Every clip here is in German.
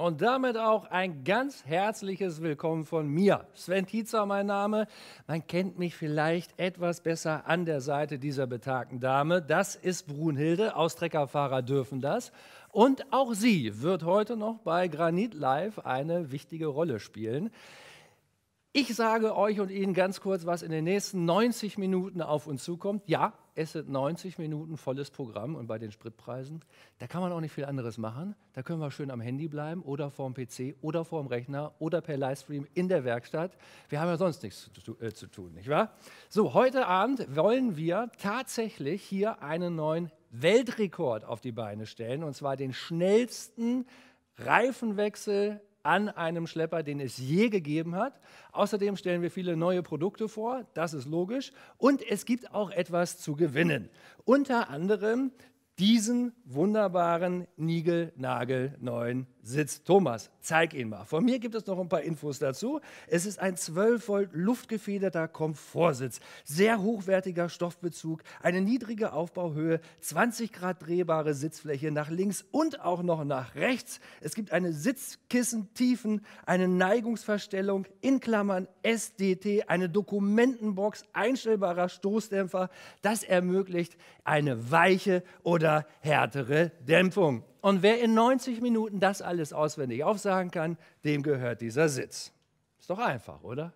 Und damit auch ein ganz herzliches Willkommen von mir. Sven Tietzer mein Name. Man kennt mich vielleicht etwas besser an der Seite dieser betagten Dame. Das ist Brunhilde. Austreckerfahrer dürfen das. Und auch sie wird heute noch bei Granit Live eine wichtige Rolle spielen. Ich sage euch und Ihnen ganz kurz, was in den nächsten 90 Minuten auf uns zukommt. Ja, es sind 90 Minuten volles Programm und bei den Spritpreisen, da kann man auch nicht viel anderes machen. Da können wir schön am Handy bleiben oder vorm PC oder vorm Rechner oder per Livestream in der Werkstatt. Wir haben ja sonst nichts zu, äh, zu tun, nicht wahr? So, heute Abend wollen wir tatsächlich hier einen neuen Weltrekord auf die Beine stellen und zwar den schnellsten Reifenwechsel an einem Schlepper, den es je gegeben hat. Außerdem stellen wir viele neue Produkte vor, das ist logisch. Und es gibt auch etwas zu gewinnen. Unter anderem diesen wunderbaren Nigel-Nagel-neuen Sitz. Thomas, zeig ihn mal. Von mir gibt es noch ein paar Infos dazu. Es ist ein 12 Volt luftgefederter Komfortsitz, sehr hochwertiger Stoffbezug, eine niedrige Aufbauhöhe, 20 Grad drehbare Sitzfläche nach links und auch noch nach rechts. Es gibt eine Sitzkissentiefen, eine Neigungsverstellung in Klammern SDT, eine Dokumentenbox, einstellbarer Stoßdämpfer. Das ermöglicht eine weiche oder härtere Dämpfung. Und wer in 90 Minuten das alles auswendig aufsagen kann, dem gehört dieser Sitz. Ist doch einfach, oder?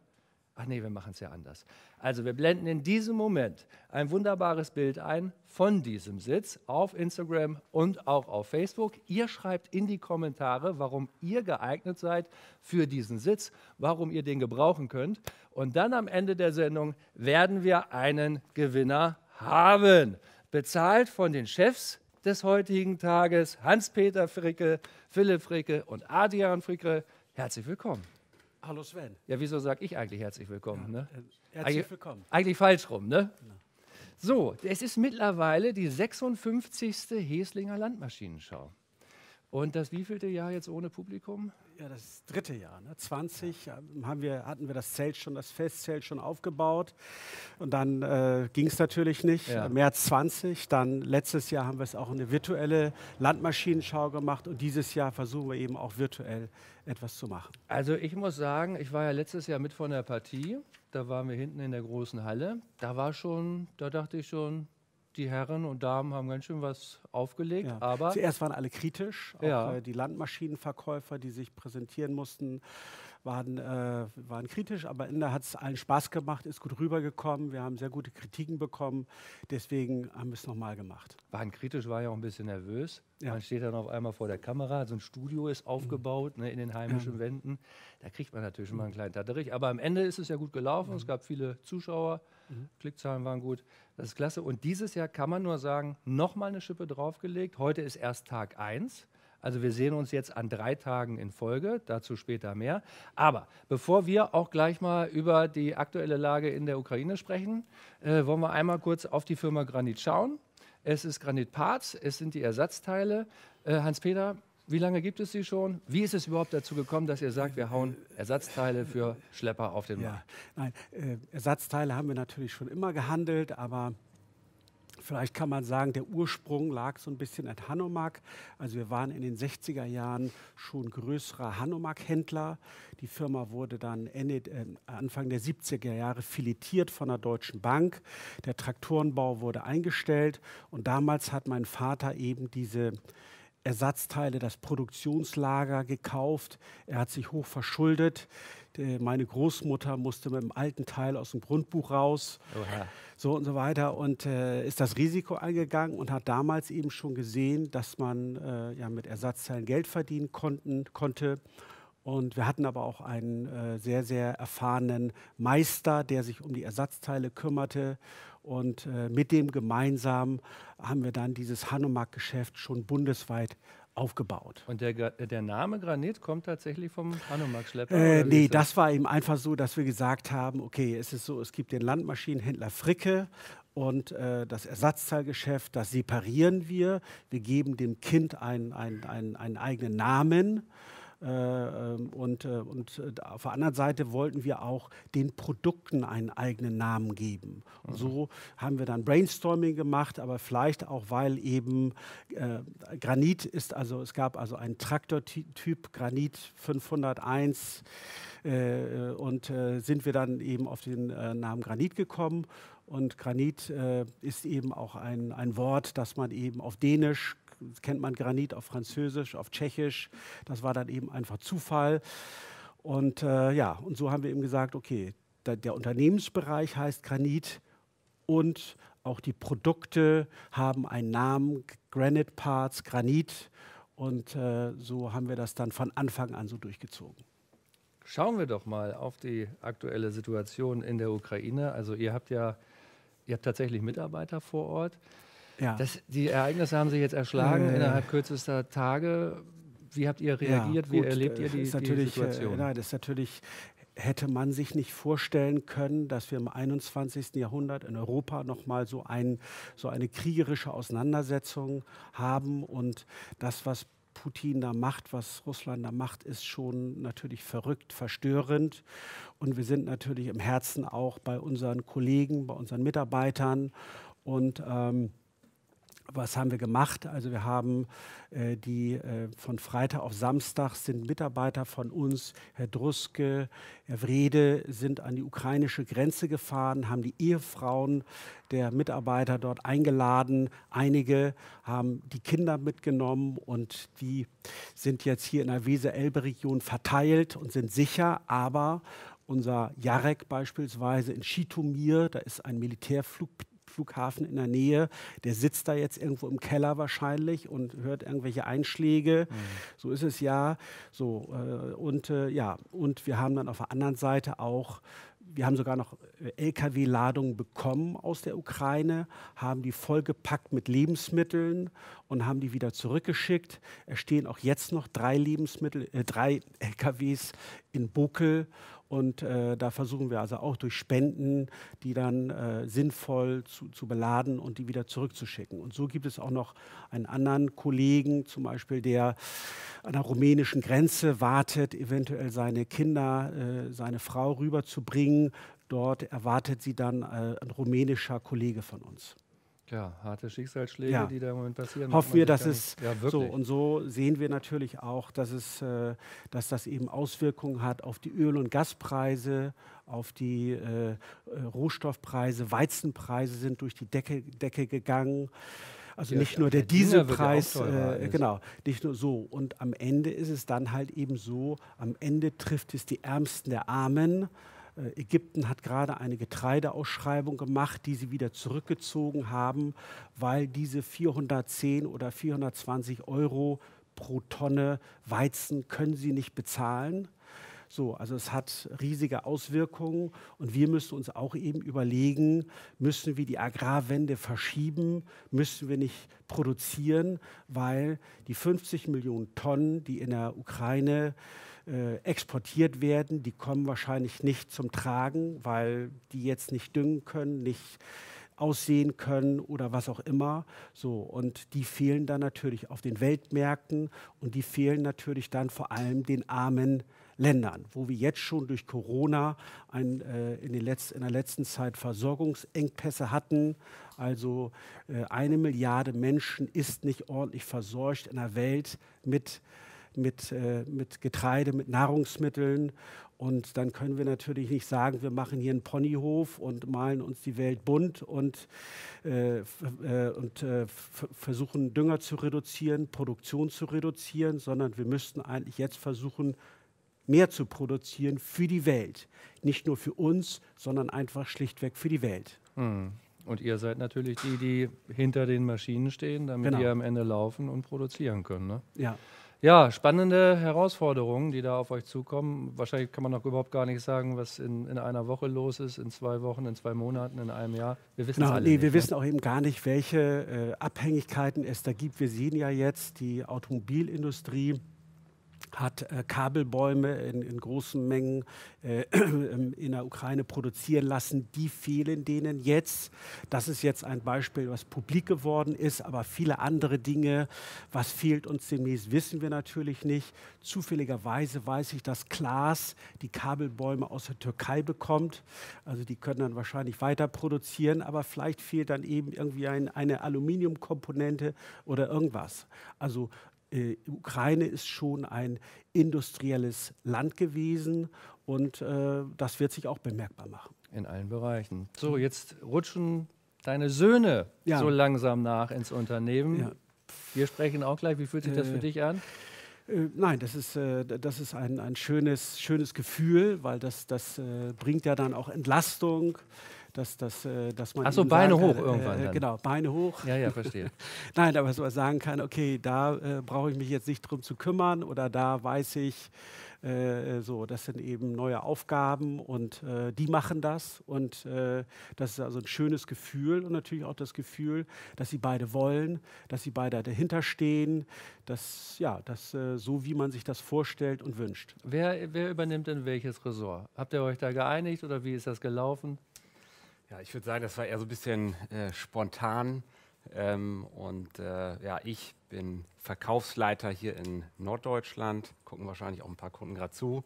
Ach nee, wir machen es ja anders. Also wir blenden in diesem Moment ein wunderbares Bild ein von diesem Sitz auf Instagram und auch auf Facebook. Ihr schreibt in die Kommentare, warum ihr geeignet seid für diesen Sitz, warum ihr den gebrauchen könnt. Und dann am Ende der Sendung werden wir einen Gewinner haben. Bezahlt von den Chefs des heutigen Tages, Hans-Peter Fricke, Philipp Fricke und Adrian Fricke. Herzlich willkommen. Hallo Sven. Ja, wieso sage ich eigentlich herzlich willkommen? Ja, ne? Äh, herzlich eigentlich, willkommen. Eigentlich falsch rum, ne? Genau. So, es ist mittlerweile die 56. Heslinger Landmaschinenschau. Und das wievielte Jahr jetzt ohne Publikum? Ja, das dritte Jahr. Ne? 20 ähm, haben wir, hatten wir das Zelt schon, das Festzelt schon aufgebaut. Und dann äh, ging es natürlich nicht. Ja. März 20. Dann letztes Jahr haben wir es auch eine virtuelle Landmaschinenschau gemacht. Und dieses Jahr versuchen wir eben auch virtuell etwas zu machen. Also ich muss sagen, ich war ja letztes Jahr mit von der Partie. Da waren wir hinten in der großen Halle. Da war schon, da dachte ich schon, die Herren und Damen haben ganz schön was aufgelegt. Ja. Aber Zuerst waren alle kritisch, auch ja. äh, die Landmaschinenverkäufer, die sich präsentieren mussten, waren, äh, waren kritisch, aber Ende hat es allen Spaß gemacht, ist gut rübergekommen. Wir haben sehr gute Kritiken bekommen, deswegen haben wir es nochmal gemacht. Waren kritisch, war ja auch ein bisschen nervös. Ja. Man steht dann auf einmal vor der Kamera, so ein Studio ist aufgebaut mhm. ne, in den heimischen mhm. Wänden. Da kriegt man natürlich schon mal einen kleinen Tatterich. Aber am Ende ist es ja gut gelaufen, mhm. es gab viele Zuschauer. Mhm. Klickzahlen waren gut. Das ist klasse. Und dieses Jahr kann man nur sagen, nochmal eine Schippe draufgelegt. Heute ist erst Tag 1. Also wir sehen uns jetzt an drei Tagen in Folge, dazu später mehr. Aber bevor wir auch gleich mal über die aktuelle Lage in der Ukraine sprechen, äh, wollen wir einmal kurz auf die Firma Granit schauen. Es ist Granit Parts, es sind die Ersatzteile. Äh, Hans-Peter, wie lange gibt es sie schon? Wie ist es überhaupt dazu gekommen, dass ihr sagt, wir hauen Ersatzteile für Schlepper auf den Markt? Ja, nein, äh, Ersatzteile haben wir natürlich schon immer gehandelt, aber Vielleicht kann man sagen, der Ursprung lag so ein bisschen at Hanomag. Also wir waren in den 60er Jahren schon größerer Hanomag-Händler. Die Firma wurde dann Ende, äh, Anfang der 70er Jahre filetiert von der Deutschen Bank. Der Traktorenbau wurde eingestellt und damals hat mein Vater eben diese Ersatzteile, das Produktionslager gekauft. Er hat sich hoch verschuldet. Meine Großmutter musste mit dem alten Teil aus dem Grundbuch raus. Oha. So und so weiter und äh, ist das Risiko eingegangen und hat damals eben schon gesehen, dass man äh, ja mit Ersatzteilen Geld verdienen konnten, konnte. Und wir hatten aber auch einen äh, sehr, sehr erfahrenen Meister, der sich um die Ersatzteile kümmerte und äh, mit dem gemeinsam haben wir dann dieses Hanomag-Geschäft schon bundesweit aufgebaut. Und der, der Name Granit kommt tatsächlich vom Hanomag-Schlepper? Äh, nee, das? das war eben einfach so, dass wir gesagt haben, okay, es ist so, es gibt den Landmaschinenhändler Fricke und äh, das Ersatzteilgeschäft, das separieren wir. Wir geben dem Kind einen, einen, einen, einen eigenen Namen äh, und, äh, und äh, auf der anderen Seite wollten wir auch den Produkten einen eigenen Namen geben. Und so haben wir dann Brainstorming gemacht, aber vielleicht auch, weil eben äh, Granit ist, also es gab also einen Traktortyp Granit 501 äh, und äh, sind wir dann eben auf den Namen Granit gekommen. Und Granit ist eben auch ein, ein Wort, das man eben auf Dänisch kennt man Granit auf Französisch, auf Tschechisch. Das war dann eben einfach Zufall. Und äh, ja, und so haben wir eben gesagt, okay, der, der Unternehmensbereich heißt Granit und auch die Produkte haben einen Namen, Granite Parts, Granit. Und äh, so haben wir das dann von Anfang an so durchgezogen. Schauen wir doch mal auf die aktuelle Situation in der Ukraine. Also ihr habt ja, ihr habt tatsächlich Mitarbeiter vor Ort. Ja. Das, die Ereignisse haben sich jetzt erschlagen äh. innerhalb kürzester Tage. Wie habt ihr reagiert? Ja, Wie erlebt ihr die, ist die Situation? Äh, nein, das ist natürlich hätte man sich nicht vorstellen können, dass wir im 21. Jahrhundert in Europa noch mal so, ein, so eine kriegerische Auseinandersetzung haben. Und das, was Putin da macht, was Russland da macht, ist schon natürlich verrückt, verstörend. Und wir sind natürlich im Herzen auch bei unseren Kollegen, bei unseren Mitarbeitern. Und ähm, was haben wir gemacht? Also wir haben äh, die äh, von Freitag auf Samstag sind Mitarbeiter von uns, Herr Druske, Herr Wrede, sind an die ukrainische Grenze gefahren, haben die Ehefrauen der Mitarbeiter dort eingeladen. Einige haben die Kinder mitgenommen und die sind jetzt hier in der Weser-Elbe-Region verteilt und sind sicher, aber unser Jarek beispielsweise in Schitomir, da ist ein Militärflugplatz, Flughafen in der Nähe. Der sitzt da jetzt irgendwo im Keller wahrscheinlich und hört irgendwelche Einschläge. Mhm. So ist es ja. So, äh, und äh, ja, und wir haben dann auf der anderen Seite auch wir haben sogar noch äh, Lkw-Ladungen bekommen aus der Ukraine, haben die vollgepackt mit Lebensmitteln und haben die wieder zurückgeschickt. Es stehen auch jetzt noch drei Lebensmittel, äh, drei LKWs in Buckel und äh, da versuchen wir also auch durch Spenden, die dann äh, sinnvoll zu, zu, beladen und die wieder zurückzuschicken. Und so gibt es auch noch einen anderen Kollegen, zum Beispiel, der an der rumänischen Grenze wartet, eventuell seine Kinder, äh, seine Frau rüberzubringen. Dort erwartet sie dann äh, ein rumänischer Kollege von uns. Ja, harte Schicksalsschläge, ja. die da im Moment passieren. Hoffen wir, dass es ja, so und so sehen wir natürlich auch, dass es, äh, dass das eben Auswirkungen hat auf die Öl- und Gaspreise, auf die äh, äh Rohstoffpreise, Weizenpreise sind durch die Decke, Decke gegangen. Also ja, nicht nur der, der Dieselpreis, äh, genau, nicht nur so. Und am Ende ist es dann halt eben so, am Ende trifft es die Ärmsten der Armen. Äh, Ägypten hat gerade eine Getreideausschreibung gemacht, die sie wieder zurückgezogen haben, weil diese 410 oder 420 Euro pro Tonne Weizen können sie nicht bezahlen. So, also es hat riesige Auswirkungen und wir müssen uns auch eben überlegen, müssen wir die Agrarwende verschieben, müssen wir nicht produzieren, weil die 50 Millionen Tonnen, die in der Ukraine äh, exportiert werden, die kommen wahrscheinlich nicht zum Tragen, weil die jetzt nicht düngen können, nicht aussehen können oder was auch immer. So, und die fehlen dann natürlich auf den Weltmärkten und die fehlen natürlich dann vor allem den armen Ländern, wo wir jetzt schon durch Corona ein, äh, in, Letz-, in, der letzten Zeit Versorgungsengpässe hatten. Also äh, eine Milliarde Menschen ist nicht ordentlich versorgt in der Welt mit mit, äh, mit Getreide, mit Nahrungsmitteln. Und dann können wir natürlich nicht sagen, wir machen hier einen Ponyhof und malen uns die Welt bunt und, äh, äh, und äh, versuchen Dünger zu reduzieren, Produktion zu reduzieren, sondern wir müssten eigentlich jetzt versuchen, mehr zu produzieren für die Welt. Nicht nur für uns, sondern einfach schlichtweg für die Welt. Hm. Und ihr seid natürlich die, die hinter den Maschinen stehen, damit genau. ihr am Ende laufen und produzieren können. Ne? Ja. Ja, spannende Herausforderungen, die da auf euch zukommen. Wahrscheinlich kann man noch überhaupt gar nicht sagen, was in, in einer Woche los ist, in zwei Wochen, in zwei Monaten, in einem Jahr. Wir wissen genau, nee, nicht, wir ne? wissen auch eben gar nicht, welche äh, Abhängigkeiten es da gibt. Wir sehen ja jetzt die Automobilindustrie hat äh, Kabelbäume in, in, großen Mengen äh, in der Ukraine produzieren lassen. Die fehlen denen jetzt. Das ist jetzt ein Beispiel, was publik geworden ist, aber viele andere Dinge, was fehlt uns demnächst, wissen wir natürlich nicht. Zufälligerweise weiß ich, dass Klaas die Kabelbäume aus der Türkei bekommt. Also die können dann wahrscheinlich weiter produzieren, aber vielleicht fehlt dann eben irgendwie ein, eine Aluminiumkomponente oder irgendwas. Also äh, Ukraine ist schon ein industrielles Land gewesen und äh, das wird sich auch bemerkbar machen. In allen Bereichen. So, jetzt rutschen deine Söhne ja. so langsam nach ins Unternehmen. Ja. Wir sprechen auch gleich. Wie fühlt sich das für äh, dich an? Äh, nein, das ist, äh, das ist ein, ein schönes, schönes Gefühl, weil das, das bringt ja dann auch Entlastung dass, dass, äh, dass man. Achso, Beine hoch kann, irgendwann. Äh, genau, Beine hoch. Ja, ja, verstehe. Nein, aber so man sagen kann, okay, da äh, brauche ich mich jetzt nicht drum zu kümmern oder da weiß ich, äh, so, das sind eben neue Aufgaben und äh, die machen das und äh, das ist also ein schönes Gefühl und natürlich auch das Gefühl, dass sie beide wollen, dass sie beide dahinter stehen, dass ja, das so wie man sich das vorstellt und wünscht. Wer, wer übernimmt denn welches Ressort? Habt ihr euch da geeinigt oder wie ist das gelaufen? Ja, ich würde sagen, das war eher so ein bisschen äh, spontan. Ähm, und äh, ja, ich bin Verkaufsleiter hier in Norddeutschland, gucken wahrscheinlich auch ein paar Kunden gerade zu.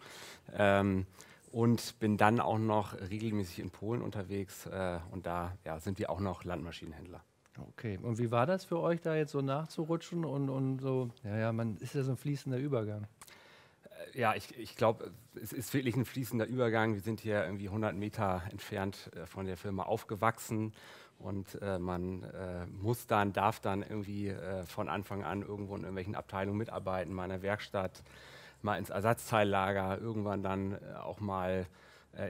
Ähm, und bin dann auch noch regelmäßig in Polen unterwegs äh, und da ja, sind wir auch noch Landmaschinenhändler. Okay, und wie war das für euch da jetzt so nachzurutschen und, und so, ja, ja, man ist ja so ein fließender Übergang? Ja, ich, ich glaube, es ist wirklich ein fließender Übergang. Wir sind hier irgendwie 100 Meter entfernt äh, von der Firma aufgewachsen und äh, man äh, muss dann, darf dann irgendwie äh, von Anfang an irgendwo in irgendwelchen Abteilungen mitarbeiten, mal in der Werkstatt, mal ins Ersatzteillager, irgendwann dann äh, auch mal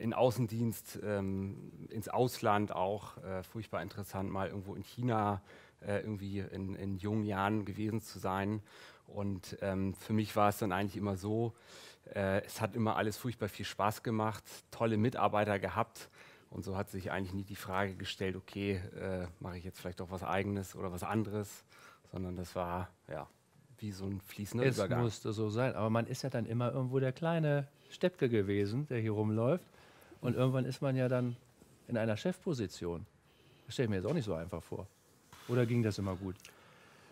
in Außendienst, ähm, ins Ausland auch, furchtbar interessant, mal irgendwo in China irgendwie in, in jungen Jahren gewesen zu sein. Und ähm, für mich war es dann eigentlich immer so, äh, es hat immer alles furchtbar viel Spaß gemacht, tolle Mitarbeiter gehabt. Und so hat sich eigentlich nie die Frage gestellt, okay, äh, mache ich jetzt vielleicht auch was eigenes oder was anderes, sondern das war ja wie so ein fließender es Übergang. Es musste so sein, aber man ist ja dann immer irgendwo der kleine Steppke gewesen, der hier rumläuft. Und irgendwann ist man ja dann in einer Chefposition. Das stelle ich mir jetzt auch nicht so einfach vor. Oder ging das immer gut?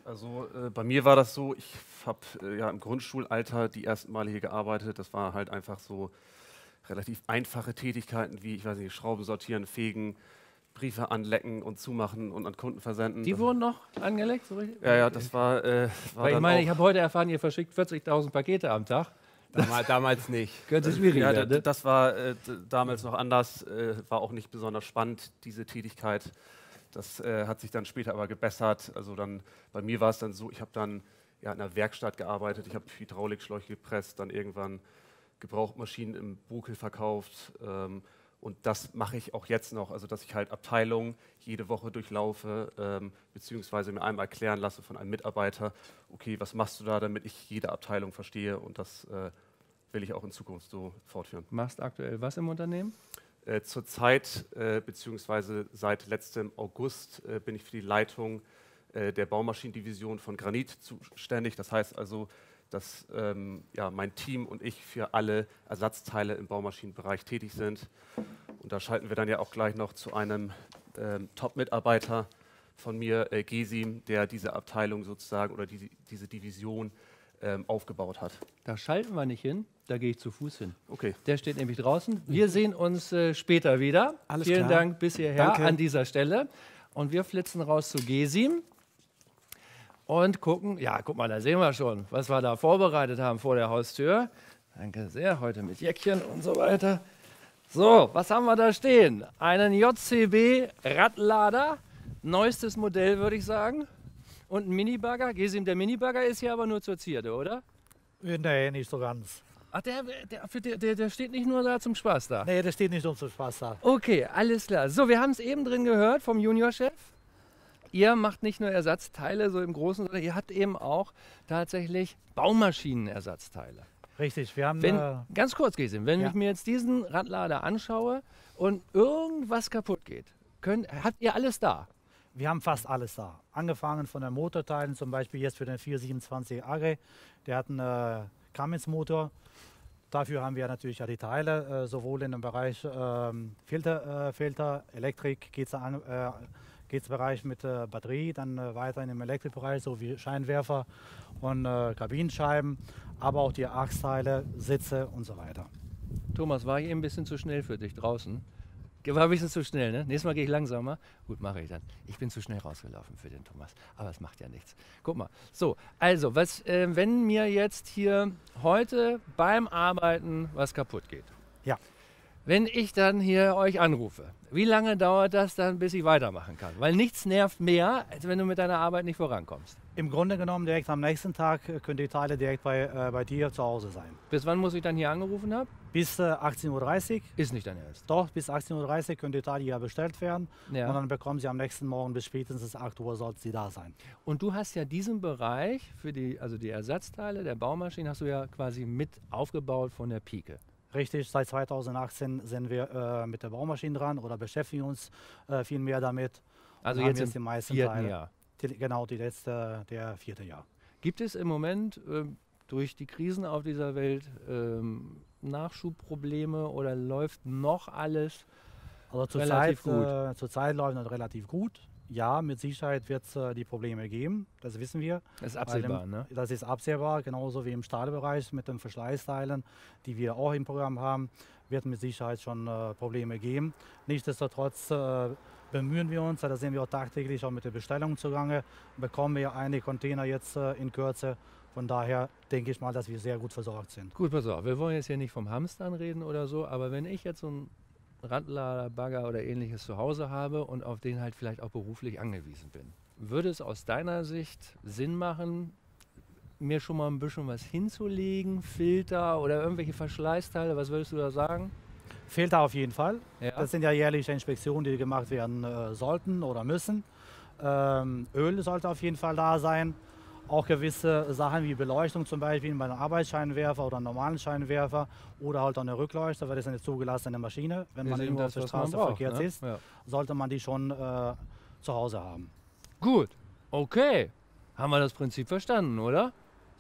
Also äh, bei mir war das so, ich habe äh, ja im Grundschulalter die ersten Male hier gearbeitet. Das war halt einfach so relativ einfache Tätigkeiten wie, ich weiß nicht, Schrauben sortieren, fegen, Briefe anlecken und zumachen und an Kunden versenden. Die wurden noch angeleckt? So ja, ja, das war. Äh, war Weil ich meine, ich habe heute erfahren, ihr verschickt 40.000 Pakete am Tag. Damals, damals nicht. Könnte schwierig ja, werden. Ne? Das war äh, damals noch anders, äh, war auch nicht besonders spannend, diese Tätigkeit. Das äh, hat sich dann später aber gebessert. Also dann bei mir war es dann so, ich habe dann ja, in einer Werkstatt gearbeitet, ich habe Hydraulikschläuche gepresst, dann irgendwann Gebrauchtmaschinen im Bukel verkauft. Ähm, und das mache ich auch jetzt noch, also dass ich halt Abteilungen jede Woche durchlaufe, ähm, beziehungsweise mir einmal erklären lasse von einem Mitarbeiter, okay, was machst du da, damit ich jede Abteilung verstehe und das äh, will ich auch in Zukunft so fortführen. Machst aktuell was im Unternehmen? Äh, zurzeit, äh, beziehungsweise seit letztem August, äh, bin ich für die Leitung äh, der Baumaschinendivision von Granit zuständig. Das heißt also, dass ähm, ja, mein Team und ich für alle Ersatzteile im Baumaschinenbereich tätig sind. Und da schalten wir dann ja auch gleich noch zu einem ähm, Top-Mitarbeiter von mir, äh, Gesim, der diese Abteilung sozusagen oder die, diese Division ähm, aufgebaut hat. Da schalten wir nicht hin, da gehe ich zu Fuß hin. Okay. Der steht nämlich draußen. Wir sehen uns äh, später wieder. Alles Vielen klar. Dank bis hierher Danke. an dieser Stelle. Und wir flitzen raus zu Gesim und gucken, ja, guck mal, da sehen wir schon, was wir da vorbereitet haben vor der Haustür. Danke sehr, heute mit Jäckchen und so weiter. So, was haben wir da stehen? Einen JCB Radlader, neuestes Modell würde ich sagen. Und ein Minibagger. Gesim, der Minibagger ist hier aber nur zur Zierde, oder? Nee, nicht so ganz. Ach, der, der, der, der steht nicht nur da zum Spaß da? Nee, der steht nicht nur zum Spaß da. Okay, alles klar. So, wir haben es eben drin gehört vom Juniorchef. ihr macht nicht nur Ersatzteile so im Großen, sondern ihr habt eben auch tatsächlich Baummaschinenersatzteile. Richtig, wir haben Wenn, äh, ganz kurz, Gesim, wenn ja. ich mir jetzt diesen Radlader anschaue und irgendwas kaputt geht, könnt, habt ihr alles da? Wir haben fast alles da. Angefangen von den Motorteilen, zum Beispiel jetzt für den 427 Agri. Der hat einen äh, Cummins-Motor. Dafür haben wir natürlich ja die Teile, äh, sowohl in dem Bereich ähm, Filter, äh, Filter, Elektrik geht es äh, geht's Bereich mit äh, Batterie, dann äh, weiter in dem Elektrikbereich, so wie Scheinwerfer und äh, Kabinenscheiben, aber auch die Achsteile, Sitze und so weiter. Thomas, war ich eben ein bisschen zu schnell für dich draußen? War ein bisschen zu schnell, ne? Nächstes Mal gehe ich langsamer. Gut, mache ich dann. Ich bin zu schnell rausgelaufen für den Thomas. Aber es macht ja nichts. Guck mal. So, also, was, äh, wenn mir jetzt hier heute beim Arbeiten was kaputt geht. Ja. Wenn ich dann hier euch anrufe, wie lange dauert das dann, bis ich weitermachen kann? Weil nichts nervt mehr, als wenn du mit deiner Arbeit nicht vorankommst. Im Grunde genommen direkt am nächsten Tag äh, können die Teile direkt bei, äh, bei dir zu Hause sein. Bis wann muss ich dann hier angerufen haben? Bis äh, 18.30 Uhr Ist nicht dein Ernst. Doch, bis 18.30 Uhr können die Teile ja bestellt werden. Ja. Und dann bekommen sie am nächsten Morgen bis spätestens 8 Uhr sollten sie da sein. Und du hast ja diesen Bereich für die, also die Ersatzteile der Baumaschinen, hast du ja quasi mit aufgebaut von der Pike. Richtig, seit 2018 sind wir äh, mit der Baumaschine dran oder beschäftigen uns äh, viel mehr damit. Also haben jetzt im die meisten vierten Teile. Jahr. Die, genau, die letzte, der vierte Jahr. Gibt es im Moment ähm, durch die Krisen auf dieser Welt ähm, Nachschubprobleme oder läuft noch alles? Also zurzeit Relativ gut. äh, zurzeit läuft es relativ gut. Ja, mit Sicherheit wird es äh, die Probleme geben, das wissen wir. Das ist absehbar, im- ne? Das ist absehbar, genauso wie im Stahlbereich mit den Verschleißteilen, die wir auch im Programm haben, wird mit Sicherheit schon äh, Probleme geben. Nichtsdestotrotz äh, bemühen wir uns, da sind wir auch tagtäglich auch mit der Bestellung zugange, bekommen wir einige Container jetzt äh, in Kürze. Von daher denke ich mal, dass wir sehr gut versorgt sind. Gut, pass auf, wir wollen jetzt hier nicht vom Hamstern reden oder so, aber wenn ich jetzt so einen Radlader, Bagger oder ähnliches zu Hause habe und auf den halt vielleicht auch beruflich angewiesen bin, würde es aus deiner Sicht Sinn machen, mir schon mal ein bisschen was hinzulegen, Filter oder irgendwelche Verschleißteile, was würdest du da sagen? Fehlt da auf jeden Fall. Ja. Das sind ja jährliche Inspektionen, die gemacht werden äh, sollten oder müssen. Ähm, Öl sollte auf jeden Fall da sein. Auch gewisse Sachen wie Beleuchtung zum Beispiel bei einem Arbeitsscheinwerfer oder einem normalen Scheinwerfer oder halt auch eine Rückleuchte, weil das ist eine zugelassene Maschine. Wenn man irgendwo auf der Straße braucht, verkehrt ne? ist, Ja. sollte man die schon äh, zu Hause haben. Gut, okay. Haben wir das Prinzip verstanden, oder?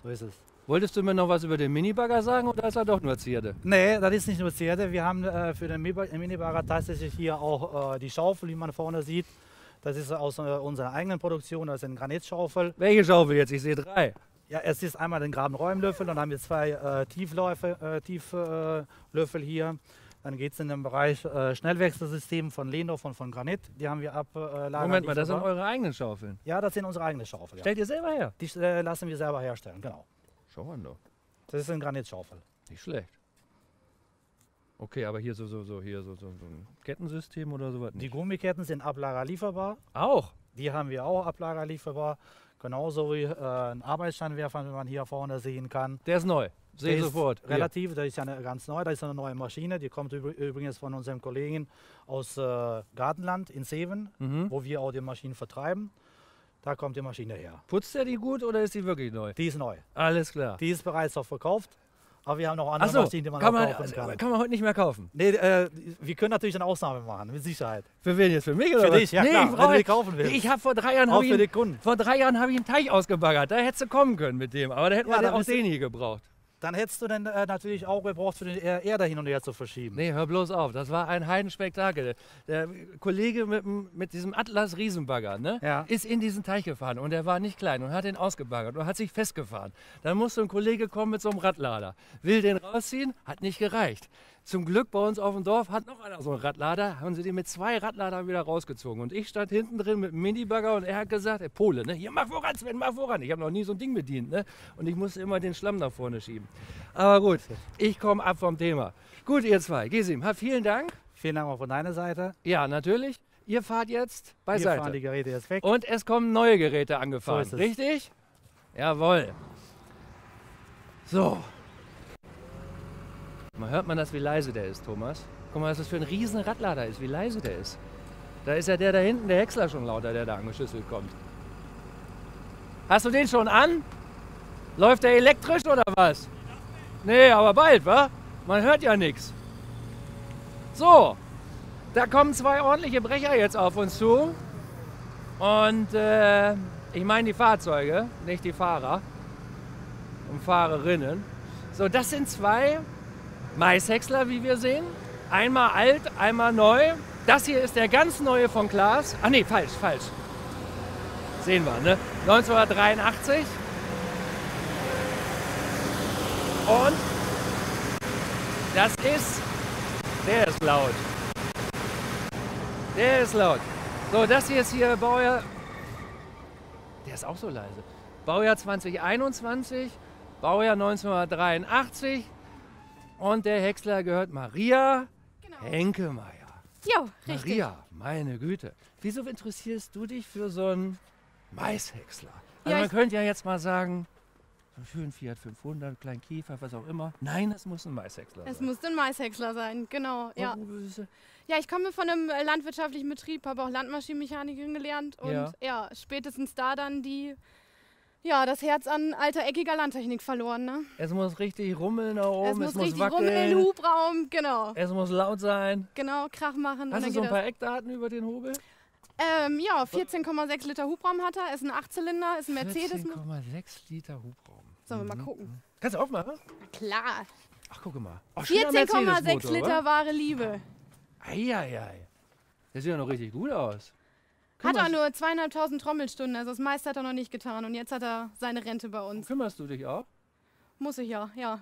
So ist es. Wolltest du mir noch was über den Minibagger sagen oder ist er doch nur Zierde? Nee, das ist nicht nur Zierde. Wir haben äh, für den Mini- Minibagger tatsächlich hier auch äh, die Schaufel, wie man vorne sieht. Das ist aus äh, unserer eigenen Produktion, das ist eine Granitschaufel. Welche Schaufel jetzt? Ich sehe drei. Ja, es ist einmal den Grabenräumlöffel, dann haben wir zwei äh, äh, Tieflöffel äh, hier. Dann geht es in den Bereich äh, Schnellwechselsystem von Lehndorf und von Granit. Die haben wir ablagern. Moment mal, das sind eure eigenen Schaufeln. Ja, das sind unsere eigenen Schaufeln. Ja. Stellt ihr selber her? Die äh, lassen wir selber herstellen, genau. Schau mal doch. Das ist eine Granitschaufel. Nicht schlecht. Okay, aber hier so, so, so, hier so, so, so ein Kettensystem oder sowas Die nicht. Gummiketten sind ablagerlieferbar. Auch. Die haben wir auch ablagerlieferbar. Genauso wie äh, ein Arbeitsscheinwerfer, wie man hier vorne sehen kann. Der ist neu. Sehe sofort. Relativ, das ist ja eine, ganz neu, das ist eine neue Maschine, die kommt übr- übrigens von unserem Kollegen aus äh, Gartenland in Seven, Mhm. wo wir auch die Maschinen vertreiben. Da kommt die Maschine her. Putzt er die gut oder ist die wirklich neu? Die ist neu. Alles klar. Die ist bereits auch verkauft, aber wir haben noch andere Achso, Maschinen, die man kann, man, kaufen kann. kann man heute nicht mehr kaufen. Nee, äh, wir können natürlich eine Ausnahme machen, mit Sicherheit. Für wen jetzt? Für mich oder Für was? dich, ja nee, klar, ich wenn brauche- du die kaufen willst. Ich habe vor drei Jahren Auch für ihn- die Kunden. Vor drei Jahren habe ich einen Teich ausgebaggert. Da hättest du kommen können mit dem. Aber da hätten Ja, wir den auch den hier gebraucht. Dann hättest du dann äh, natürlich auch gebraucht, für die Er- Erde hin und her zu verschieben. Nee, hör bloß auf. Das war ein Heidenspektakel. Der Kollege mit, mit diesem Atlas Riesenbagger ne, Ja. ist in diesen Teich gefahren und der war nicht klein und hat den ausgebaggert und hat sich festgefahren. Dann musste ein Kollege kommen mit so einem Radlader. Will den rausziehen, hat nicht gereicht. Zum Glück bei uns auf dem Dorf hat noch einer so einen Radlader, haben sie den mit zwei Radladern wieder rausgezogen. Und ich stand hinten drin mit einem Minibagger und er hat gesagt, der Pole, ne, hier mach voran, Sven, mach voran. Ich habe noch nie so ein Ding bedient. Ne? Und ich musste immer den Schlamm nach vorne schieben. Aber gut, ich komme ab vom Thema. Gut, ihr zwei. Gesim, vielen Dank. Vielen Dank auch von deiner Seite. Ja, natürlich. Ihr fahrt jetzt Wir fahren die beiseite. Geräte jetzt weg. Und es kommen neue Geräte angefahren. So. Richtig? Jawohl. So. Mal hört man das, wie leise der ist, Thomas. Guck mal, was das für ein riesen Radlader ist, wie leise der ist. Da ist ja der da hinten, der Häcksler schon lauter, der da angeschüsselt kommt. Hast du den schon an? Läuft der elektrisch oder was? Nee, aber bald, wa? Man hört ja nichts. So, da kommen zwei ordentliche Brecher jetzt auf uns zu. Und äh, ich meine die Fahrzeuge, nicht die Fahrer und Fahrerinnen. So, das sind zwei Maishäcksler, wie wir sehen. Einmal alt, einmal neu. Das hier ist der ganz neue von Klaas. Ach nee, falsch, falsch. Sehen wir, ne? 1983. Und das ist, der ist laut. Der ist laut. So, das hier ist hier Baujahr, der ist auch so leise. Baujahr 2021, Baujahr 1983. Und der Häcksler gehört Maria Genau. Henkemeier. Jo, richtig. Maria, meine Güte. Wieso interessierst du dich für so einen Maishäcksler? Also Ja, man könnte ja jetzt mal sagen, so einen schönen Fiat 500, kleinen Kiefer, was auch immer. Nein, es muss ein Maishäcksler Es sein. muss ein Maishäcksler sein, genau. Ja, ist es- ja ich komme von einem äh, landwirtschaftlichen Betrieb, habe auch Landmaschinenmechanikerin gelernt und Ja. ja. spätestens da dann die, ja, das Herz an alter, eckiger Landtechnik verloren. Ne? Es muss richtig rummeln da oben, es muss richtig wackeln, rummeln, Hubraum, genau. es muss laut sein. Genau, Krach machen. Hast du so ein paar Eckdaten über den Hobel? das. Ähm, ja, 14,6 Liter Hubraum hat er, ist ein Achtzylinder, ist ein Mercedes. 14,6 Liter Hubraum. Sollen wir mal Mhm. gucken? Kannst du aufmachen? Klar. Ach, guck mal. Ach, schöner 14,6 Mercedes-Motor, Liter wa? wahre Liebe. Eieiei. Der sieht ja noch richtig gut aus. Hat Kümmerst- er nur zweieinhalbtausend Trommelstunden, also das meiste hat er noch nicht getan und jetzt hat er seine Rente bei uns. Kümmerst du dich auch? Muss ich ja, ja.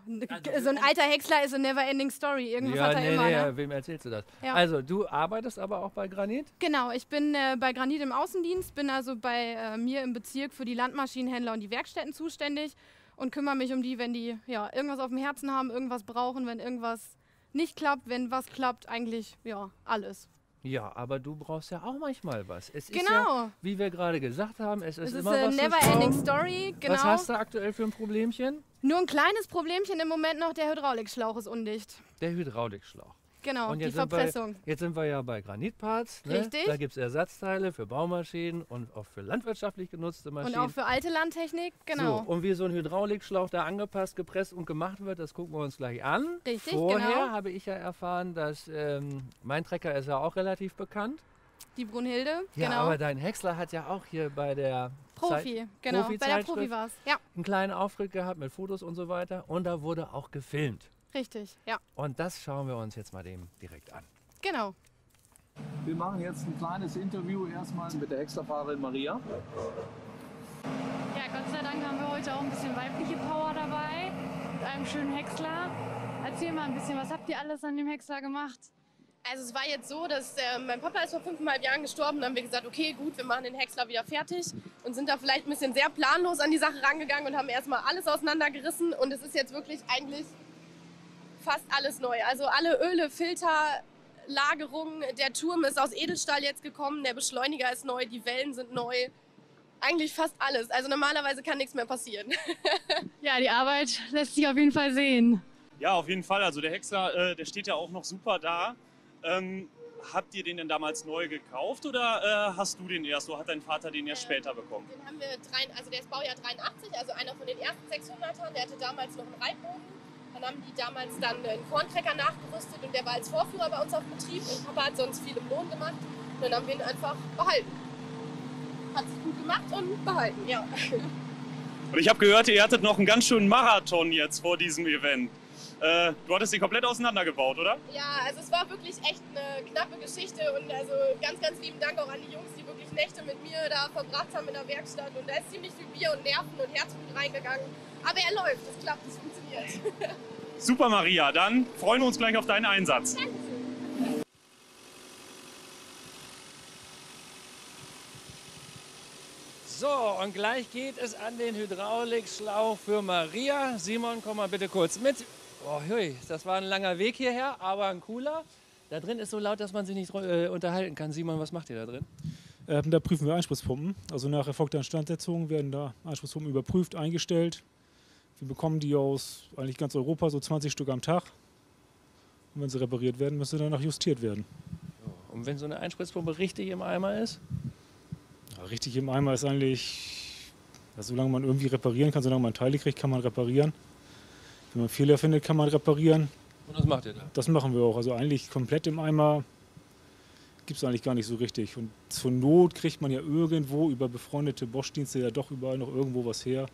So ein alter Häcksler ist eine never-ending Story. Irgendwas hat er nee, immer. nee, ne? wem erzählst du das? Ja. Also, du arbeitest aber auch bei Granit? Genau, ich bin äh, bei Granit im Außendienst, bin also bei äh, mir im Bezirk für die Landmaschinenhändler und die Werkstätten zuständig und kümmere mich um die, wenn die ja, irgendwas auf dem Herzen haben, irgendwas brauchen, wenn irgendwas nicht klappt, wenn was klappt, eigentlich ja, alles. Ja, aber du brauchst ja auch manchmal was. Es ist ja, Genau. wie wir gerade gesagt haben, es ist Es ist immer eine was never-ending. Story, genau. Was hast du aktuell für ein Problemchen? Nur ein kleines Problemchen im Moment noch, der Hydraulikschlauch ist undicht. Der Hydraulikschlauch. Genau, Und die jetzt wir, Verpressung. jetzt sind wir ja bei Granitparts. Ne? Richtig. Da gibt es Ersatzteile für Baumaschinen und auch für landwirtschaftlich genutzte Und Maschinen. auch für alte Landtechnik, genau. So, und wie so ein Hydraulikschlauch da angepasst, gepresst und gemacht wird, das gucken wir uns gleich an. Richtig, Vorher genau. habe ich ja erfahren, dass ähm, mein Trecker ist ja auch relativ bekannt. Die Brunhilde, Ja, genau. aber dein Häcksler hat ja auch hier bei der Profi, Zeit- genau. Bei der Profi war es. Ja, einen kleinen Auftritt gehabt mit Fotos und so weiter. Und da wurde auch gefilmt. Richtig. Ja, Und das schauen wir uns jetzt mal dem direkt an. genau. Wir machen jetzt ein kleines Interview erstmal mit der Häckslerfahrerin Maria. Ja, Gott sei Dank haben wir heute auch ein bisschen weibliche Power dabei mit einem schönen Häcksler. Erzähl mal ein bisschen, was habt ihr alles an dem Häcksler gemacht? Also es war jetzt so, dass äh, mein Papa ist vor fünfeinhalb Jahren gestorben. Dann haben wir gesagt, okay, gut, wir machen den Häcksler wieder fertig und sind da vielleicht ein bisschen sehr planlos an die Sache rangegangen und haben erstmal alles auseinandergerissen. Und es ist jetzt wirklich eigentlich fast alles neu. Also alle Öle, Filter, Lagerungen. Der Turm ist aus Edelstahl jetzt gekommen, der Beschleuniger ist neu, die Wellen sind neu. Eigentlich fast alles. Also normalerweise kann nichts mehr passieren. Ja, die Arbeit lässt sich auf jeden Fall sehen. Ja, auf jeden Fall. Also der Häcksler, äh, der steht ja auch noch super da. Ähm, habt ihr den denn damals neu gekauft oder äh, hast du den erst? Oder hat dein Vater den erst später bekommen? Den haben wir, drei, also der ist Baujahr 83, also einer von den ersten 600ern. Der hatte damals noch einen Reitbogen. Dann haben die damals dann einen Korntrecker nachgerüstet und der war als Vorführer bei uns auf dem Betrieb. Und Papa hat sonst viel im Lohn gemacht. Und dann haben wir ihn einfach behalten. Hat sich gut gemacht und behalten, ja. Und ich habe gehört, ihr hattet noch einen ganz schönen Marathon jetzt vor diesem Event. Äh, du hattest den komplett auseinandergebaut, oder? Ja, also es war wirklich echt eine knappe Geschichte und also ganz, ganz lieben Dank auch an die Jungs, die wirklich Nächte mit mir da verbracht haben in der Werkstatt und da ist ziemlich viel Bier und Nerven und Herzblut reingegangen. Aber er läuft, es klappt, es funktioniert. Super, Maria. Dann freuen wir uns gleich auf deinen Einsatz. So, und gleich geht es an den Hydraulikschlauch für Maria. Simon, komm mal bitte kurz mit. Oh, hui, das war ein langer Weg hierher, aber ein cooler. Da drin ist so laut, dass man sich nicht äh, unterhalten kann. Simon, was macht ihr da drin? Ähm, da prüfen wir Einspruchspumpen. Also nach erfolgter Instandsetzung werden da Einspruchspumpen überprüft, eingestellt. Wir bekommen die aus eigentlich ganz Europa, so 20 Stück am Tag. Und wenn sie repariert werden, müssen sie dann noch justiert werden. Und wenn so eine Einspritzpumpe richtig im Eimer ist? Ja, richtig im Eimer ist eigentlich, ja, solange man irgendwie reparieren kann, solange man Teile kriegt, kann man reparieren. Wenn man Fehler findet, kann man reparieren. Und was macht ihr da? Das machen wir auch. Also eigentlich komplett im Eimer gibt es eigentlich gar nicht so richtig. Und zur Not kriegt man ja irgendwo über befreundete Bosch-Dienste ja doch überall noch irgendwo was her.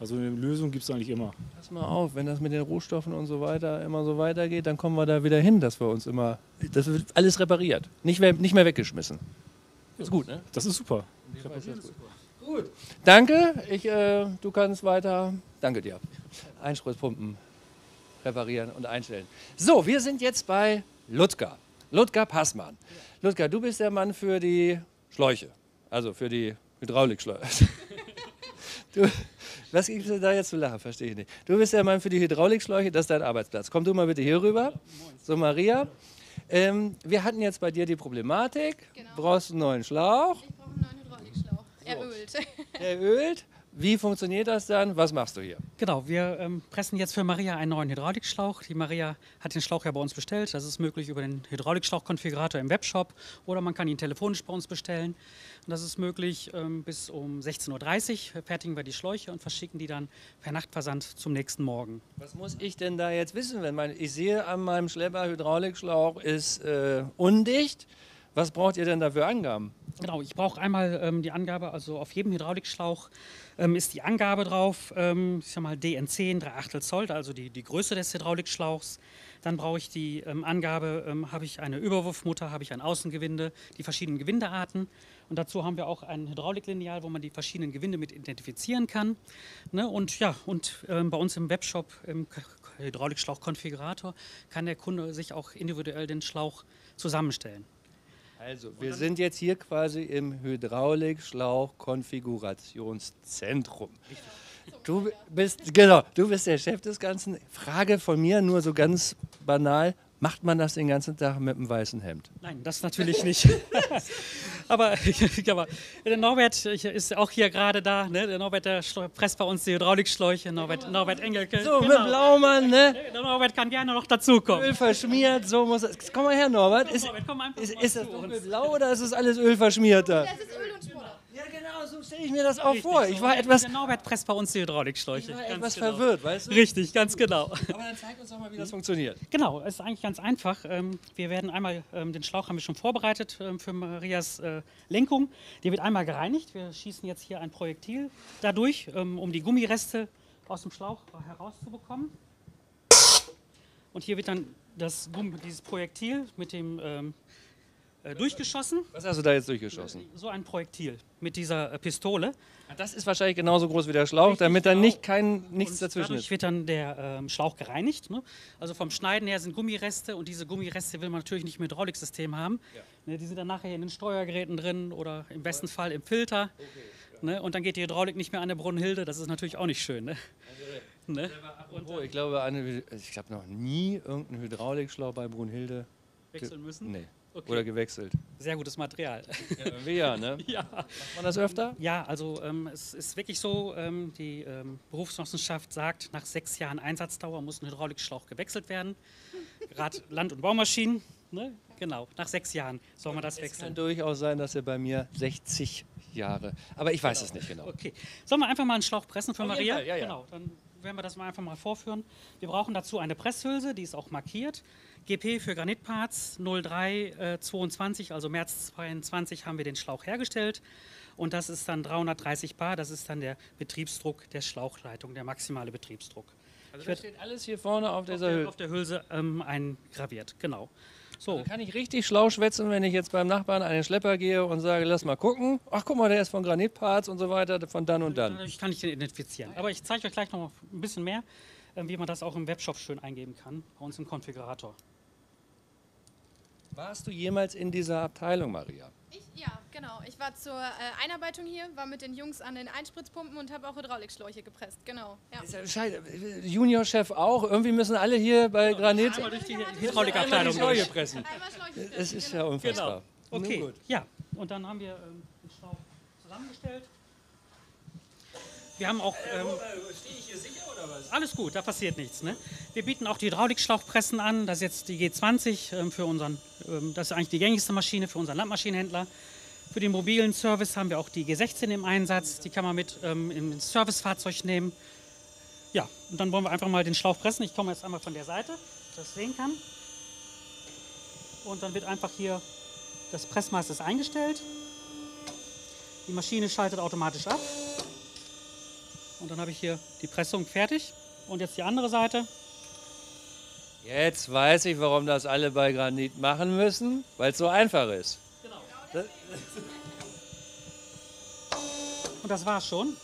Also eine Lösung gibt es eigentlich immer. Pass mal auf, wenn das mit den Rohstoffen und so weiter immer so weitergeht, dann kommen wir da wieder hin, dass wir uns immer. Das wird alles repariert. Nicht mehr, nicht mehr weggeschmissen. Ist gut, ne? Das ist super. Gut. Danke. Ich, äh, du kannst weiter. Danke dir. Einspritzpumpen reparieren und einstellen. So, wir sind jetzt bei Ludger. Ludger Passmann. Ludger, du bist der Mann für die Schläuche. Also für die Hydraulikschläuche. Du, was gibt es da jetzt zu lachen? Verstehe ich nicht. Du bist der Mann für die Hydraulikschläuche, das ist dein Arbeitsplatz. Komm du mal bitte hier rüber. So, Maria. Ähm, wir hatten jetzt bei dir die Problematik. Genau. Brauchst einen neuen Schlauch. Ich brauche einen neuen Hydraulikschlauch. Er ölt. Wie funktioniert das dann? Was machst du hier? Genau, wir ähm, pressen jetzt für Maria einen neuen Hydraulikschlauch. Die Maria hat den Schlauch ja bei uns bestellt. Das ist möglich über den Hydraulikschlauchkonfigurator im Webshop oder man kann ihn telefonisch bei uns bestellen. Und das ist möglich ähm, bis um 16.30 Uhr fertigen wir die Schläuche und verschicken die dann per Nachtversand zum nächsten Morgen. Was muss ich denn da jetzt wissen? Wenn mein, ich sehe an meinem Schlepper, Hydraulikschlauch ist äh, undicht. Was braucht ihr denn da für Angaben? Genau, ich brauche einmal ähm, die Angabe, also auf jedem Hydraulikschlauch ähm, ist die Angabe drauf, ähm, ich sag mal DN10, 3 Achtel Zoll, also die, die Größe des Hydraulikschlauchs. Dann brauche ich die ähm, Angabe, ähm, habe ich eine Überwurfmutter, habe ich ein Außengewinde, die verschiedenen Gewindearten. Und dazu haben wir auch ein Hydrauliklineal, wo man die verschiedenen Gewinde mit identifizieren kann. Ne? Und ja, und ähm, bei uns im Webshop, im Hydraulikschlauchkonfigurator, kann der Kunde sich auch individuell den Schlauch zusammenstellen. Also, wir sind jetzt hier quasi im Hydraulikschlauch-Konfigurationszentrum. Du bist, genau, du bist der Chef des Ganzen. Frage von mir nur so ganz banal: Macht man das den ganzen Tag mit einem weißen Hemd? Nein, das natürlich nicht. aber, aber der Norbert ist auch hier gerade da. Ne? Der Norbert der presst bei uns die Hydraulikschläuche. Norbert, Norbert Engelke. So, mit Blaumann, ne? Der Norbert kann gerne noch dazukommen. Öl verschmiert, so muss es. Komm mal her, Norbert. Ist, Norbert, komm ist, mal ist das dunkelblau oder ist es alles Öl verschmiert da? Das ist Öl und Schmodder. Stelle ich mir das auch Richtig, vor. Ich war etwas, Der Norbert presst bei uns die Hydraulikschläuche. ich war etwas genau. verwirrt, weißt du? Richtig, ganz genau. Aber dann zeig uns doch mal, wie das funktioniert. Genau, es ist eigentlich ganz einfach. Ähm, Wir werden einmal, ähm, den Schlauch haben wir schon vorbereitet ähm, für Marias äh, Lenkung. Der wird einmal gereinigt. Wir schießen jetzt hier ein Projektil dadurch, um die Gummireste aus dem Schlauch herauszubekommen. Und hier wird dann das, dieses Projektil mit dem durchgeschossen. Was hast du da jetzt durchgeschossen? So ein Projektil mit dieser äh, Pistole. Das ist wahrscheinlich genauso groß wie der Schlauch, Richtig, damit da genau. nicht kein, nichts Und dazwischen dadurch ist. wird dann der ähm, Schlauch gereinigt. Ne? Also vom Schneiden her sind Gummireste und diese Gummireste will man natürlich nicht im Hydrauliksystem haben. Ne, die sind dann nachher in den Steuergeräten drin oder im besten Fall im Filter. Ne? Und dann geht die Hydraulik nicht mehr an der Brunnenhilde. Das ist natürlich auch nicht schön. Ne? Ne? Oh, ich glaube, eine, ich habe noch nie irgendeinen Hydraulikschlauch bei Brunhilde Wechseln müssen? Nee. Okay. Oder gewechselt. Sehr gutes Material. Ja, ne? ja. Macht man das öfter? Ja, also ähm, es ist wirklich so, ähm, die ähm, Berufsgenossenschaft sagt, nach sechs Jahren Einsatzdauer muss ein Hydraulikschlauch gewechselt werden. Gerade Land- und Baumaschinen, ne? genau, nach sechs Jahren soll man das Es wechseln. kann durchaus sein, dass er bei mir 60 Jahre. Aber ich weiß es nicht genau. Okay, sollen wir einfach mal einen Schlauch pressen für Auf Maria? Fall, ja, ja. Genau, dann werden wir das mal einfach mal vorführen. Wir brauchen dazu eine Presshülse, die ist auch markiert. GP für Granitparts 0322, also März 22 haben wir den Schlauch hergestellt. Und das ist dann 330 Bar, das ist dann der Betriebsdruck der Schlauchleitung, der maximale Betriebsdruck. Also das steht alles hier vorne auf auf dieser der, Hülse. auf der Hülse ähm, eingraviert, genau. So, Also kann ich richtig schlau schwätzen, wenn ich jetzt beim Nachbarn an den Schlepper gehe und sage, lass mal gucken. Ach, guck mal, der ist von Granitparts und so weiter, von dann und dann. dadurch kann ich den identifizieren. Aber ich zeige euch gleich noch ein bisschen mehr, ähm, wie man das auch im Webshop schön eingeben kann, bei uns im Konfigurator. Warst du jemals in dieser Abteilung, Maria? Ich, ja, genau. Ich war zur äh, Einarbeitung hier, war mit den Jungs an den Einspritzpumpen und habe auch Hydraulikschläuche gepresst. Genau. Ja. Scheiße. Juniorchef auch. Irgendwie müssen alle hier bei Granit Einmal durch die Hydraulikabteilung Schläuche pressen. Einmal Schläuche Es ist genau. ja unfassbar. Genau. Okay, ja. Und dann haben wir ähm, den Schlauch zusammengestellt. Wir haben auch. Ähm, alles gut, da passiert nichts. Ne? Wir bieten auch die Hydraulikschlauchpressen an. Das ist jetzt die G20 ähm, für unseren, ähm, das ist eigentlich die gängigste Maschine für unseren Landmaschinenhändler. Für den mobilen Service haben wir auch die G16 im Einsatz. Die kann man mit ähm, ins Servicefahrzeug nehmen. Ja, und dann wollen wir einfach mal den Schlauch pressen. Ich komme jetzt einmal von der Seite, dass das sehen kann. Und dann wird einfach hier das Pressmaß ist eingestellt. Die Maschine schaltet automatisch ab. Und dann habe ich hier die Pressung fertig. Und jetzt die andere Seite. Jetzt weiß ich, warum das alle bei Granit machen müssen, weil es so einfach ist. Genau. Und das war's schon.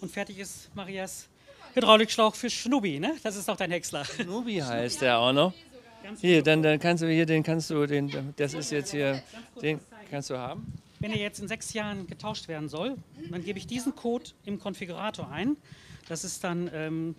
Und fertig ist Marias Hydraulikschlauch für Schnubi, ne? Das ist doch dein Häcksler. Schnubi heißt der auch noch. Hier, dann, dann kannst du hier, den kannst du, den, das ist jetzt hier, den kannst du haben. Wenn er jetzt in sechs Jahren getauscht werden soll, dann gebe ich diesen Code im Konfigurator ein. Das ist dann ähm,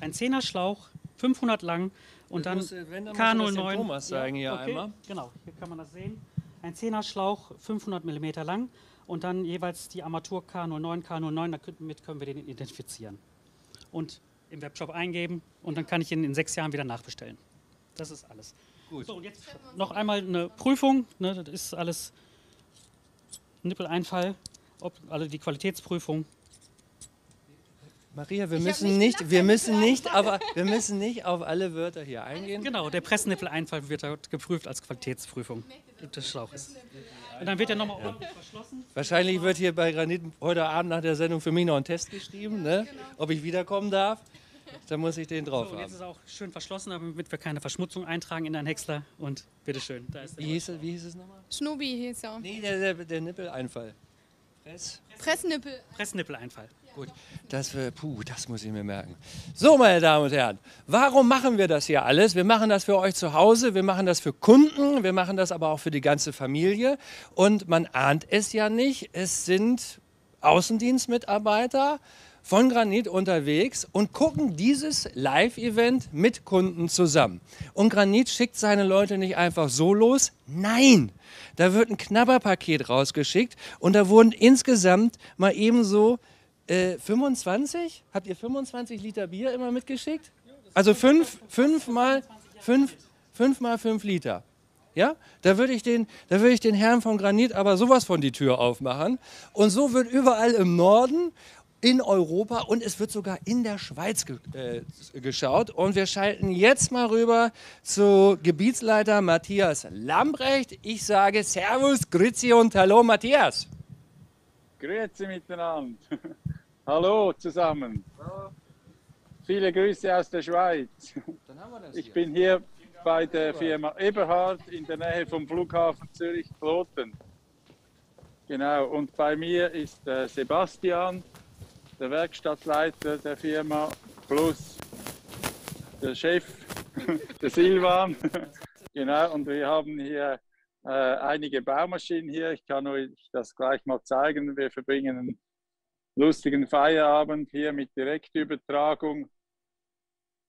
ein 10er Schlauch, 500 lang und dann musst du- wenn, dann K09. musst du das dem Thomas zeigen hier okay, einmal. Genau, hier kann man das sehen. Ein 10er Schlauch, 500 mm lang und dann jeweils die Armatur K09, K09, damit können wir den identifizieren. Und im Webshop eingeben und dann kann ich ihn in sechs Jahren wieder nachbestellen. Das ist alles. Gut. So, und jetzt noch einmal eine Prüfung. Ne, das ist alles Nippeleinfall, ob, also die Qualitätsprüfung. Maria, wir müssen nicht, wir müssen nicht, aber wir müssen nicht auf alle Wörter hier eingehen. Genau, der Pressnippeleinfall wird dort geprüft als Qualitätsprüfung des Schlauches. Und dann wird er nochmal unten verschlossen. Wahrscheinlich wird hier bei Granit heute Abend nach der Sendung für mich noch ein Test geschrieben, ne? ob ich wiederkommen darf. Dann muss ich den drauf So, und jetzt haben. ist er auch schön verschlossen, damit wir keine Verschmutzung eintragen in deinen Häcksler. Und bitteschön, da ist Wie hieß es, wie hieß es nochmal? Schnubi hieß ja. Nee, der, der, der Nippeleinfall. Press. Pressnippel. Pressnippeleinfall. Gut, das, wir- puh, das muss ich mir merken. So, meine Damen und Herren, warum machen wir das hier alles? Wir machen das für euch zu Hause, wir machen das für Kunden, wir machen das aber auch für die ganze Familie. Und man ahnt es ja nicht, es sind Außendienstmitarbeiter von Granit unterwegs und gucken dieses Live-Event mit Kunden zusammen. Und Granit schickt seine Leute nicht einfach so los, nein, da wird ein Knabberpaket rausgeschickt und da wurden insgesamt mal ebenso äh, 25? Habt ihr 25 Liter Bier immer mitgeschickt? Also fünf, fünf mal fünf, fünf fünf Liter. Ja, da würde ich würde ich den Herrn von Granit aber sowas von die Tür aufmachen. Und so wird überall im Norden, in Europa und es wird sogar in der Schweiz ge äh, geschaut. Und wir schalten jetzt mal rüber zu Gebietsleiter Matthias Lambrecht. Ich sage Servus, Grüezi und Hallo Matthias. Grüezi miteinander. Hallo zusammen. Viele Grüße aus der Schweiz. Ich bin hier bei der Firma Eberhard in der Nähe vom Flughafen Zürich-Kloten. Genau, und bei mir ist äh, Sebastian, der Werkstattleiter der Firma, plus der Chef, der Silvan. genau, und wir haben hier äh, einige Baumaschinen hier. Ich kann euch das gleich mal zeigen. Wir verbringen einen lustigen Feierabend hier mit Direktübertragung.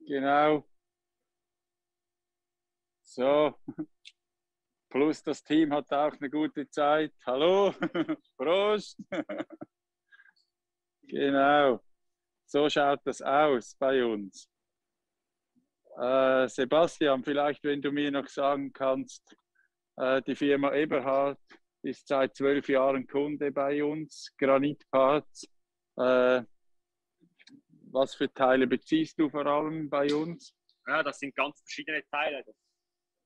Genau. So. Plus das Team hat auch eine gute Zeit. Hallo. Prost. Genau. So schaut das aus bei uns. Äh, Sebastian, vielleicht, wenn du mir noch sagen kannst, äh, die Firma Eberhard ist seit zwölf Jahren Kunde bei uns, Granitparts. Äh, was für Teile beziehst du vor allem bei uns? Ja, das sind ganz verschiedene Teile. Das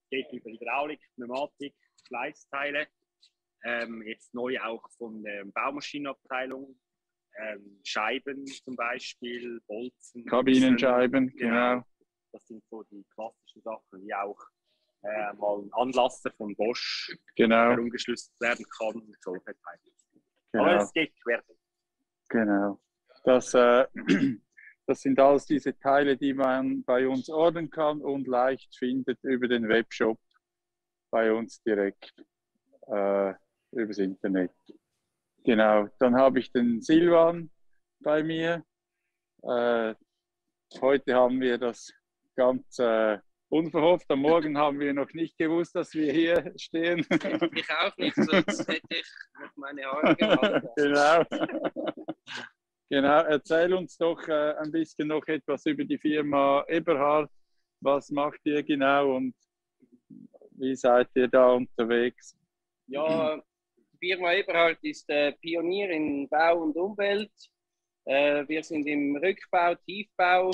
geht über Hydraulik, Pneumatik, Schleißteile. Ähm, jetzt neu auch von der Baumaschinenabteilung. Ähm, Scheiben zum Beispiel, Bolzen. Kabinenscheiben, Bolzen, genau. Das sind so die klassischen Sachen, wie auch äh, mal ein Anlasser von Bosch Genau. herumgeschlüsselt werden kann. Teile. Genau. Aber es geht quer. Genau. Das, äh, das sind alles diese Teile, die man bei uns ordern kann und leicht findet über den Webshop bei uns direkt äh, übers Internet. Genau. Dann habe ich den Silvan bei mir. Äh, heute haben wir das ganz äh, unverhofft. Am Morgen haben wir noch nicht gewusst, dass wir hier stehen. Ich auch nicht, sonst hätte ich noch meine Haare gehabt. genau. Genau, erzähl uns doch äh, ein bisschen noch etwas über die Firma Eberhard. Was macht ihr genau und wie seid ihr da unterwegs? Ja, Firma Eberhard ist äh, Pionier in Bau und Umwelt. Äh, wir sind im Rückbau, Tiefbau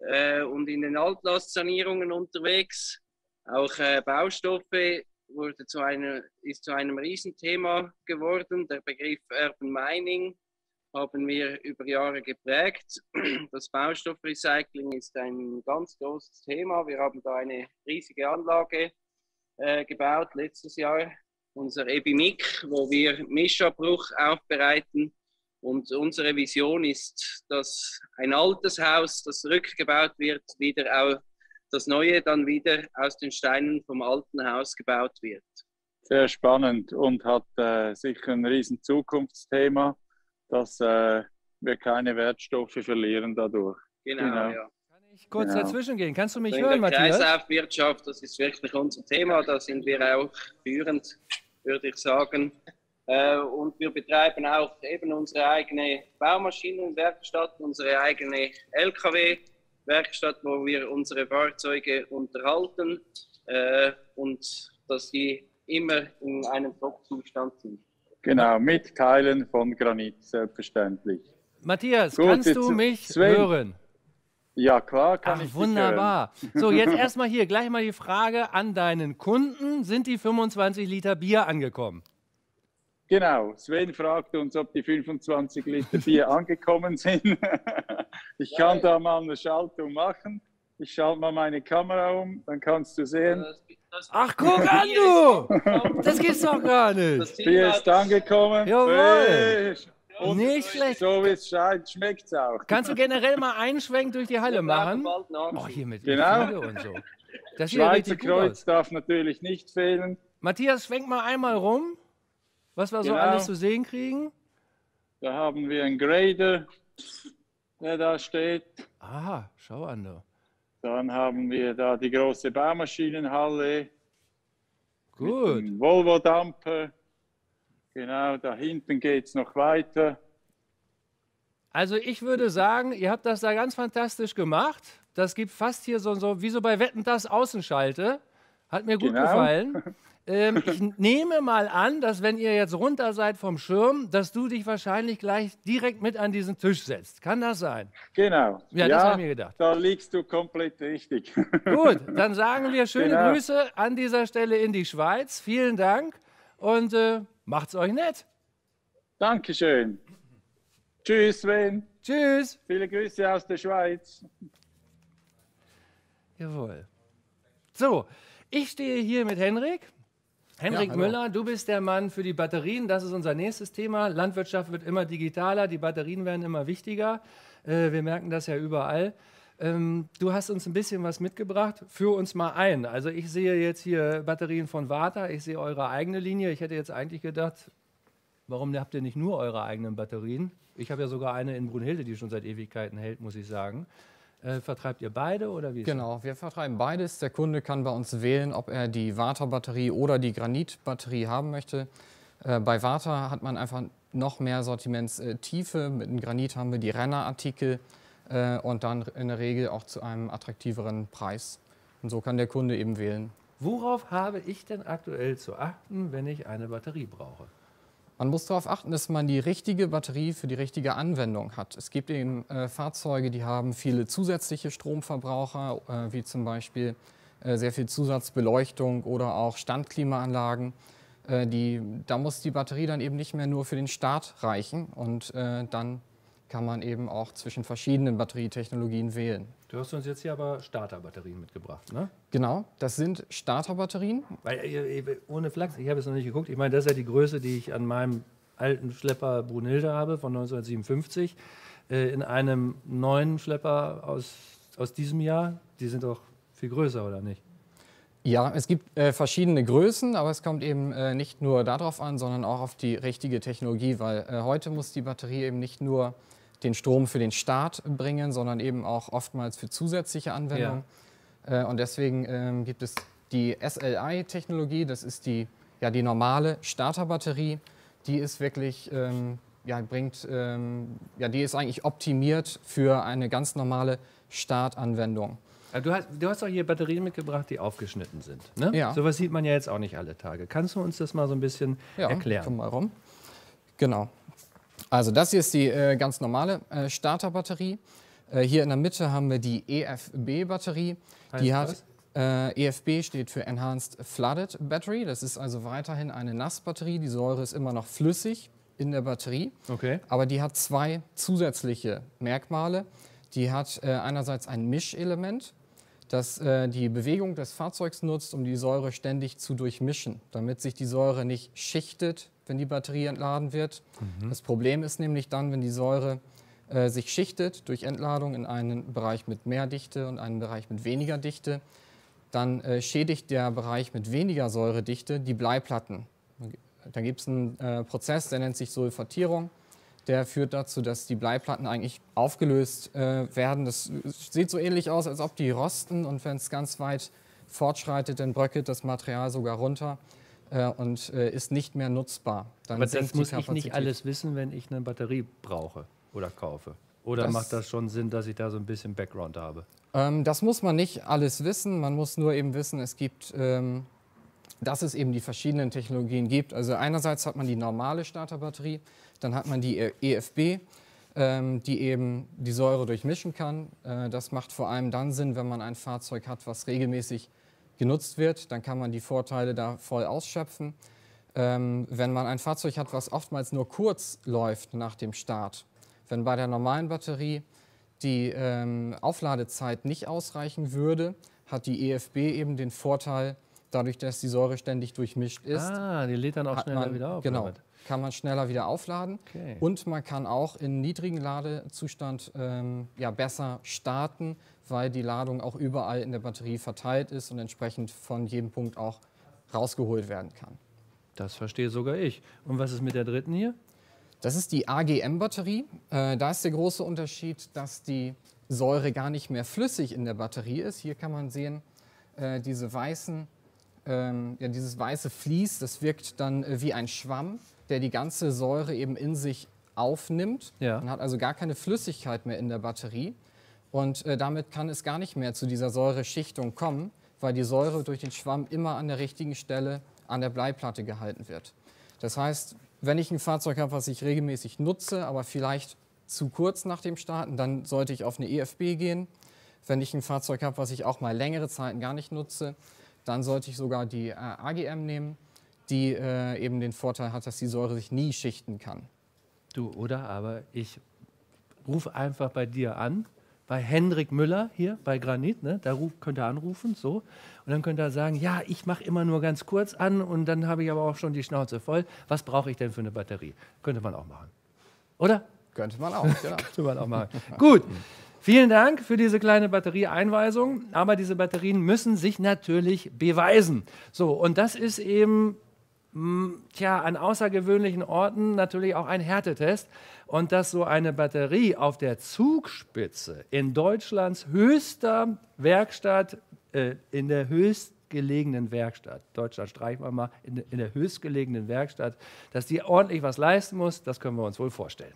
äh, und in den Altlastsanierungen unterwegs. Auch Baustoffe wurde zu einer, ist zu einem Riesenthema geworden. Der Begriff Urban Mining haben wir über Jahre geprägt. Das Baustoffrecycling ist ein ganz großes Thema. Wir haben da eine riesige Anlage äh, gebaut letztes Jahr, unser Ebimic, wo wir Mischabbruch aufbereiten. Und unsere Vision ist, dass ein altes Haus, das rückgebaut wird, wieder auch das Neue dann wieder aus den Steinen vom alten Haus gebaut wird. Sehr spannend und hat äh, sicher ein riesen Zukunftsthema dass äh, wir keine Wertstoffe verlieren dadurch. Genau, genau. ja. Kann ich kurz genau. dazwischen gehen? Kannst du mich hören, Matthias? Kreislaufwirtschaft, das ist wirklich unser Thema. Da sind wir auch führend, würde ich sagen. Äh, und wir betreiben auch eben unsere eigene Baumaschinenwerkstatt, unsere eigene LKW-Werkstatt, wo wir unsere Fahrzeuge unterhalten äh, und dass sie immer in einem Top-Zustand sind. Genau, mit Teilen von Granit, selbstverständlich. Matthias, Gut, kannst du mich Sven. hören? Ja, klar, kann Ach, ich wunderbar. So, jetzt erstmal hier gleich mal die Frage an deinen Kunden. Sind die 25 Liter Bier angekommen? Genau, Sven fragt uns, ob die 25 Liter Bier angekommen sind. ich kann da mal eine Schaltung machen. Ich schalte mal meine Kamera um, dann kannst du sehen. Ach, guck an, du! Das gibt's doch gar nicht. Bier ist angekommen. Jawohl. Und nicht schlecht. So wie es scheint, schmeckt es auch. Kannst du generell mal einen Schwenk durch die Halle machen? Oh, hier mit genau. und so. Das Schweizer Kreuz darf natürlich nicht fehlen. Matthias, schwenk mal einmal rum, was wir genau. so alles zu sehen kriegen. Da haben wir einen Grader, der da steht. Aha, schau an, du. Dann haben wir da die große Baumaschinenhalle. Gut. Volvo-Damper. Genau, da hinten geht es noch weiter. Also ich würde sagen, ihr habt das da ganz fantastisch gemacht. Das gibt fast hier so, so wie so bei Wetten das Außenschalte. Hat mir gut genau. gefallen. Ähm, ich nehme mal an, dass wenn ihr jetzt runter seid vom Schirm, dass du dich wahrscheinlich gleich direkt mit an diesen Tisch setzt. Kann das sein? Genau. Ja, das habe ich mir gedacht. Da liegst du komplett richtig. Gut, dann sagen wir schöne genau. Grüße an dieser Stelle in die Schweiz. Vielen Dank und äh, macht's euch nett. Dankeschön. Tschüss, Sven. Tschüss. Viele Grüße aus der Schweiz. Jawohl. So, ich stehe hier mit Henrik. Henrik ja, Müller, du bist der Mann für die Batterien. Das ist unser nächstes Thema. Landwirtschaft wird immer digitaler, die Batterien werden immer wichtiger. Äh, wir merken das ja überall. Ähm, du hast uns ein bisschen was mitgebracht. Führ uns mal ein. Also ich sehe jetzt hier Batterien von Warta, ich sehe eure eigene Linie. Ich hätte jetzt eigentlich gedacht, warum habt ihr nicht nur eure eigenen Batterien? Ich habe ja sogar eine in Brunhilde, die schon seit Ewigkeiten hält, muss ich sagen. Äh, vertreibt ihr beide oder wie? Genau, wir vertreiben beides. Der Kunde kann bei uns wählen, ob er die Vata-Batterie oder die Granit-Batterie haben möchte. Äh, bei Vata hat man einfach noch mehr Sortimentstiefe. Mit dem Granit haben wir die Renner-Artikel äh, und dann in der Regel auch zu einem attraktiveren Preis. Und so kann der Kunde eben wählen. Worauf habe ich denn aktuell zu achten, wenn ich eine Batterie brauche? Man muss darauf achten, dass man die richtige Batterie für die richtige Anwendung hat. Es gibt eben äh, Fahrzeuge, die haben viele zusätzliche Stromverbraucher, äh, wie zum Beispiel äh, sehr viel Zusatzbeleuchtung oder auch Standklimaanlagen. Äh, die, da muss die Batterie dann eben nicht mehr nur für den Start reichen und äh, dann kann man eben auch zwischen verschiedenen Batterietechnologien wählen. Du hast uns jetzt hier aber Starterbatterien mitgebracht, ne? Genau, das sind Starterbatterien. Weil, äh, äh, ohne Flachs, ich habe es noch nicht geguckt. Ich meine, das ist ja die Größe, die ich an meinem alten Schlepper Brunhilde habe von 1957. Äh, in einem neuen Schlepper aus, aus diesem Jahr, die sind doch viel größer, oder nicht? Ja, es gibt äh, verschiedene Größen, aber es kommt eben äh, nicht nur darauf an, sondern auch auf die richtige Technologie, weil äh, heute muss die Batterie eben nicht nur den Strom für den Start bringen, sondern eben auch oftmals für zusätzliche Anwendungen. Ja. Äh, und deswegen ähm, gibt es die SLI-Technologie, das ist die, ja, die normale Starterbatterie. Die ist wirklich ähm, ja, bringt, ähm, ja, die ist eigentlich optimiert für eine ganz normale Startanwendung. Du hast, du hast auch hier Batterien mitgebracht, die aufgeschnitten sind. Ne? Ja. Sowas sieht man ja jetzt auch nicht alle Tage. Kannst du uns das mal so ein bisschen Ja, erklären? komm mal rum. Genau. Also das hier ist die äh, ganz normale äh, Starterbatterie. Äh, hier in der Mitte haben wir die EFB-Batterie. Die hat äh, EFB steht für Enhanced Flooded Battery. Das ist also weiterhin eine Nassbatterie. Die Säure ist immer noch flüssig in der Batterie. Okay. Aber die hat zwei zusätzliche Merkmale. Die hat äh, einerseits ein Mischelement, das äh, die Bewegung des Fahrzeugs nutzt, um die Säure ständig zu durchmischen, damit sich die Säure nicht schichtet, wenn die Batterie entladen wird. Mhm. Das Problem ist nämlich dann, wenn die Säure äh, sich schichtet durch Entladung in einen Bereich mit mehr Dichte und einen Bereich mit weniger Dichte, dann äh, schädigt der Bereich mit weniger Säuredichte die Bleiplatten. Da gibt es einen äh, Prozess, der nennt sich Sulfatierung. Der führt dazu, dass die Bleiplatten eigentlich aufgelöst äh, werden. Das sieht so ähnlich aus, als ob die rosten und wenn es ganz weit fortschreitet, dann bröckelt das Material sogar runter äh, und äh, ist nicht mehr nutzbar. Dann Aber das muss ich nicht alles wissen, wenn ich eine Batterie brauche oder kaufe. Oder Das- macht das schon Sinn, dass ich da so ein bisschen Background habe? Ähm, das muss man nicht alles wissen. Man muss nur eben wissen, es gibt, ähm, dass es eben die verschiedenen Technologien gibt. Also einerseits hat man die normale Starterbatterie, dann hat man die E- EFB, ähm, die eben die Säure durchmischen kann. Äh, das macht vor allem dann Sinn, wenn man ein Fahrzeug hat, was regelmäßig genutzt wird. Dann kann man die Vorteile da voll ausschöpfen. Ähm, wenn man ein Fahrzeug hat, was oftmals nur kurz läuft nach dem Start, wenn bei der normalen Batterie die ähm, Aufladezeit nicht ausreichen würde, hat die EFB eben den Vorteil, dadurch, dass die Säure ständig durchmischt ist. Ah, die lädt dann auch schneller man, wieder auf, Genau, kann man schneller wieder aufladen. Okay. Und man kann auch in niedrigen Ladezustand ähm, ja, besser starten, weil die Ladung auch überall in der Batterie verteilt ist und entsprechend von jedem Punkt auch rausgeholt werden kann. Das verstehe sogar ich. Und was ist mit der dritten hier? Das ist die AGM-Batterie. Äh, da ist der große Unterschied, dass die Säure gar nicht mehr flüssig in der Batterie ist. Hier kann man sehen, äh, diese weißen, ähm, ja, dieses weiße Vlies, das wirkt dann äh, wie ein Schwamm, der die ganze Säure eben in sich aufnimmt. Ja. Man hat also gar keine Flüssigkeit mehr in der Batterie. Und äh, damit kann es gar nicht mehr zu dieser Säureschichtung kommen, weil die Säure durch den Schwamm immer an der richtigen Stelle an der Bleiplatte gehalten wird. Das heißt, wenn ich ein Fahrzeug habe, was ich regelmäßig nutze, aber vielleicht zu kurz nach dem Starten, dann sollte ich auf eine EFB gehen. Wenn ich ein Fahrzeug habe, was ich auch mal längere Zeiten gar nicht nutze, dann sollte ich sogar die äh, AGM nehmen, die äh, eben den Vorteil hat, dass die Säure sich nie schichten kann. Du, oder? Aber ich rufe einfach bei dir an, bei Hendrik Müller hier bei Granit, ne? da ruf, könnt ihr anrufen, so. Und dann könnt ihr sagen, ja, ich mache immer nur ganz kurz an und dann habe ich aber auch schon die Schnauze voll. Was brauche ich denn für eine Batterie? Könnte man auch machen. Oder? Könnte man auch, genau. Könnte man auch machen. Gut. Vielen Dank für diese kleine Batterieeinweisung. Aber diese Batterien müssen sich natürlich beweisen. So, und das ist eben tja, an außergewöhnlichen Orten natürlich auch ein Härtetest. Und dass so eine Batterie auf der Zugspitze in Deutschlands höchster Werkstatt, äh, in der höchstgelegenen Werkstatt, Deutschland streichen wir mal, in, in der höchstgelegenen Werkstatt, dass die ordentlich was leisten muss, das können wir uns wohl vorstellen.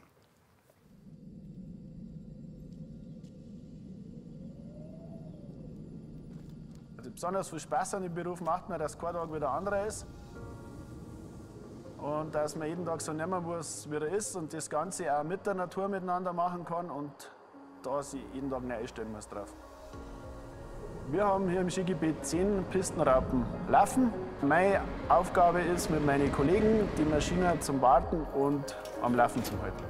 Also besonders viel Spaß an dem Beruf macht mir, dass kein Tag wie der andere ist. Und dass man jeden Tag so nehmen muss, wie er ist und das Ganze auch mit der Natur miteinander machen kann und da sich jeden Tag neu einstellen muss drauf. Wir haben hier im Skigebiet zehn Pistenraupen laufen. Meine Aufgabe ist, mit meinen Kollegen die Maschine zum Warten und am Laufen zu halten.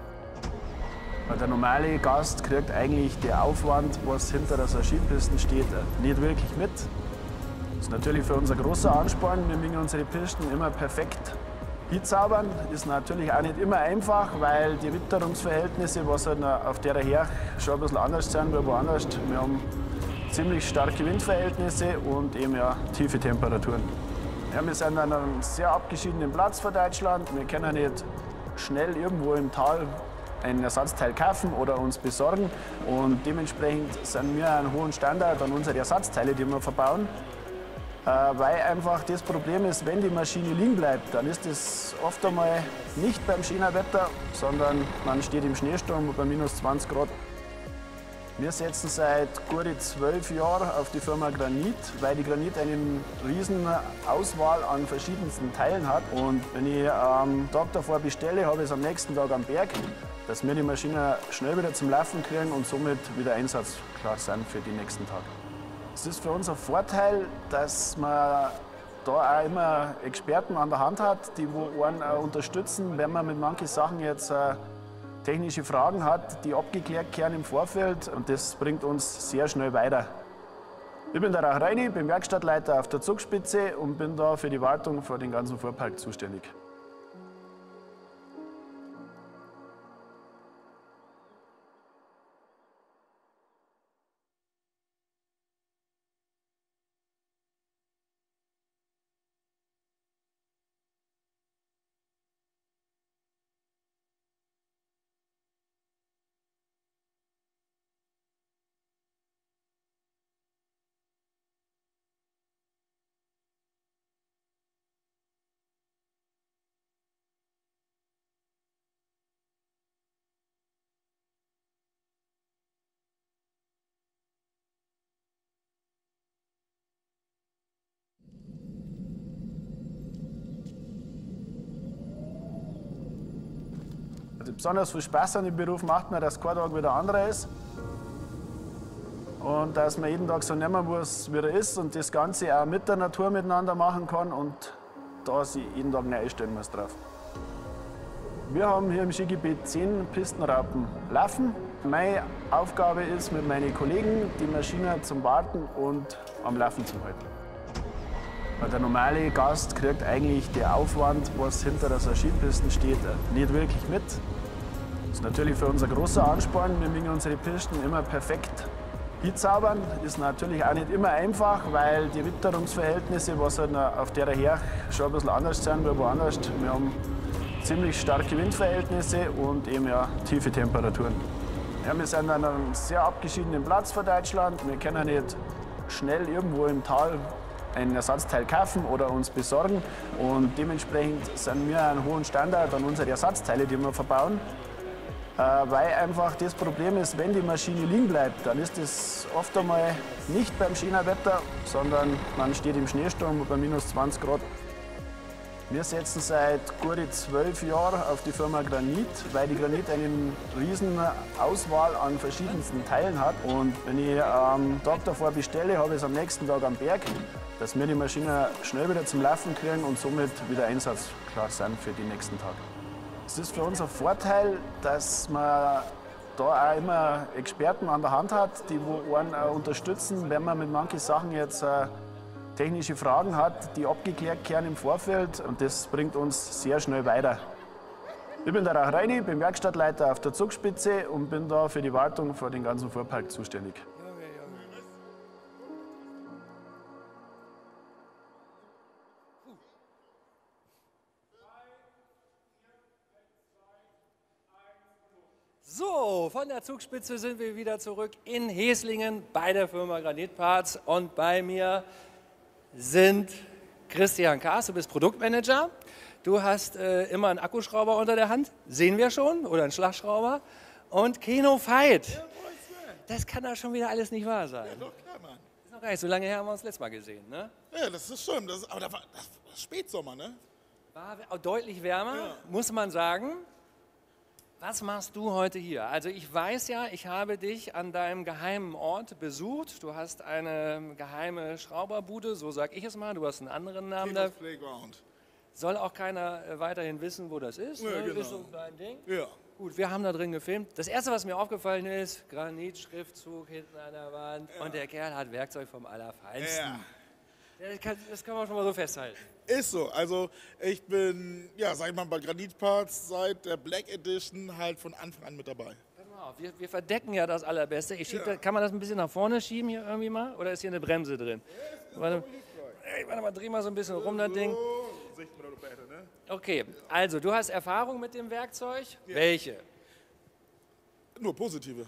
Der normale Gast kriegt eigentlich den Aufwand, was hinter einer Skipisten steht, nicht wirklich mit. Das ist natürlich für uns ein großer Ansporn. Wir müssen unsere Pisten immer perfekt hinzaubern. Ist natürlich auch nicht immer einfach, weil die Witterungsverhältnisse, was halt auf der her schon ein bisschen anders sind wie woanders. Wir haben ziemlich starke Windverhältnisse und eben ja tiefe Temperaturen. Ja, wir sind an einem sehr abgeschiedenen Platz von Deutschland. Wir können nicht schnell irgendwo im Tal ein Ersatzteil kaufen oder uns besorgen. Und dementsprechend sind wir einen hohen Standard an unsere Ersatzteile, die wir verbauen. Weil einfach das Problem ist, wenn die Maschine liegen bleibt, dann ist es oft einmal nicht beim schönen Wetter, sondern man steht im Schneesturm bei minus 20 Grad. Wir setzen seit gute zwölf Jahren auf die Firma Granit, weil die Granit eine riesen Auswahl an verschiedensten Teilen hat. Und wenn ich am Tag davor bestelle, habe ich es am nächsten Tag am Berg, dass wir die Maschine schnell wieder zum Laufen kriegen und somit wieder einsatzklar sind für die nächsten Tage. Es ist für uns ein Vorteil, dass man da auch immer Experten an der Hand hat, die einen unterstützen, wenn man mit manchen Sachen jetzt äh, technische Fragen hat, die abgeklärt werden im Vorfeld und das bringt uns sehr schnell weiter. Ich bin der Rauch Reini, bin Werkstattleiter auf der Zugspitze und bin da für die Wartung für den ganzen Fuhrpark zuständig. Besonders viel Spaß an dem Beruf macht mir, dass kein Tag wie der andere ist. Und dass man jeden Tag so nehmen muss, wie er ist und das Ganze auch mit der Natur miteinander machen kann und da sich jeden Tag neu einstellen muss drauf. Wir haben hier im Skigebiet zehn Pistenraupen laufen. Meine Aufgabe ist, mit meinen Kollegen die Maschine zum Warten und am Laufen zu halten. Der normale Gast kriegt eigentlich den Aufwand, was hinter der Skipisten steht, nicht wirklich mit. Ist natürlich für uns ein großer Ansporn. Wir müssen unsere Pisten immer perfekt hinzaubern. Ist natürlich auch nicht immer einfach, weil die Witterungsverhältnisse, was halt auf der her schon ein bisschen anders sind wie woanders. Wir haben ziemlich starke Windverhältnisse und eben ja tiefe Temperaturen. Ja, wir sind an einem sehr abgeschiedenen Platz von Deutschland. Wir können nicht schnell irgendwo im Tal ein Ersatzteil kaufen oder uns besorgen. Und dementsprechend sind wir einen hohen Standard an unsere Ersatzteile, die wir verbauen. Äh, weil einfach das Problem ist, wenn die Maschine liegen bleibt, dann ist es oft einmal nicht beim schönen Wetter, sondern man steht im Schneesturm bei minus 20 Grad. Wir setzen seit gute zwölf Jahren auf die Firma Granit, weil die Granit eine riesen Auswahl an verschiedensten Teilen hat. Und wenn ich am Tag davor bestelle, habe ich es am nächsten Tag am Berg, dass wir die Maschine schnell wieder zum Laufen kriegen und somit wieder einsatzklar sind für die nächsten Tage. Es ist für uns ein Vorteil, dass man da auch immer Experten an der Hand hat, die einen unterstützen, wenn man mit manchen Sachen jetzt äh, technische Fragen hat, die abgeklärt werden im Vorfeld und das bringt uns sehr schnell weiter. Ich bin der Rauch Reini, bin Werkstattleiter auf der Zugspitze und bin da für die Wartung für den ganzen Fuhrpark zuständig. So, von der Zugspitze sind wir wieder zurück in Heslingen bei der Firma Granitparts und bei mir sind Christian Kaas, du bist Produktmanager. Du hast äh, immer einen Akkuschrauber unter der Hand, sehen wir schon, oder einen Schlagschrauber. Und Keno Veit. Das kann doch schon wieder alles nicht wahr sein. Ja, doch, klar, Mann. Ist noch gar nicht so lange her, haben wir uns letztes Mal gesehen, ne? Ja, das ist schon. Das, aber das war, das war Spätsommer, ne? War auch deutlich wärmer, ja. muss man sagen. Was machst du heute hier? Also ich weiß ja, ich habe dich an deinem geheimen Ort besucht. Du hast eine geheime Schrauberbude, so sag ich es mal. Du hast einen anderen Namen da. Playground. Soll auch keiner äh, weiterhin wissen, wo das ist. Ja, ne? genau. Ist so ein kleines Ding. Ja. Gut, wir haben da drin gefilmt. Das erste, was mir aufgefallen ist, Granitschriftzug hinten an der Wand. Ja. Und der Kerl hat Werkzeug vom Allerfeinsten. Ja. Das kann, das kann man schon mal so festhalten. Ist so. Also ich bin, ja, sag ich mal, bei Granitparts seit der Black Edition halt von Anfang an mit dabei. Auf, wir, wir verdecken ja das Allerbeste. Ich schieb Ja. kann man das ein bisschen nach vorne schieben hier irgendwie mal? Oder ist hier eine Bremse drin? warte, ey, warte mal, dreh mal so ein bisschen rum, das Ding. Ne? Okay, also du hast Erfahrung mit dem Werkzeug. Welche? Nur positive.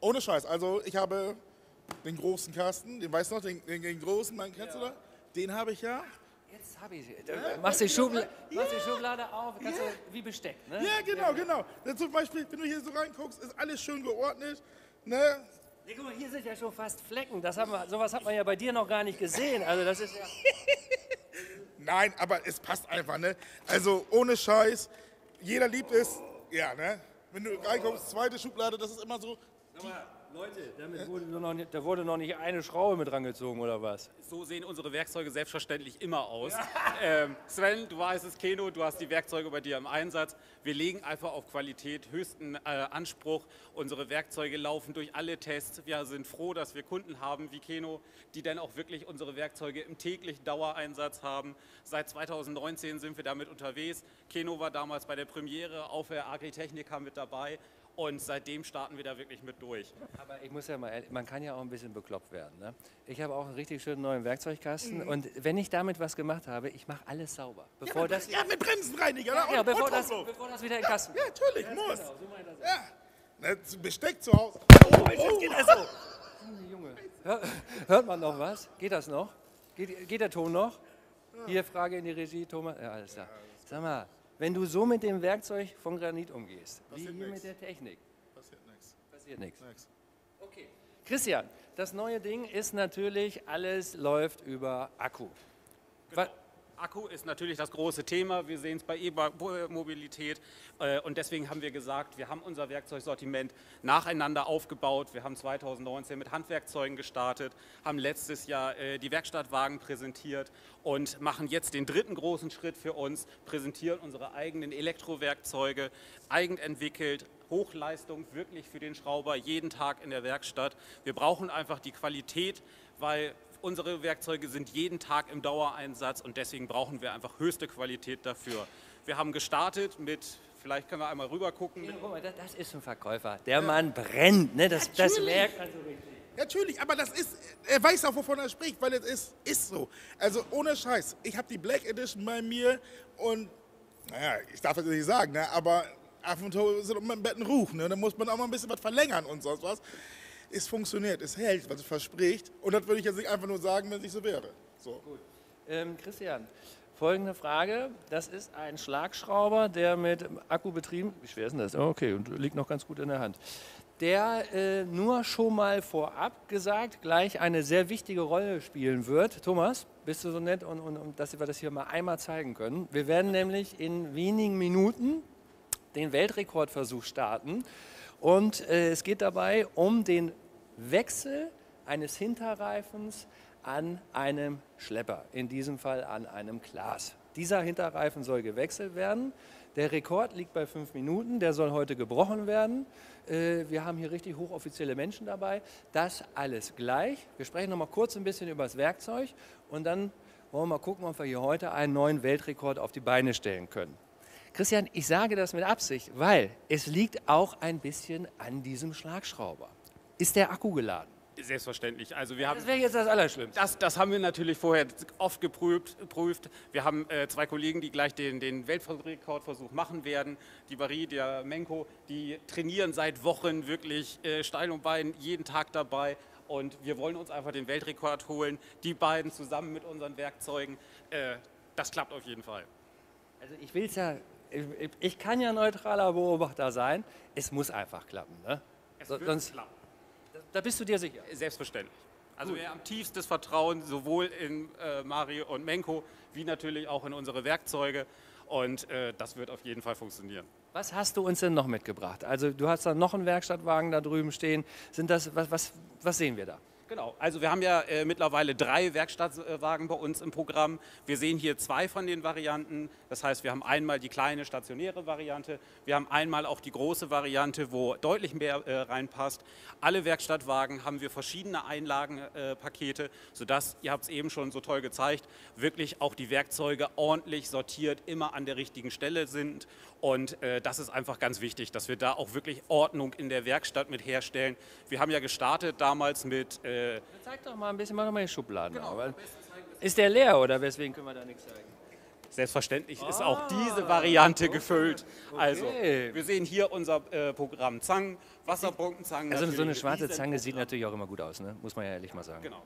Ohne Scheiß. Also ich habe den großen Kasten, den weißt du noch, den, den, den großen, man kennst du da? Den habe ich ja. Jetzt habe ich sie. Du machst die, Schubla machst die Schublade auf, kannst Ja. du, wie Besteck, ne? Ja, genau, genau. Dann zum Beispiel, wenn du hier so reinguckst, ist alles schön geordnet. Ne? Nee, guck mal, hier sind ja schon fast Flecken. Das haben wir, sowas hat man ja bei dir noch gar nicht gesehen. Also das ist ja... Nein, aber es passt einfach, ne? Also ohne Scheiß, jeder liebt es. Ja, ne? Wenn du reinkommst, zweite Schublade, das ist immer so. Leute, damit wurde noch nicht, da wurde noch nicht eine Schraube mit rangezogen, oder was? So sehen unsere Werkzeuge selbstverständlich immer aus. ähm, Sven, du weißt es, Keno, du hast die Werkzeuge bei dir im Einsatz. Wir legen einfach auf Qualität höchsten äh, Anspruch. Unsere Werkzeuge laufen durch alle Tests. Wir sind froh, dass wir Kunden haben wie Keno, die dann auch wirklich unsere Werkzeuge im täglichen Dauereinsatz haben. Seit 2019 sind wir damit unterwegs. Keno war damals bei der Premiere auf der Agritechnica mit dabei. Und seitdem starten wir da wirklich mit durch. Aber ich muss ja mal ehrlich, man kann ja auch ein bisschen bekloppt werden. Ne? Ich habe auch einen richtig schönen neuen Werkzeugkasten Mhm. und wenn ich damit was gemacht habe, ich mache alles sauber. Bevor mit, das, ja, mit Bremsenreiniger. Ja, ne? ja, Und- bevor und das- bevor das wieder in den Kasten Ja, natürlich, Ganz muss. genau, so ja. Ne, zu Besteck zu Hause. Oh, jetzt geht das so. Junge, hör, hört man noch was? Geht das noch? Geht, geht der Ton noch? Hier Frage in die Regie, Thomas. Ja, alles klar. Sag mal, wenn du so mit dem Werkzeug von Granit umgehst, wie Passiert hier nix. mit der Technik, Passiert nichts. passiert nichts. Okay. Christian, das neue Ding ist natürlich, alles läuft über Akku. Genau. Akku ist natürlich das große Thema. Wir sehen es bei E-Mobilität. Äh, Und deswegen haben wir gesagt, wir haben unser Werkzeugsortiment nacheinander aufgebaut. Wir haben 2019 mit Handwerkzeugen gestartet, haben letztes Jahr äh, die Werkstattwagen präsentiert und machen jetzt den dritten großen Schritt für uns, präsentieren unsere eigenen Elektrowerkzeuge, eigenentwickelt, Hochleistung wirklich für den Schrauber, jeden Tag in der Werkstatt. Wir brauchen einfach die Qualität, weil unsere Werkzeuge sind jeden Tag im Dauereinsatz und deswegen brauchen wir einfach höchste Qualität dafür. Wir haben gestartet mit, vielleicht können wir einmal rüber gucken. Guck mal, das, ist ein Verkäufer. Der Mann brennt, ne? das, das Natürlich. merkt man so richtig. Natürlich, aber das ist, er weiß auch, wovon er spricht, weil es ist, ist so. Also ohne Scheiß. Ich habe die Black Edition bei mir und, naja, ich darf es nicht sagen, ne, aber ab und zu sind im Bett ein Ruch. Ne, da muss man auch mal ein bisschen was verlängern und sonst was. Es funktioniert, es hält, was es verspricht. Und das würde ich jetzt nicht einfach nur sagen, wenn es nicht so wäre. So. Ähm, Christian, folgende Frage. Das ist ein Schlagschrauber, der mit Akku betrieben, wie schwer ist denn das? Oh, Okay, und liegt noch ganz gut in der Hand. Der äh, nur schon mal vorab gesagt gleich eine sehr wichtige Rolle spielen wird. Thomas, bist du so nett, und, und, und dass wir das hier mal einmal zeigen können? Wir werden nämlich in wenigen Minuten den Weltrekordversuch starten. Und äh, es geht dabei um den Wechsel eines Hinterreifens an einem Schlepper, in diesem Fall an einem Glas. Dieser Hinterreifen soll gewechselt werden. Der Rekord liegt bei fünf Minuten, der soll heute gebrochen werden. Äh, Wir haben hier richtig hochoffizielle Menschen dabei. Das alles gleich. Wir sprechen noch mal kurz ein bisschen über das Werkzeug und dann wollen wir mal gucken, ob wir hier heute einen neuen Weltrekord auf die Beine stellen können. Christian, ich sage das mit Absicht, weil es liegt auch ein bisschen an diesem Schlagschrauber. Ist der Akku geladen? Selbstverständlich. Also wir haben, Das wäre jetzt das Allerschlimmste. Das, das haben wir natürlich vorher oft geprüft. geprüft. Wir haben äh, zwei Kollegen, die gleich den, den Weltrekordversuch machen werden. Die Marie, der Menko, die trainieren seit Wochen wirklich äh, Steil und Bein, jeden Tag dabei. Und wir wollen uns einfach den Weltrekord holen. Die beiden zusammen mit unseren Werkzeugen. Äh, das klappt auf jeden Fall. Also ich will es ja, ich, ich kann ja neutraler Beobachter sein. Es muss einfach klappen. Ne? Es So- sonst, klappen. Da bist du dir sicher? Selbstverständlich. Also wir haben tiefstes Vertrauen sowohl in äh, Mario und Menko wie natürlich auch in unsere Werkzeuge. Und äh, das wird auf jeden Fall funktionieren. Was hast du uns denn noch mitgebracht? Also du hast da noch einen Werkstattwagen da drüben stehen. Sind das, was, was, was sehen wir da? Genau, also wir haben ja äh, mittlerweile drei Werkstattwagen bei uns im Programm. Wir sehen hier zwei von den Varianten. Das heißt, wir haben einmal die kleine stationäre Variante, wir haben einmal auch die große Variante, wo deutlich mehr äh, reinpasst. Alle Werkstattwagen haben wir verschiedene Einlagenpakete, äh, sodass, ihr habt es eben schon so toll gezeigt, wirklich auch die Werkzeuge ordentlich sortiert, immer an der richtigen Stelle sind. Und äh, das ist einfach ganz wichtig, dass wir da auch wirklich Ordnung in der Werkstatt mit herstellen. Wir haben ja gestartet damals mit äh, Zeig doch mal ein bisschen, mach doch mal die Schubladen. Genau, auf. Ist der leer oder weswegen können wir da nichts zeigen? Selbstverständlich ist auch diese Variante gefüllt. Also, Ah, Okay. wir sehen hier unser äh, Programm Zangen, Wasserpumpen, Zangen. Also so eine schwarze Zange sieht natürlich auch immer gut aus, ne? muss man ja ehrlich mal sagen. Genau.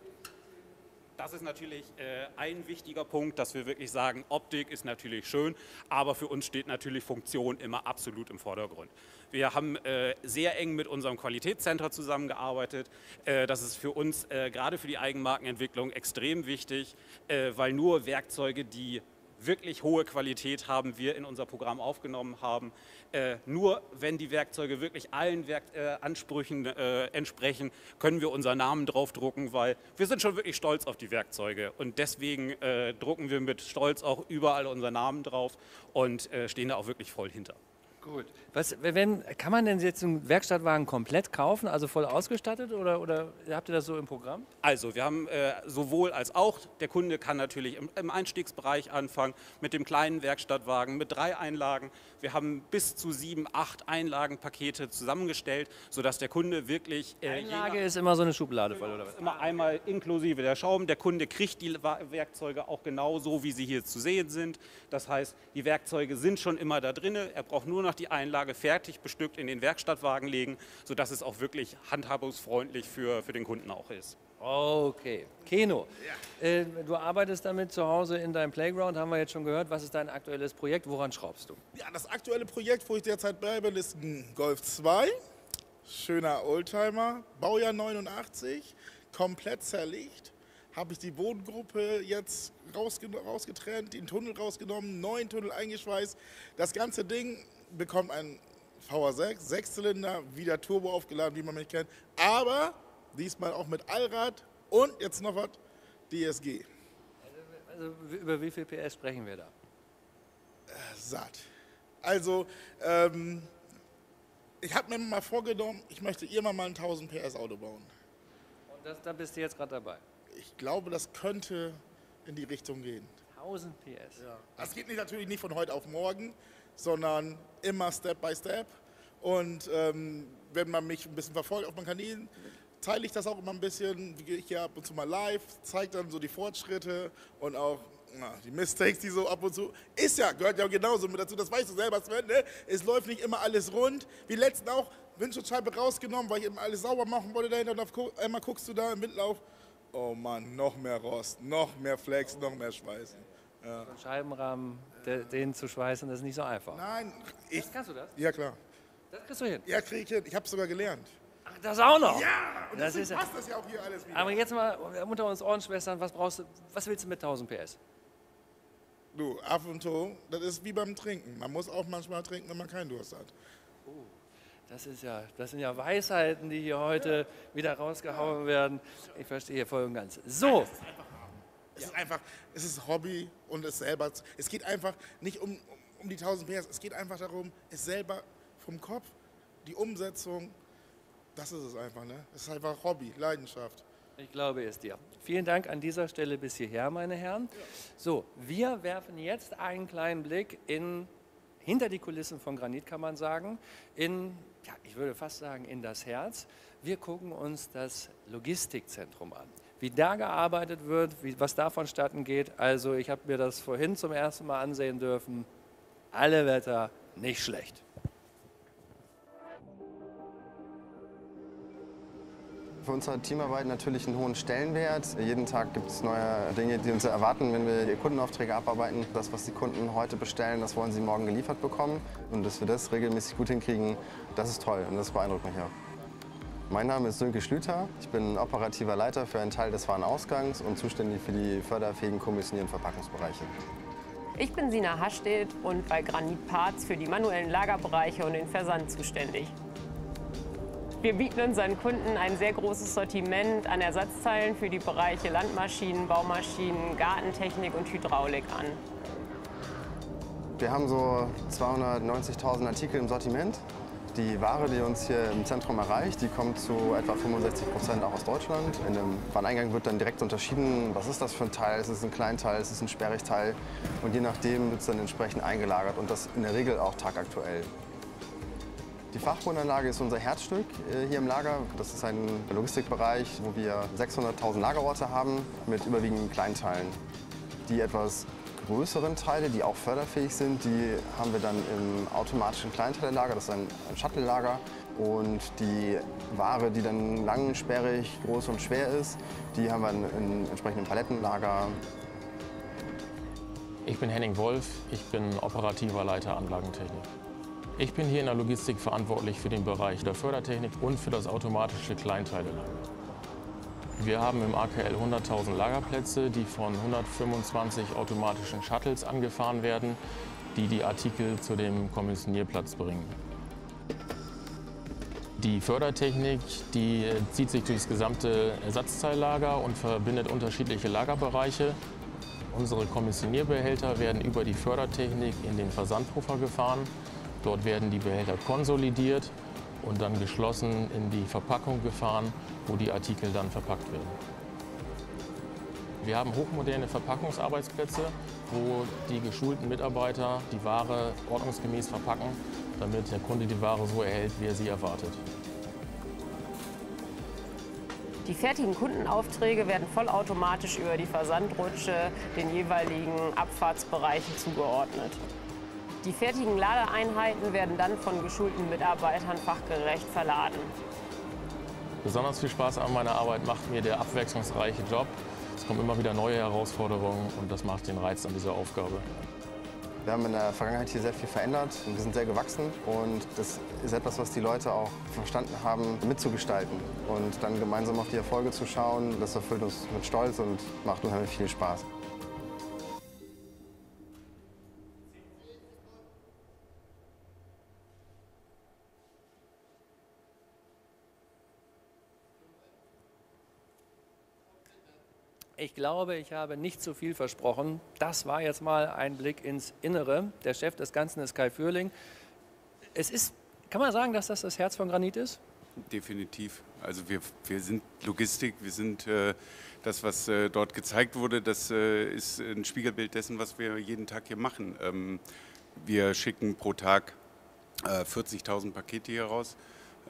Das ist natürlich äh, ein wichtiger Punkt, dass wir wirklich sagen, Optik ist natürlich schön, aber für uns steht natürlich Funktion immer absolut im Vordergrund. Wir haben äh, sehr eng mit unserem Qualitätszentrum zusammengearbeitet. Äh, das ist für uns äh, gerade für die Eigenmarkenentwicklung extrem wichtig, äh, weil nur Werkzeuge, die wirklich hohe Qualität haben wir in unser Programm aufgenommen haben. Äh, nur wenn die Werkzeuge wirklich allen Werk äh, Ansprüchen äh, entsprechen, können wir unseren Namen draufdrucken, weil wir sind schon wirklich stolz auf die Werkzeuge und deswegen äh, drucken wir mit Stolz auch überall unseren Namen drauf und äh, stehen da auch wirklich voll hinter. Gut. Was, wenn, kann man denn jetzt einen Werkstattwagen komplett kaufen, also voll ausgestattet oder, oder habt ihr das so im Programm? Also wir haben äh, sowohl als auch, der Kunde kann natürlich im, im, Einstiegsbereich anfangen mit dem kleinen Werkstattwagen mit drei Einlagen. Wir haben bis zu sieben, acht Einlagenpakete zusammengestellt, sodass der Kunde wirklich... Äh, Einlage ist immer so eine Schublade voll, oder was? Immer einmal inklusive der Schrauben. Der Kunde kriegt die Werkzeuge auch genau so, wie sie hier zu sehen sind. Das heißt, die Werkzeuge sind schon immer da drin. Er braucht nur noch die Einlage fertig bestückt in den Werkstattwagen legen, sodass es auch wirklich handhabungsfreundlich für, für den Kunden auch ist. Okay. Keno, ja. äh, du arbeitest damit zu Hause in deinem Playground, haben wir jetzt schon gehört. Was ist dein aktuelles Projekt? Woran schraubst du? Ja, das aktuelle Projekt, wo ich derzeit bleibe, ist ein Golf 2. Schöner Oldtimer, Baujahr 89, komplett zerlegt. Habe ich die Bodengruppe jetzt rausgetrennt, den Tunnel rausgenommen, neuen Tunnel eingeschweißt. Das ganze Ding bekommt ein VR6, Sechszylinder, wieder Turbo aufgeladen, wie man mich kennt. Aber diesmal auch mit Allrad und jetzt noch was, DSG. Also, also über wie viel PS sprechen wir da? Äh, satt. Also, ähm, ich habe mir mal vorgenommen, ich möchte immer mal ein 1000 PS Auto bauen. Und das, da bist du jetzt gerade dabei? Ich glaube, das könnte in die Richtung gehen. 1000 PS? Ja. Das geht natürlich nicht von heute auf morgen, sondern immer Step by Step. Und ähm, wenn man mich ein bisschen verfolgt auf meinen Kanälen, teile ich das auch immer ein bisschen. Gehe ich ja ab und zu mal live, zeige dann so die Fortschritte und auch na, die Mistakes, die so ab und zu. Ist ja, gehört ja genauso mit dazu, das weißt du selber, Sven, ne? Es läuft nicht immer alles rund. Wie letzten auch, Windschutzscheibe rausgenommen, weil ich eben alles sauber machen wollte dahinter und auf, einmal guckst du da im Windlauf. Oh Mann, noch mehr Rost, noch mehr Flex, noch mehr Schweißen. Ja. So Scheibenrahmen, den zu schweißen, das ist nicht so einfach. Nein, ich. Das kannst du das? Ja, klar. Das kriegst du hin? Ja, krieg ich hin. Ich habe sogar gelernt. Das auch noch? Ja, und das ist ja- passt das ja auch hier alles wieder. Aber jetzt mal unter uns Ohrenschwestern, was brauchst du, was willst du mit 1000 PS? Du, ab und zu, das ist wie beim Trinken. Man muss auch manchmal trinken, wenn man keinen Durst hat. Das, ist ja, das sind ja Weisheiten, die hier heute wieder rausgehauen werden. Ich verstehe voll und ganz. So, Es ist einfach, es ist Hobby und es selber, es geht einfach nicht um, um die 1000 PS, es geht einfach darum, es selber vom Kopf, die Umsetzung, das ist es einfach, ne? Es ist einfach Hobby, Leidenschaft. ich glaube es dir. Vielen Dank an dieser Stelle bis hierher, meine Herren. So, wir werfen jetzt einen kleinen Blick in, hinter die Kulissen von Granit, kann man sagen, in, ja, ich würde fast sagen, in das Herz. Wir gucken uns das Logistikzentrum an. Wie da gearbeitet wird, wie, was da vonstatten geht. Also ich habe mir das vorhin zum ersten Mal ansehen dürfen. Alle Wetter nicht schlecht. Für unsere Teamarbeit natürlich einen hohen Stellenwert. Jeden Tag gibt es neue Dinge, die uns erwarten, wenn wir Kundenaufträge abarbeiten. Das, was die Kunden heute bestellen, das wollen sie morgen geliefert bekommen. Und dass wir das regelmäßig gut hinkriegen, das ist toll und das beeindruckt mich auch. Mein Name ist Sönke Schlüter. Ich bin operativer Leiter für einen Teil des Warenausgangs und zuständig für die förderfähigen Kommissionier- und Verpackungsbereiche. Ich bin Sina Hastedt und bei Granit Parts für die manuellen Lagerbereiche und den Versand zuständig. Wir bieten unseren Kunden ein sehr großes Sortiment an Ersatzteilen für die Bereiche Landmaschinen, Baumaschinen, Gartentechnik und Hydraulik an. Wir haben so 290.000 Artikel im Sortiment. Die Ware, die uns hier im Zentrum erreicht, die kommt zu etwa 65 Prozent auch aus Deutschland. In dem Wareneingang wird dann direkt unterschieden, was ist das für ein Teil, ist es ein Kleinteil, ist es ein Sperrigteil. Und je nachdem wird es dann entsprechend eingelagert und das in der Regel auch tagaktuell. Die Fachbodenanlage ist unser Herzstück äh, hier im Lager. Das ist ein Logistikbereich, wo wir 600.000 Lagerorte haben mit überwiegend Kleinteilen. Die etwas größeren Teile, die auch förderfähig sind, die haben wir dann im automatischen Kleinteilelager. Das ist ein, Shuttle-Lager. Und die Ware, die dann langsperrig, groß und schwer ist, die haben wir in entsprechenden Palettenlager. Ich bin Henning Wolf, ich bin operativer Leiter Anlagentechnik. Ich bin hier in der Logistik verantwortlich für den Bereich der Fördertechnik und für das automatische Kleinteilelager. Wir haben im AKL 100.000 Lagerplätze, die von 125 automatischen Shuttles angefahren werden, die die Artikel zu dem Kommissionierplatz bringen. Die Fördertechnik die zieht sich durchs gesamte Ersatzteillager und verbindet unterschiedliche Lagerbereiche. Unsere Kommissionierbehälter werden über die Fördertechnik in den Versandpuffer gefahren. Dort werden die Behälter konsolidiert und dann geschlossen in die Verpackung gefahren, wo die Artikel dann verpackt werden. Wir haben hochmoderne Verpackungsarbeitsplätze, wo die geschulten Mitarbeiter die Ware ordnungsgemäß verpacken, damit der Kunde die Ware so erhält, wie er sie erwartet. Die fertigen Kundenaufträge werden vollautomatisch über die Versandrutsche den jeweiligen Abfahrtsbereichen zugeordnet. Die fertigen Ladeeinheiten werden dann von geschulten Mitarbeitern fachgerecht verladen. Besonders viel Spaß an meiner Arbeit macht mir der abwechslungsreiche Job. Es kommen immer wieder neue Herausforderungen und das macht den Reiz an dieser Aufgabe. Wir haben in der Vergangenheit hier sehr viel verändert. Wir sind sehr gewachsen und das ist etwas, was die Leute auch verstanden haben, mitzugestalten. Und dann gemeinsam auf die Erfolge zu schauen, das erfüllt uns mit Stolz und macht unheimlich viel Spaß. Ich glaube, ich habe nicht zu viel versprochen. Das war jetzt mal ein Blick ins Innere. Der Chef des Ganzen ist Kai Fürling. Es ist, kann man sagen, dass das das Herz von Granit ist? Definitiv. Also wir, wir sind Logistik, wir sind äh, das, was äh, dort gezeigt wurde, das äh, ist ein Spiegelbild dessen, was wir jeden Tag hier machen. Ähm, wir schicken pro Tag 40.000 äh, Pakete hier raus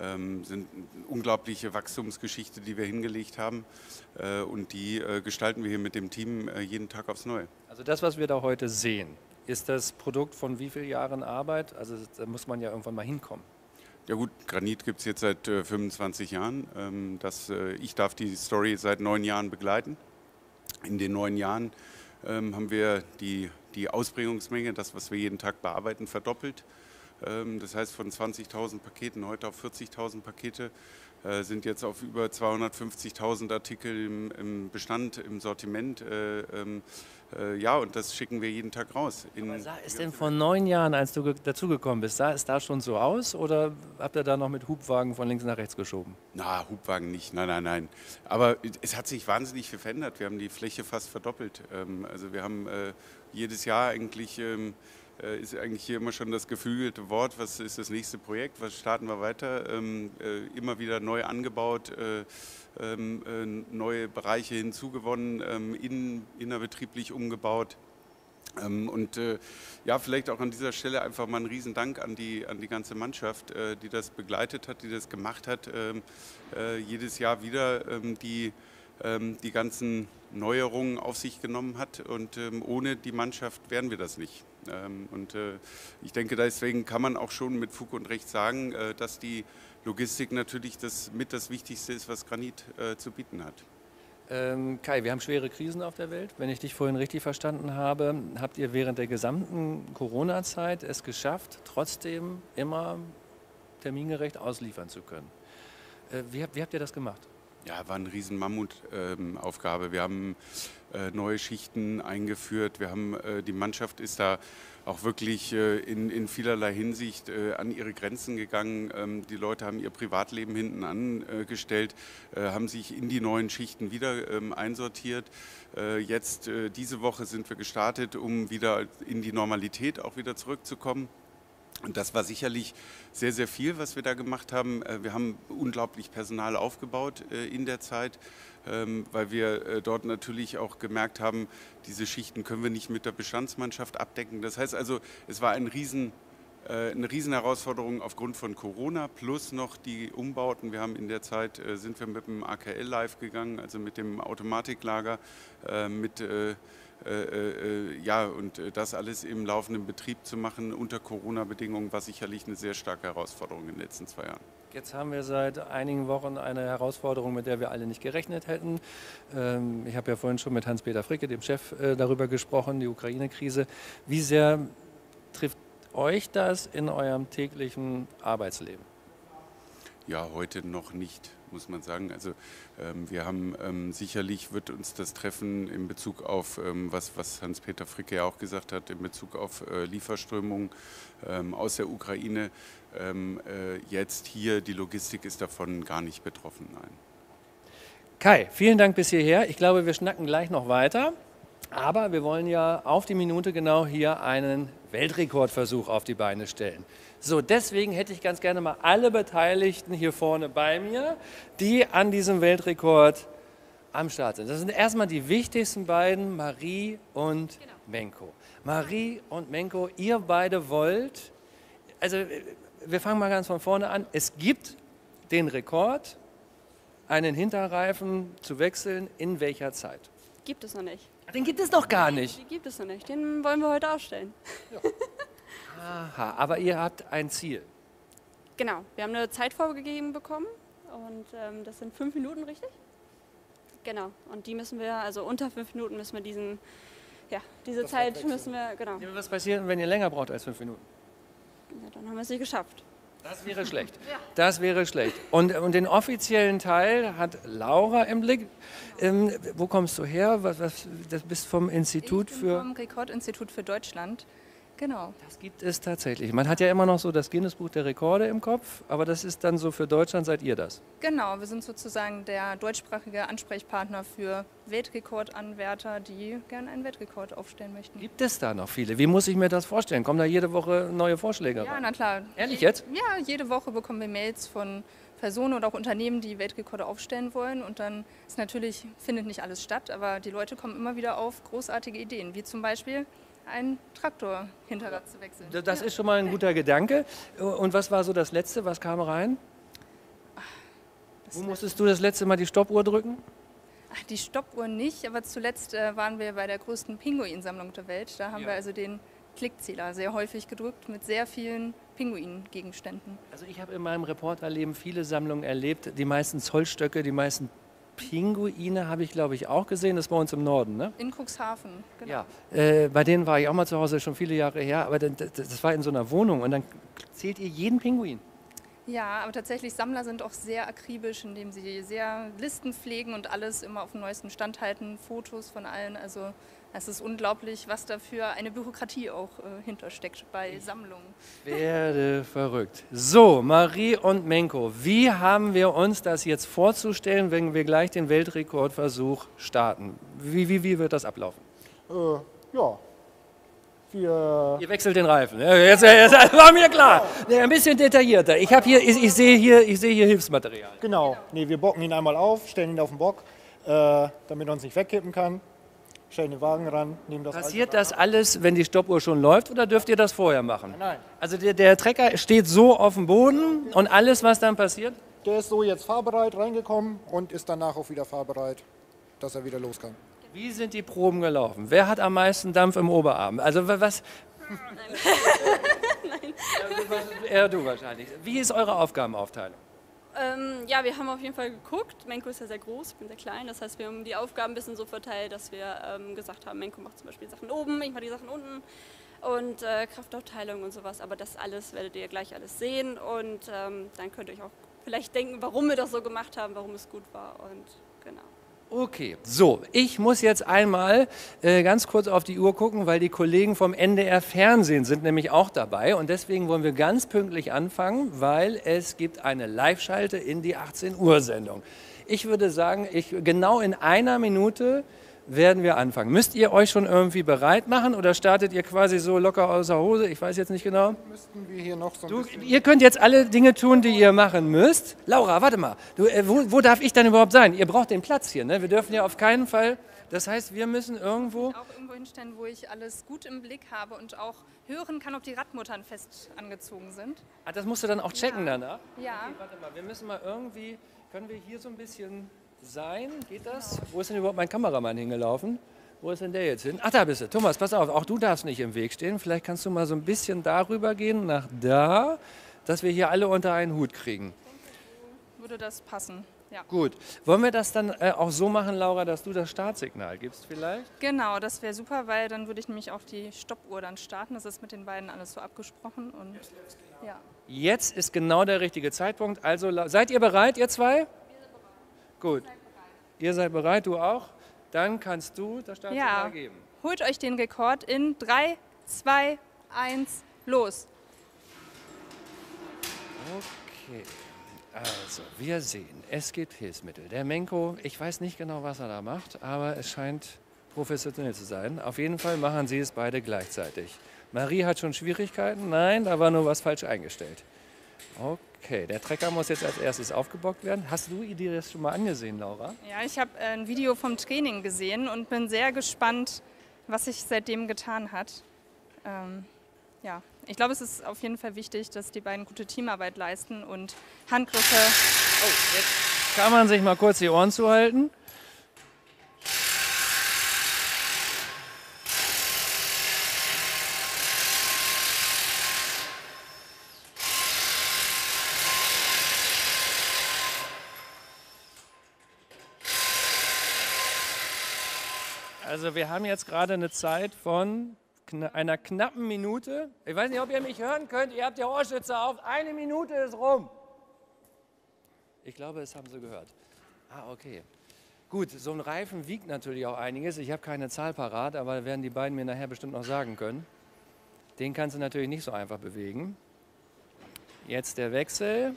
ähm, sind eine unglaubliche Wachstumsgeschichte, die wir hingelegt haben. Äh, und die äh, gestalten wir hier mit dem Team äh, jeden Tag aufs Neue. Also das, was wir da heute sehen, ist das Produkt von wie vielen Jahren Arbeit? Also da muss man ja irgendwann mal hinkommen. Ja gut, Granit gibt es jetzt seit äh, 25 Jahren. Ähm, das, äh, ich darf die Story seit neun Jahren begleiten. In den neun Jahren ähm, haben wir die, die Ausbringungsmenge, das, was wir jeden Tag bearbeiten, verdoppelt. Ähm, das heißt von 20.000 Paketen heute auf 40.000 Pakete äh, sind jetzt auf über 250.000 Artikel im, im, Bestand, im Sortiment. Äh, ähm, äh, ja, und das schicken wir jeden Tag raus. Aber sah es denn vor neun Jahren, als du dazugekommen bist, sah es da schon so aus oder habt ihr da noch mit Hubwagen von links nach rechts geschoben? Na, Hubwagen nicht, nein, nein, nein. Aber es hat sich wahnsinnig viel verändert. Wir haben die Fläche fast verdoppelt. Ähm, also wir haben äh, jedes Jahr eigentlich ähm, ist eigentlich hier immer schon das geflügelte Wort, was ist das nächste Projekt, was starten wir weiter, ähm, äh, immer wieder neu angebaut, äh, ähm, äh, neue Bereiche hinzugewonnen, ähm, in, innerbetrieblich umgebaut. Ähm, und äh, ja, vielleicht auch an dieser Stelle einfach mal einen Riesendank an die, an die ganze Mannschaft, äh, die das begleitet hat, die das gemacht hat, ähm, jedes Jahr wieder, die die ganzen Neuerungen auf sich genommen hat. Und ohne die Mannschaft wären wir das nicht. Ähm, und äh, ich denke, deswegen kann man auch schon mit Fug und Recht sagen, äh, dass die Logistik natürlich das mit das Wichtigste ist, was Granit äh, zu bieten hat. Ähm, Kai, wir haben schwere Krisen auf der Welt. Wenn ich dich vorhin richtig verstanden habe, habt ihr während der gesamten Corona-Zeit es geschafft, trotzdem immer termingerecht ausliefern zu können. Wie habt ihr das gemacht? Ja, war eine riesen Mammutaufgabe. Ähm, wir haben äh, neue Schichten eingeführt. Wir haben, äh, die Mannschaft ist da auch wirklich äh, in, in vielerlei Hinsicht äh, an ihre Grenzen gegangen. Ähm, die Leute haben ihr Privatleben hinten angestellt, äh, haben sich in die neuen Schichten wieder ähm, einsortiert. Äh, jetzt diese Woche sind wir gestartet, um wieder in die Normalität auch wieder zurückzukommen. Und das war sicherlich sehr, sehr viel, was wir da gemacht haben. Äh, wir haben unglaublich Personal aufgebaut äh, in der Zeit, ähm, weil wir äh, dort natürlich auch gemerkt haben, diese Schichten können wir nicht mit der Bestandsmannschaft abdecken. Das heißt also, es war ein riesen eine Riesenherausforderung aufgrund von Corona plus noch die Umbauten. Wir haben in der Zeit sind wir mit dem AKL live gegangen, also mit dem Automatiklager, mit ja, und äh, das alles im laufenden Betrieb zu machen unter Corona-Bedingungen war sicherlich eine sehr starke Herausforderung in den letzten zwei Jahren. Jetzt haben wir seit einigen Wochen eine Herausforderung, mit der wir alle nicht gerechnet hätten. Ähm, ich habe ja vorhin schon mit Hans-Peter Fricke, dem Chef, äh, darüber gesprochen, die Ukraine-Krise. Wie sehr trifft euch das in eurem täglichen Arbeitsleben? Ja, heute noch nicht, muss man sagen. Also ähm, wir haben ähm, sicherlich wird uns das treffen in Bezug auf ähm, was, was Hans-Peter Fricke ja auch gesagt hat, in Bezug auf äh, Lieferströmungen ähm, aus der Ukraine. Ähm, äh, jetzt hier die Logistik ist davon gar nicht betroffen, nein. Kai, vielen Dank bis hierher. Ich glaube, wir schnacken gleich noch weiter. Aber wir wollen ja auf die Minute genau hier einen Weltrekordversuch auf die Beine stellen. So, deswegen hätte ich ganz gerne mal alle Beteiligten hier vorne bei mir, die an diesem Weltrekord am Start sind. Das sind erstmal die wichtigsten beiden, Marie und genau. Menko. Marie und Menko, ihr beide wollt, also wir fangen mal ganz von vorne an. Es gibt den Rekord, einen Hinterreifen zu wechseln, in welcher Zeit? Gibt es noch nicht. Den gibt es noch gar nicht. Den gibt es noch nicht. Den wollen wir heute aufstellen. Ja. Aha, aber ihr habt ein Ziel. Genau, wir haben eine Zeit vorgegeben bekommen und ähm, das sind fünf Minuten, richtig? Genau, und die müssen wir, also unter fünf Minuten müssen wir diesen, ja, diese das Zeit müssen wir, genau. Was passiert, wenn ihr länger braucht als fünf Minuten? Ja, dann haben wir es nicht geschafft. Das wäre schlecht. Das wäre schlecht. Und, und den offiziellen Teil hat Laura im Blick. Ähm, wo kommst du her? Was, was, das bist vom Institut ich bin für. Vom Rekordinstitut für Deutschland. Genau. Das gibt es tatsächlich. Man hat ja immer noch so das Guinness-Buch der Rekorde im Kopf, aber das ist dann so für Deutschland, seid ihr das? Genau, wir sind sozusagen der deutschsprachige Ansprechpartner für Weltrekordanwärter, die gerne einen Weltrekord aufstellen möchten. Gibt es da noch viele? Wie muss ich mir das vorstellen? Kommen da jede Woche neue Vorschläge Ja, rein? na klar. Ehrlich jetzt? Ja, jede Woche bekommen wir Mails von Personen oder auch Unternehmen, die Weltrekorde aufstellen wollen. Und dann ist natürlich, findet nicht alles statt, aber die Leute kommen immer wieder auf großartige Ideen, wie zum Beispiel ein Traktorhinterrad zu wechseln. Das ist schon mal ein guter Gedanke. Und was war so das Letzte? Was kam rein? Wo musstest du das letzte Mal die Stoppuhr drücken? Ach, die Stoppuhr nicht, aber zuletzt äh, waren wir bei der größten Pinguinsammlung der Welt. Da haben Ja. wir also den Klickzähler sehr häufig gedrückt mit sehr vielen Pinguingegenständen. Also ich habe in meinem Reporterleben viele Sammlungen erlebt. Die meisten Zollstöcke, die meisten Pinguine habe ich, glaube ich, auch gesehen. Das war bei uns im Norden, ne? In Cuxhaven, genau. Ja, äh, bei denen war ich auch mal zu Hause, schon viele Jahre her. Aber das, das war in so einer Wohnung und dann zählt ihr jeden Pinguin. Ja, aber tatsächlich Sammler sind auch sehr akribisch, indem sie sehr Listen pflegen und alles immer auf dem neuesten Stand halten, Fotos von allen. Also es ist unglaublich, was da für eine Bürokratie auch äh, hintersteckt bei Sammlungen. Werde verrückt. So, Marie und Menko, wie haben wir uns das jetzt vorzustellen, wenn wir gleich den Weltrekordversuch starten? Wie, wie, wie wird das ablaufen? Äh, ja. Wir, Ihr wechselt den Reifen. Ja, Jetzt, jetzt war mir klar. Nee, ein bisschen detaillierter. Ich, hier, ich, ich sehe hier, ich sehe hier Hilfsmaterial. genau. Nee, wir bocken ihn einmal auf, stellen ihn auf den Bock, äh, damit er uns nicht wegkippen kann. Stellen den Wagen ran, nehmen das Passiert das alles, wenn die Stoppuhr schon läuft oder dürft ihr das vorher machen? Nein. Also der, der Trecker steht so auf dem Boden und alles, was dann passiert? Der ist so jetzt fahrbereit reingekommen und ist danach auch wieder fahrbereit, dass er wieder los kann. Wie sind die Proben gelaufen? Wer hat am meisten Dampf im Oberarm? Also wa- was? Nein. Eher du wahrscheinlich. Wie ist eure Aufgabenaufteilung? Ähm, ja, wir haben auf jeden Fall geguckt. Menko ist ja sehr groß, ich bin sehr klein. Das heißt, wir haben die Aufgaben ein bisschen so verteilt, dass wir ähm, gesagt haben, Menko macht zum Beispiel Sachen oben, ich mache die Sachen unten und äh, Kraftaufteilung und sowas. Aber das alles werdet ihr gleich alles sehen und ähm, dann könnt ihr euch auch vielleicht denken, warum wir das so gemacht haben, warum es gut war und genau. Okay, so, ich muss jetzt einmal äh, ganz kurz auf die Uhr gucken, weil die Kollegen vom NDR Fernsehen sind nämlich auch dabei und deswegen wollen wir ganz pünktlich anfangen, weil es gibt eine Live-Schalte in die 18 Uhr Sendung. Ich würde sagen, ich, genau in einer Minute werden wir anfangen. Müsst ihr euch schon irgendwie bereit machen oder startet ihr quasi so locker aus der Hose? Ich weiß jetzt nicht genau. Müssten wir hier noch so ein Du, bisschen... ihr könnt jetzt alle Dinge tun, die ihr machen müsst. Laura, warte mal. Du, äh, wo, wo darf ich dann überhaupt sein? Ihr braucht den Platz hier. Ne? Wir dürfen ja auf keinen Fall. Das heißt, wir müssen irgendwo. Auch irgendwo hinstellen, wo ich alles gut im Blick habe und auch hören kann, ob die Radmuttern fest angezogen sind. Ah, das musst du dann auch checken danach. Ja. Okay, warte mal. Wir müssen mal irgendwie. Können wir hier so ein bisschen sein? Geht das? Wo ist denn überhaupt mein Kameramann hingelaufen? Wo ist denn der jetzt hin? Ach, da bist du. Thomas, pass auf, auch du darfst nicht im Weg stehen. Vielleicht kannst du mal so ein bisschen darüber gehen, nach da, dass wir hier alle unter einen Hut kriegen. Würde das passen? Ja. Gut. Wollen wir das dann äh, auch so machen, Laura, dass du das Startsignal gibst vielleicht? Genau, das wäre super, weil dann würde ich nämlich auch die Stoppuhr dann starten. Das ist mit den beiden alles so abgesprochen und ja. Jetzt ist genau der richtige Zeitpunkt. Also seid ihr bereit, ihr zwei? Gut. Ihr seid bereit, du auch? Dann kannst du das Startsignal Ja, geben. holt euch den Rekord in 3, 2, 1, los. Okay. Also, wir sehen, es gibt Hilfsmittel. Der Menko, ich weiß nicht genau, was er da macht, aber es scheint professionell zu sein. Auf jeden Fall machen sie es beide gleichzeitig. Marie hat schon Schwierigkeiten. Nein, da war nur was falsch eingestellt. Okay, der Trecker muss jetzt als erstes aufgebockt werden. Hast du dir das schon mal angesehen, Laura? Ja, ich habe ein Video vom Training gesehen und bin sehr gespannt, was sich seitdem getan hat. Ähm, ja, ich glaube, es ist auf jeden Fall wichtig, dass die beiden gute Teamarbeit leisten und Handgriffe. Oh, jetzt kann man sich mal kurz die Ohren zuhalten. Also wir haben jetzt gerade eine Zeit von kna- einer knappen Minute. Ich weiß nicht, ob ihr mich hören könnt. Ihr habt ja Ohrschütze auf. Eine Minute ist rum. Ich glaube, das haben sie gehört. Ah, okay. Gut, so ein Reifen wiegt natürlich auch einiges. Ich habe keine Zahl parat, aber werden die beiden mir nachher bestimmt noch sagen können. Den kannst du natürlich nicht so einfach bewegen. Jetzt der Wechsel.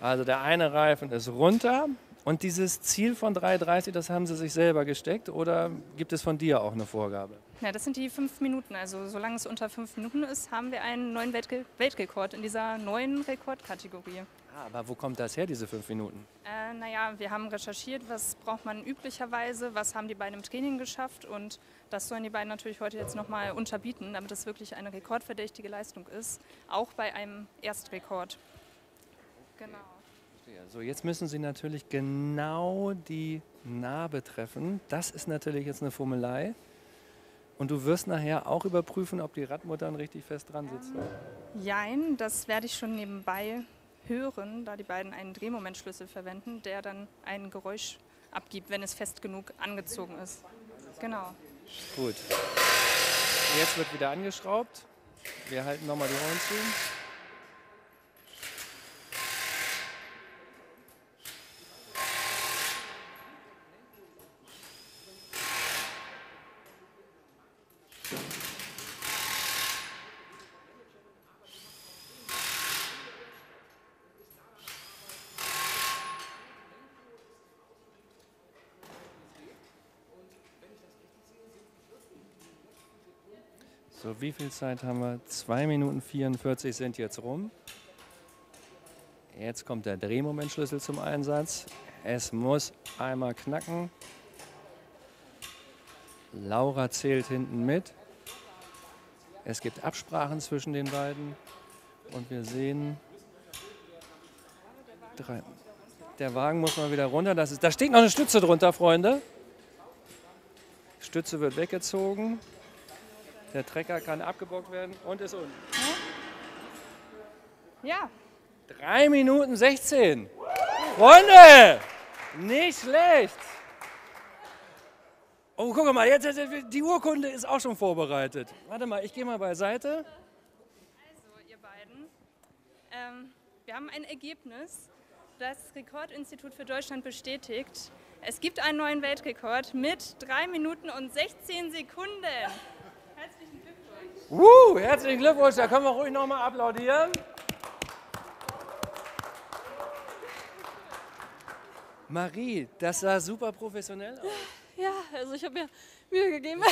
Also der eine Reifen ist runter. Und dieses Ziel von 3,30, das haben sie sich selber gesteckt oder gibt es von dir auch eine Vorgabe? Ja, das sind die fünf Minuten. Also solange es unter fünf Minuten ist, haben wir einen neuen Weltge Weltrekord in dieser neuen Rekordkategorie. Ah, aber wo kommt das her, diese fünf Minuten? Äh, naja, wir haben recherchiert, was braucht man üblicherweise, was haben die beiden im Training geschafft und das sollen die beiden natürlich heute jetzt nochmal unterbieten, damit es wirklich eine rekordverdächtige Leistung ist, auch bei einem Erstrekord. Genau. So, jetzt müssen Sie natürlich genau die Narbe treffen. Das ist natürlich jetzt eine Fummelei. Und du wirst nachher auch überprüfen, ob die Radmuttern richtig fest dran sitzen. Jein, das werde ich schon nebenbei hören, da die beiden einen Drehmomentschlüssel verwenden, der dann ein Geräusch abgibt, wenn es fest genug angezogen ist. Genau. Gut. Jetzt wird wieder angeschraubt. Wir halten nochmal die Ohren zu. Viel Zeit haben wir? 2 Minuten 44 sind jetzt rum. Jetzt kommt der Drehmomentschlüssel zum Einsatz. Es muss einmal knacken. Laura zählt hinten mit. Es gibt Absprachen zwischen den beiden. Und wir sehen, drei. der Wagen muss mal wieder runter. Das ist, da steht noch eine Stütze drunter, Freunde. Stütze wird weggezogen. Der Trecker kann abgebockt werden und ist unten. Ja. 3 Minuten 16. Freunde, nicht schlecht. Oh, guck mal, jetzt, jetzt, die Urkunde ist auch schon vorbereitet. Warte mal, ich gehe mal beiseite. Also, ihr beiden, ähm, wir haben ein Ergebnis. Das Rekordinstitut für Deutschland bestätigt. Es gibt einen neuen Weltrekord mit 3 Minuten und 16 Sekunden. Herzlichen Glückwunsch. Uh, herzlichen Glückwunsch, da können wir ruhig nochmal applaudieren. Marie, das sah super professionell aus. Ja, also ich habe mir Mühe gegeben.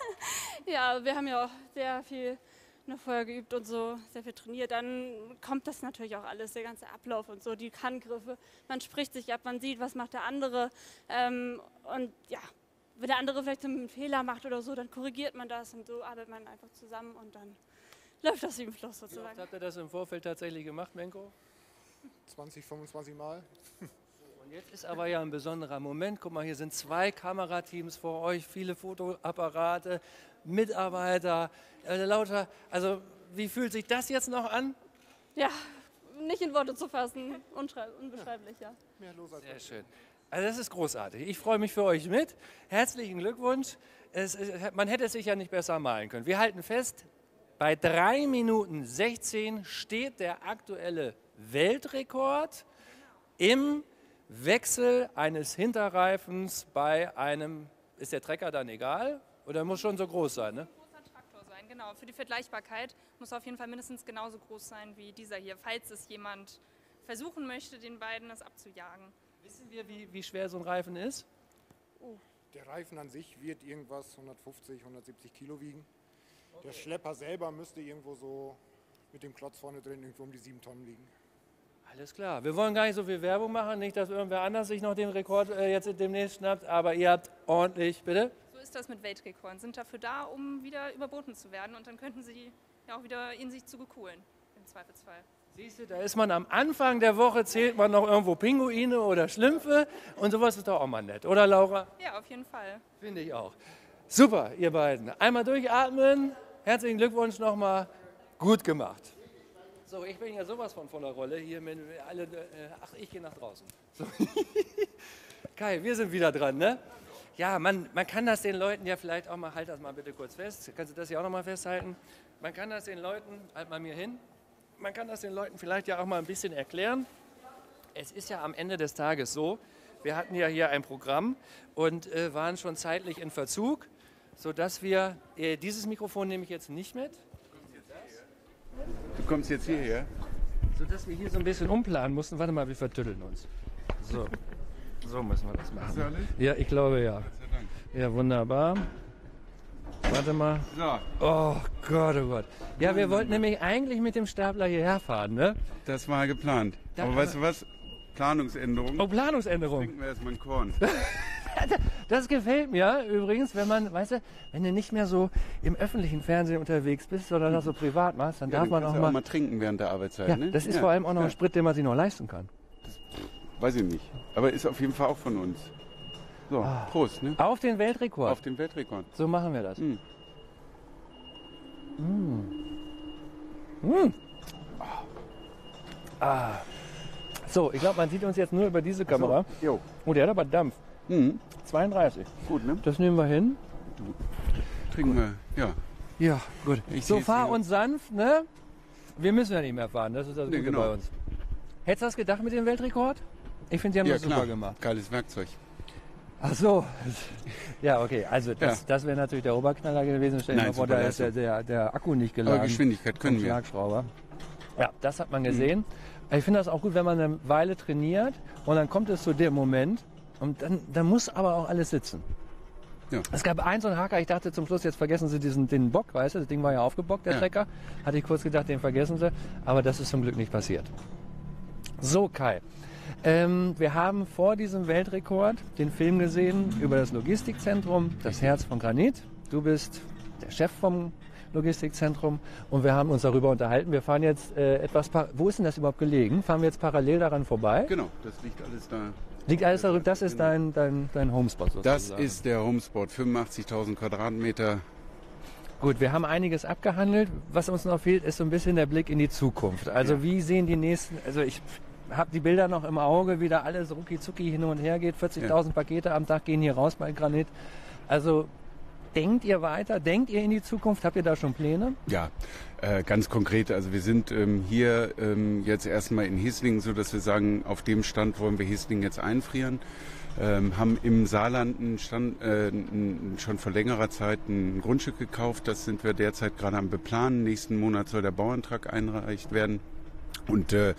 ja, wir haben ja auch sehr viel noch vorher geübt und so, sehr viel trainiert. Dann kommt das natürlich auch alles, der ganze Ablauf und so, die Handgriffe. Man spricht sich ab, man sieht, was macht der andere. Ähm, und ja, wenn der andere vielleicht einen Fehler macht oder so, dann korrigiert man das und so arbeitet man einfach zusammen und dann läuft das wie im Fluss Wie oft sozusagen. habt ihr das im Vorfeld tatsächlich gemacht, Menko? 20, 25 Mal. Und Jetzt ist aber ja ein besonderer Moment. Guck mal, hier sind zwei Kamerateams vor euch, viele Fotoapparate, Mitarbeiter, äh, lauter. Also, wie fühlt sich das jetzt noch an? Ja, nicht in Worte zu fassen. Unbeschreiblich, ja. Sehr schön. Also das ist großartig. Ich freue mich für euch mit. Herzlichen Glückwunsch. Es, man hätte es sich ja nicht besser malen können. Wir halten fest, bei 3 Minuten 16 steht der aktuelle Weltrekord im Wechsel eines Hinterreifens bei einem, ist der Trecker dann egal? Oder muss schon so groß sein, ne? Traktor sein, genau. Für die Vergleichbarkeit muss er auf jeden Fall mindestens genauso groß sein wie dieser hier, falls es jemand versuchen möchte, den beiden das abzujagen. Wissen wir, wie, wie schwer so ein Reifen ist? Der Reifen an sich wird irgendwas 150, 170 Kilo wiegen. Der Schlepper selber müsste irgendwo so mit dem Klotz vorne drin irgendwo um die 7 Tonnen liegen. Alles klar. Wir wollen gar nicht so viel Werbung machen, nicht, dass irgendwer anders sich noch den Rekord äh, jetzt demnächst schnappt, aber ihr habt ordentlich, bitte? So ist das mit Weltrekorden. Sind dafür da, um wieder überboten zu werden und dann könnten sie ja auch wieder in sich zugekohlen, im Zweifelsfall. Siehst du, da ist man am Anfang der Woche, zählt man noch irgendwo Pinguine oder Schlümpfe und sowas ist doch auch mal nett, oder Laura? Ja, auf jeden Fall. Finde ich auch. Super, ihr beiden. Einmal durchatmen. Herzlichen Glückwunsch nochmal. Gut gemacht. So, ich bin ja sowas von voller Rolle hier mit alle. Äh, ach, ich gehe nach draußen. So. Kai, wir sind wieder dran, ne? Ja, man, man kann das den Leuten ja vielleicht auch mal, halt das mal bitte kurz fest. Kannst du das hier auch noch mal festhalten? Man kann das den Leuten, halt mal mir hin, man kann das den Leuten vielleicht ja auch mal ein bisschen erklären. Es ist ja am Ende des Tages so, wir hatten ja hier ein Programm und äh, waren schon zeitlich in Verzug, sodass wir, äh, dieses Mikrofon nehme ich jetzt nicht mit, Du kommst jetzt hierher. sodass wir hier so ein bisschen umplanen mussten. Warte mal, wir vertüddeln uns. So, so müssen wir das machen. Ist das alles? Ja, ich glaube ja. Ja, wunderbar. Warte mal. So. Oh Gott, oh Gott. Ja, wir wollten nämlich eigentlich mit dem Stapler hierher fahren, ne? Das war geplant. Da- Aber weißt du was? Planungsänderung. Oh, Planungsänderung. Trinken wir erstmal ein Korn. Das gefällt mir übrigens, wenn man, weißt du, wenn du nicht mehr so im öffentlichen Fernsehen unterwegs bist, sondern das so privat machst, dann Ja, darf dann man auch mal. auch mal trinken während der Arbeitszeit. ja, ne? das ist Ja, vor allem auch noch ein Sprit, den man sich noch leisten kann. Weiß ich nicht. Aber ist auf jeden Fall auch von uns. So, Ah. Prost, ne? Auf den Weltrekord. Auf den Weltrekord. So machen wir das. Mm. Mm. Mm. Ah. So, ich glaube, man sieht uns jetzt nur über diese Kamera. jo. Oh, der hat aber Dampf. Mhm. 32. Gut, ne? Das nehmen wir hin. Trinken wir, ja. Ja, gut. Ich so, fahr uns sanft, ne? Wir müssen ja nicht mehr fahren, das ist das Nee, Gute genau. bei uns. Hättest du das gedacht mit dem Weltrekord? Ich finde, die haben ja, das klar. super gemacht. Geiles Werkzeug. Ach so. Ja, okay. Also das, Ja. das wäre natürlich der Oberknaller gewesen. Stell dir vor, da ist der, der, der Akku nicht geladen. Aber Geschwindigkeit können wir. Schlagschrauber. Ja, das hat man gesehen. Ich finde das auch gut, wenn man eine Weile trainiert und dann kommt es zu dem Moment und dann, dann muss aber auch alles sitzen. Ja. Es gab einen so einen Haker, ich dachte zum Schluss, jetzt vergessen sie diesen, den Bock, weißt du, das Ding war ja aufgebockt, der Ja. Trecker. Hatte ich kurz gedacht, den vergessen sie, aber das ist zum Glück nicht passiert. So, Kai. Ähm, wir haben vor diesem Weltrekord den Film gesehen über das Logistikzentrum, das Herz von Granit. Du bist der Chef vom Logistikzentrum und wir haben uns darüber unterhalten. Wir fahren jetzt äh, etwas. Wo ist denn das überhaupt gelegen? Fahren wir jetzt parallel daran vorbei? Genau, das liegt alles da. Liegt alles darüber. Das ist dein, dein, dein Homespot sozusagen. Das ist der Homespot, 85.000 Quadratmeter. Gut, wir haben einiges abgehandelt. Was uns noch fehlt, ist so ein bisschen der Blick in die Zukunft. Also wie sehen die nächsten, also ich habe die Bilder noch im Auge, wie da alles rucki zucki hin und her geht. 40.000 Pakete am Tag gehen hier raus bei Granit. Also denkt ihr weiter? Denkt ihr in die Zukunft? Habt ihr da schon Pläne? Ja, äh, ganz konkret. Also wir sind ähm, hier ähm, jetzt erstmal in Hieslingen, so dass wir sagen, auf dem Stand wollen wir Hieslingen jetzt einfrieren. Ähm, haben im Saarland ein Stand, äh, schon vor längerer Zeit ein Grundstück gekauft. Das sind wir derzeit gerade am Beplanen. Nächsten Monat soll der Bauantrag eingereicht werden. Und äh,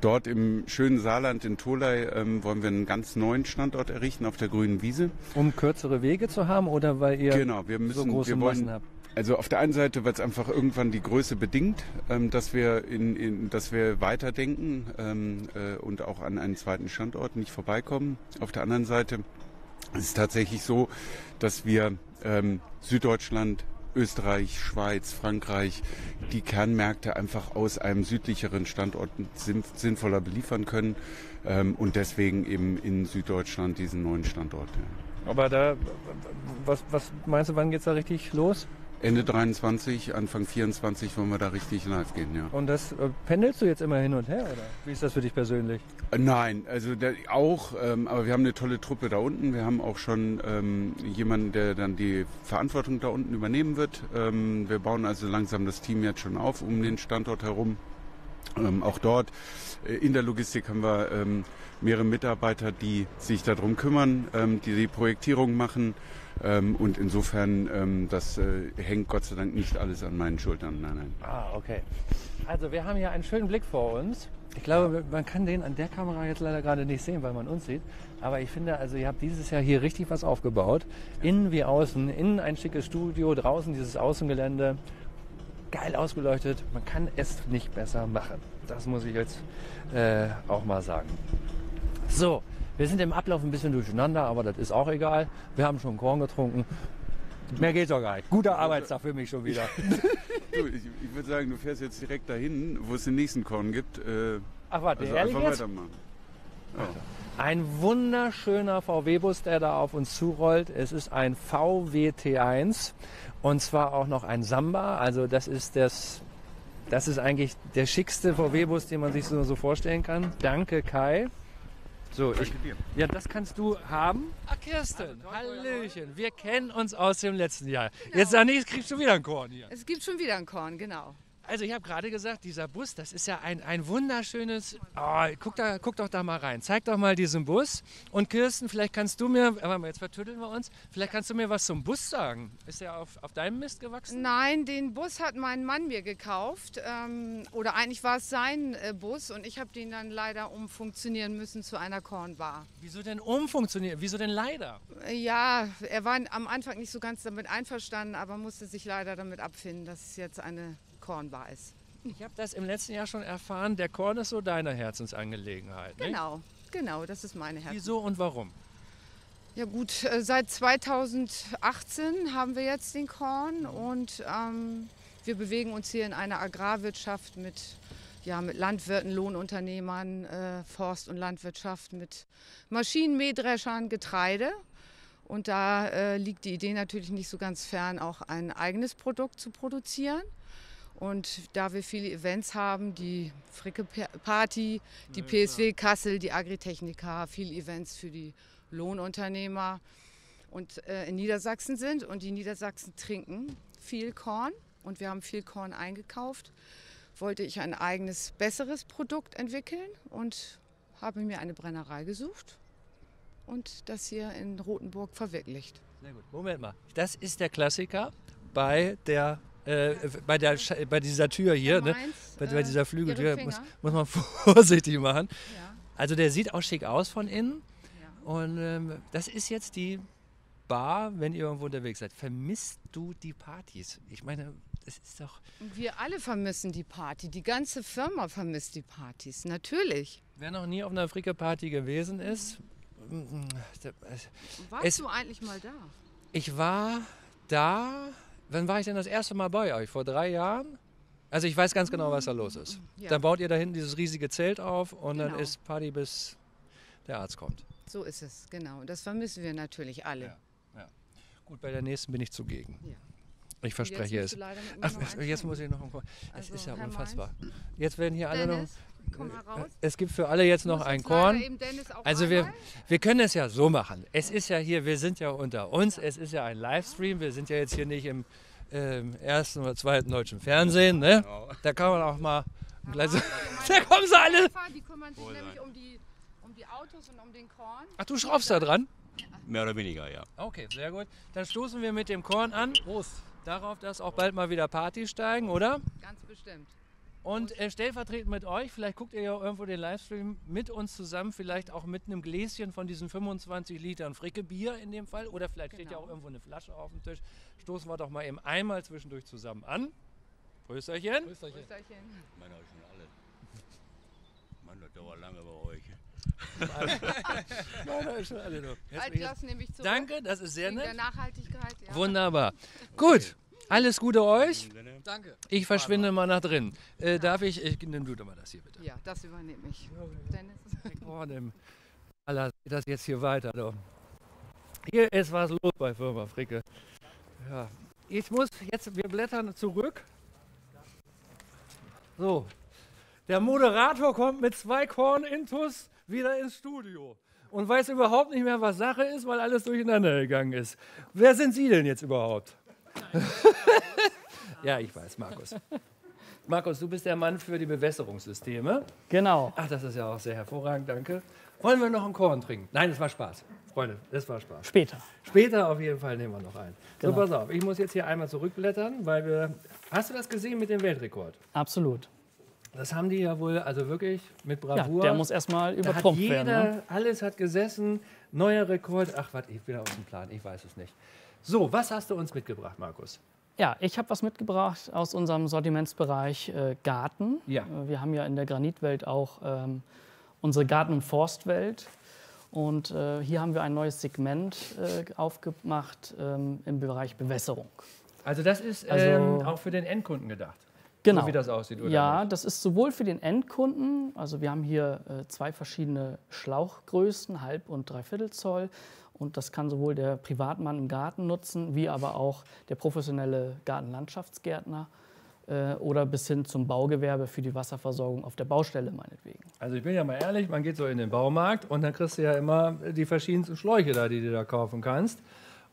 dort im schönen Saarland in Tolai ähm, wollen wir einen ganz neuen Standort errichten auf der grünen Wiese. Um kürzere Wege zu haben oder weil ihr Genau, wir müssen, so große wir Massen wollen, habt? also auf der einen Seite, weil es einfach irgendwann die Größe bedingt, ähm, dass wir in, in, dass wir weiterdenken ähm, äh, und auch an einen zweiten Standort nicht vorbeikommen. Auf der anderen Seite ist es tatsächlich so, dass wir ähm, Süddeutschland Österreich, Schweiz, Frankreich die Kernmärkte einfach aus einem südlicheren Standort sinnvoller beliefern können ähm, und deswegen eben in Süddeutschland diesen neuen Standort. Ja. Aber da, was, was meinst du, wann geht es da richtig los? Ende 23, Anfang 24 wollen wir da richtig live gehen, ja. Und das äh, pendelst du jetzt immer hin und her, oder? Wie ist das für dich persönlich? Äh, nein, also der, auch, ähm, aber wir haben eine tolle Truppe da unten. Wir haben auch schon ähm, jemanden, der dann die Verantwortung da unten übernehmen wird. Ähm, wir bauen also langsam das Team jetzt schon auf um den Standort herum. Ähm, auch dort äh, in der Logistik haben wir ähm, mehrere Mitarbeiter, die sich darum kümmern, ähm, die die Projektierung machen. Ähm, und insofern, ähm, das äh, hängt Gott sei Dank nicht alles an meinen Schultern. Nein, nein. Ah, okay. Also wir haben hier einen schönen Blick vor uns. Ich glaube, man kann den an der Kamera jetzt leider gerade nicht sehen, weil man uns sieht. Aber ich finde, also ihr habt dieses Jahr hier richtig was aufgebaut. Innen wie außen. Innen ein schickes Studio, draußen dieses Außengelände. Geil ausgeleuchtet. Man kann es nicht besser machen. Das muss ich jetzt äh, auch mal sagen. So, wir sind im Ablauf ein bisschen durcheinander, aber das ist auch egal. Wir haben schon Korn getrunken. Mehr geht doch gar nicht. Guter Arbeitstag für mich schon wieder. du, ich, ich würde sagen, du fährst jetzt direkt dahin, wo es den nächsten Korn gibt. Äh, Ach warte, also ehrlich einfach jetzt? weitermachen. Ja. Ein wunderschöner VW-Bus, der da auf uns zurollt. Es ist ein VW T1 und zwar auch noch ein Samba. Also das ist das, das ist eigentlich der schickste VW-Bus, den man sich so, so vorstellen kann. Danke Kai. So, ich, ja, das kannst du haben. Ah, Kirsten, Hallöchen. Wir kennen uns aus dem letzten Jahr. Jetzt sag nicht, jetzt kriegst du wieder ein Korn hier. Es gibt schon wieder ein Korn, genau. Also ich habe gerade gesagt, dieser Bus, das ist ja ein, ein wunderschönes... Oh, guck, da, guck doch da mal rein. Zeig doch mal diesen Bus. Und Kirsten, vielleicht kannst du mir... Warte mal, jetzt vertütteln wir uns. Vielleicht kannst du mir was zum Bus sagen. Ist der auf, auf deinem Mist gewachsen? Nein, den Bus hat mein Mann mir gekauft. Ähm, oder eigentlich war es sein äh, Bus und ich habe den dann leider umfunktionieren müssen zu einer Kornbar. Wieso denn umfunktionieren? Wieso denn leider? Äh, Ja, er war am Anfang nicht so ganz damit einverstanden, aber musste sich leider damit abfinden, dass es jetzt eine Kornbar ist. Ich habe das im letzten Jahr schon erfahren. Der Korn ist so deine Herzensangelegenheit. nicht? Genau, genau, das ist meine Herz. Wieso und warum? Ja gut, äh, seit 2018 haben wir jetzt den Korn und ähm, wir bewegen uns hier in einer Agrarwirtschaft mit, ja, mit Landwirten, Lohnunternehmern, äh, Forst- und Landwirtschaft, mit Maschinen, Mähdreschern, Getreide. Und da äh, liegt die Idee natürlich nicht so ganz fern, auch ein eigenes Produkt zu produzieren. Und da wir viele Events haben, die Fricke Party, die PSW Kassel, die Agritechnica, viele Events für die Lohnunternehmer und äh, in Niedersachsen sind und die Niedersachsen trinken viel Korn und wir haben viel Korn eingekauft, wollte ich ein eigenes, besseres Produkt entwickeln und habe mir eine Brennerei gesucht und das hier in Rothenburg verwirklicht. Sehr gut. Moment mal. Das ist der Klassiker bei der äh, bei, der, bei dieser Tür hier, ne? Bei, bei äh, dieser Flügeltür, ihre muss, muss man vorsichtig machen. Also der sieht auch schick aus von innen. Und ähm, das ist jetzt die Bar, wenn ihr irgendwo unterwegs seid. Vermisst du die Partys? Ich meine, es ist doch... Wir alle vermissen die Party, die ganze Firma vermisst die Partys, natürlich. Wer noch nie auf einer Fricke-Party gewesen ist, Warst es, du eigentlich mal da? ich war da. Wann war ich denn das erste Mal bei euch? Vor drei Jahren? Also ich weiß ganz genau, was da los ist. Ja. Dann baut ihr da hinten dieses riesige Zelt auf und dann Genau. ist Party bis der Arzt kommt. So ist es, genau. Das vermissen wir natürlich alle. Gut, bei der nächsten bin ich zugegen. Ja. Ich verspreche es. Ach, jetzt muss ich noch. ein- Es Also, ist ja Herr unfassbar. Mainz? Jetzt werden hier alle noch. Komm mal raus. Es gibt für alle jetzt noch ein Korn. Also wir, wir können es ja so machen. Es ist ja hier, wir sind ja unter uns. Es ist ja ein Livestream. Wir sind ja jetzt hier nicht im ähm, ersten oder zweiten deutschen Fernsehen. Ne? Da kann man auch mal kleines. Da kommen sie alle. Die kümmern sich nämlich um die, um die Autos und um den Korn. Ach, du schraubst da dran? Mehr oder weniger, ja. Okay, sehr gut. Dann stoßen wir mit dem Korn an. Prost. Darauf, dass auch bald mal wieder Party steigen, oder? Ganz bestimmt. Und äh, stellvertretend mit euch, vielleicht guckt ihr ja irgendwo den Livestream mit uns zusammen, vielleicht auch mit einem Gläschen von diesen 25 Litern Fricke Bier in dem Fall. Oder vielleicht steht ja Genau. auch irgendwo eine Flasche auf dem Tisch. Stoßen wir doch mal eben einmal zwischendurch zusammen an. Prösterchen. Prösterchen. Meine euch schon alle. Mann, das dauert lange bei euch. Meine euch schon alle noch. Jetzt- Altglas nehme ich zurück. Danke, das ist sehr Wegen nett. der Nachhaltigkeit. Ja. Wunderbar. Gut. Alles Gute euch. Danke. Ich verschwinde mal nach drin. Äh, darf ich, ich, nimm du doch mal das hier bitte. Ja, das übernehme ich. Dennis. Oh, nimm. Alter, geht das jetzt hier weiter, doch. Hier ist was los bei Firma Fricke. Ja. Ich muss jetzt, wir blättern zurück. So. Der Moderator kommt mit zwei Korn-Intus wieder ins Studio und weiß überhaupt nicht mehr, was Sache ist, weil alles durcheinander gegangen ist. Wer sind Sie denn jetzt überhaupt? ja, ich weiß, Markus. Markus, du bist der Mann für die Bewässerungssysteme. Genau. Ach, das ist ja auch sehr hervorragend, danke. Wollen wir noch einen Korn trinken? Nein, das war Spaß. Freunde, das war Spaß. Später. Später auf jeden Fall nehmen wir noch einen. Genau. So, pass auf, ich muss jetzt hier einmal zurückblättern, weil wir. Hast du das gesehen mit dem Weltrekord? Absolut. Das haben die ja wohl, also wirklich mit Bravour. Ja, der muss erstmal übertrumpft jeder, werden. Ne? alles hat gesessen, neuer Rekord. Ach, warte, ich bin aus dem Plan, ich weiß es nicht. So, was hast du uns mitgebracht, Markus? Ja, ich habe was mitgebracht aus unserem Sortimentsbereich äh, Garten. Ja. Äh, wir haben ja in der Granitwelt auch ähm, unsere Garten- und Forstwelt. Und äh, hier haben wir ein neues Segment äh, aufgemacht ähm, im Bereich Bewässerung. Also das ist Also- ähm, auch für den Endkunden gedacht. Genau. So wie das aussieht, oder? ja, nicht? das ist sowohl für den Endkunden, also wir haben hier äh, zwei verschiedene Schlauchgrößen, halb und dreiviertel Zoll. Und das kann sowohl der Privatmann im Garten nutzen, wie aber auch der professionelle Gartenlandschaftsgärtner äh, oder bis hin zum Baugewerbe für die Wasserversorgung auf der Baustelle meinetwegen. Also ich bin ja mal ehrlich, man geht so in den Baumarkt und dann kriegst du ja immer die verschiedensten Schläuche da, die du da kaufen kannst.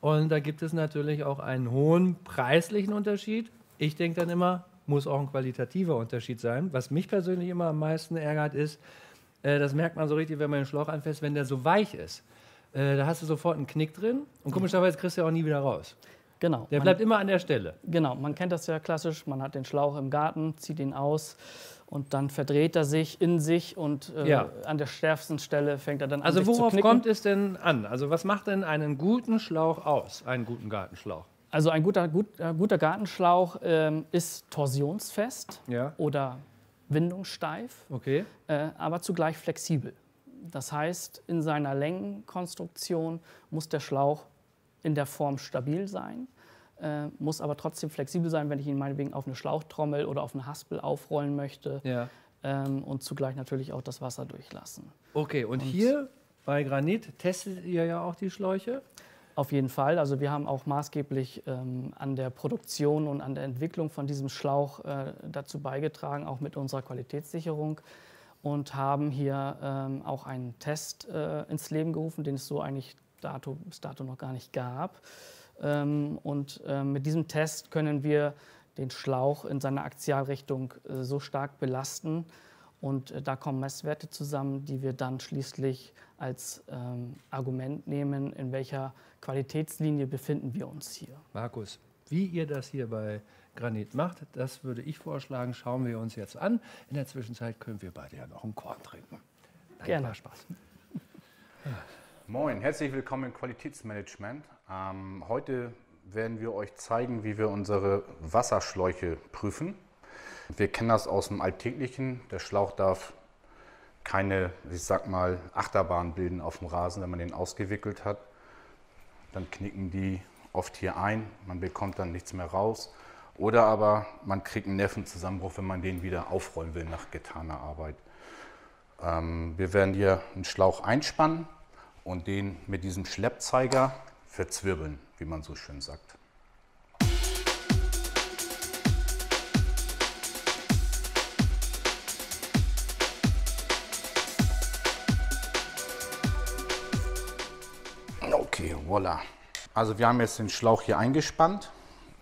Und da gibt es natürlich auch einen hohen preislichen Unterschied. Ich denke dann immer, muss auch ein qualitativer Unterschied sein. Was mich persönlich immer am meisten ärgert, ist, äh, das merkt man so richtig, wenn man den Schlauch anfasst, wenn der so weich ist. Äh, da hast du sofort einen Knick drin und komischerweise kriegst du ja auch nie wieder raus. Genau. Der man- bleibt immer an der Stelle. Genau, man kennt das ja klassisch. Man hat den Schlauch im Garten, zieht ihn aus und dann verdreht er sich in sich und äh, Ja. an der stärksten Stelle fängt er dann an Also sich zu worauf knicken. kommt es denn an? Also was macht denn einen guten Schlauch aus, einen guten Gartenschlauch? Also ein guter, gut, äh, guter Gartenschlauch ähm, ist torsionsfest Ja. oder windungssteif, Okay. äh, aber zugleich flexibel. Das heißt, in seiner Längenkonstruktion muss der Schlauch in der Form stabil sein, äh, muss aber trotzdem flexibel sein, wenn ich ihn meinetwegen auf eine Schlauchtrommel oder auf eine Haspel aufrollen möchte Ja. ähm, und zugleich natürlich auch das Wasser durchlassen. Okay, und, hier bei Granit testet ihr ja auch die Schläuche? Auf jeden Fall. Also wir haben auch maßgeblich ähm, an der Produktion und an der Entwicklung von diesem Schlauch äh, dazu beigetragen, auch mit unserer Qualitätssicherung und haben hier ähm, auch einen Test äh, ins Leben gerufen, den es so eigentlich dato, bis dato noch gar nicht gab. Ähm, und ähm, mit diesem Test können wir den Schlauch in seiner Axialrichtung äh, so stark belasten, und äh, da kommen Messwerte zusammen, die wir dann schließlich als ähm, Argument nehmen, in welcher Qualitätslinie befinden wir uns hier. Markus, wie ihr das hier bei Granit macht, das würde ich vorschlagen, schauen wir uns jetzt an. In der Zwischenzeit können wir beide ja noch einen Korn trinken. Nein, Gerne. war Spaß. Moin, herzlich willkommen im Qualitätsmanagement. Ähm, heute werden wir euch zeigen, wie wir unsere Wasserschläuche prüfen. Wir kennen das aus dem Alltäglichen. Der Schlauch darf keine, ich sag mal, Achterbahn bilden auf dem Rasen, wenn man den ausgewickelt hat. Dann knicken die oft hier ein, man bekommt dann nichts mehr raus. Oder aber man kriegt einen Nervenzusammenbruch, wenn man den wieder aufrollen will nach getaner Arbeit. Ähm, wir werden hier einen Schlauch einspannen und den mit diesem Schleppzeiger verzwirbeln, wie man so schön sagt. Okay, voilà. Also wir haben jetzt den Schlauch hier eingespannt,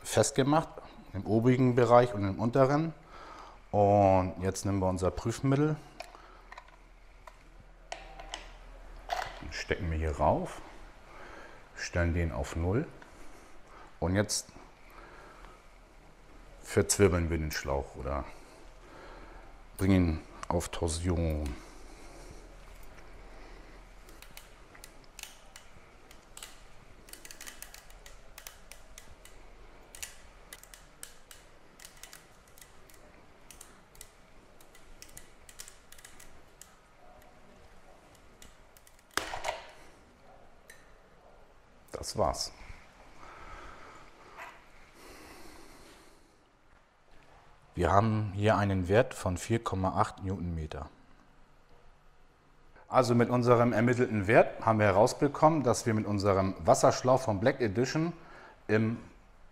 festgemacht, im oberen Bereich und im unteren. Und jetzt nehmen wir unser Prüfmittel, stecken wir hier rauf, stellen den auf Null und jetzt verzwirbeln wir den Schlauch oder bringen ihn auf Torsion. Das war's. Wir haben hier einen Wert von 4,8 Newtonmeter. Also mit unserem ermittelten Wert haben wir herausbekommen, dass wir mit unserem Wasserschlauch von Black Edition im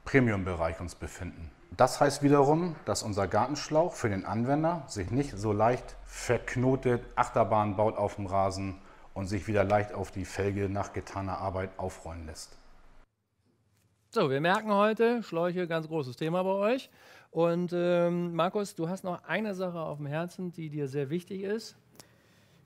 Premium-Bereich uns befinden. Das heißt wiederum, dass unser Gartenschlauch für den Anwender sich nicht so leicht verknotet, Achterbahn baut auf dem Rasen und sich wieder leicht auf die Felge nach getaner Arbeit aufrollen lässt. So, wir merken heute, Schläuche, ganz großes Thema bei euch. Und ähm, Markus, du hast noch eine Sache auf dem Herzen, die dir sehr wichtig ist.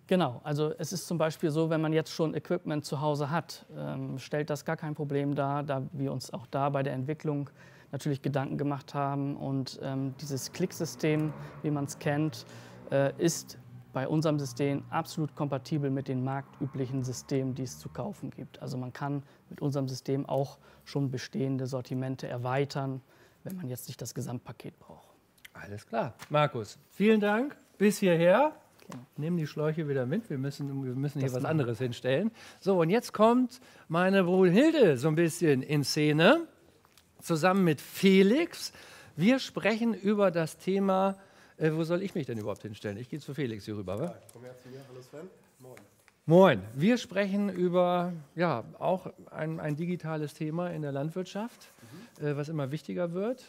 Genau, also es ist zum Beispiel so, wenn man jetzt schon Equipment zu Hause hat, ähm, stellt das gar kein Problem dar, da wir uns auch da bei der Entwicklung natürlich Gedanken gemacht haben. Und ähm, dieses Klicksystem, wie man es kennt, äh, ist bei unserem System absolut kompatibel mit den marktüblichen Systemen, die es zu kaufen gibt. Also man kann mit unserem System auch schon bestehende Sortimente erweitern, wenn man jetzt nicht das Gesamtpaket braucht. Alles klar. Markus, vielen Dank bis hierher. Nimm die Schläuche wieder mit. Wir müssen, wir müssen hier Das was machen anderes hinstellen. So, und jetzt kommt meine Brunhilde so ein bisschen in Szene, zusammen mit Felix. Wir sprechen über das Thema, äh, wo soll ich mich denn überhaupt hinstellen? Ich gehe zu Felix hier rüber. wa? Komm her zu mir. Hallo Sven. Moin. Moin. Wir sprechen über ja, auch ein, ein digitales Thema in der Landwirtschaft, äh, was immer wichtiger wird,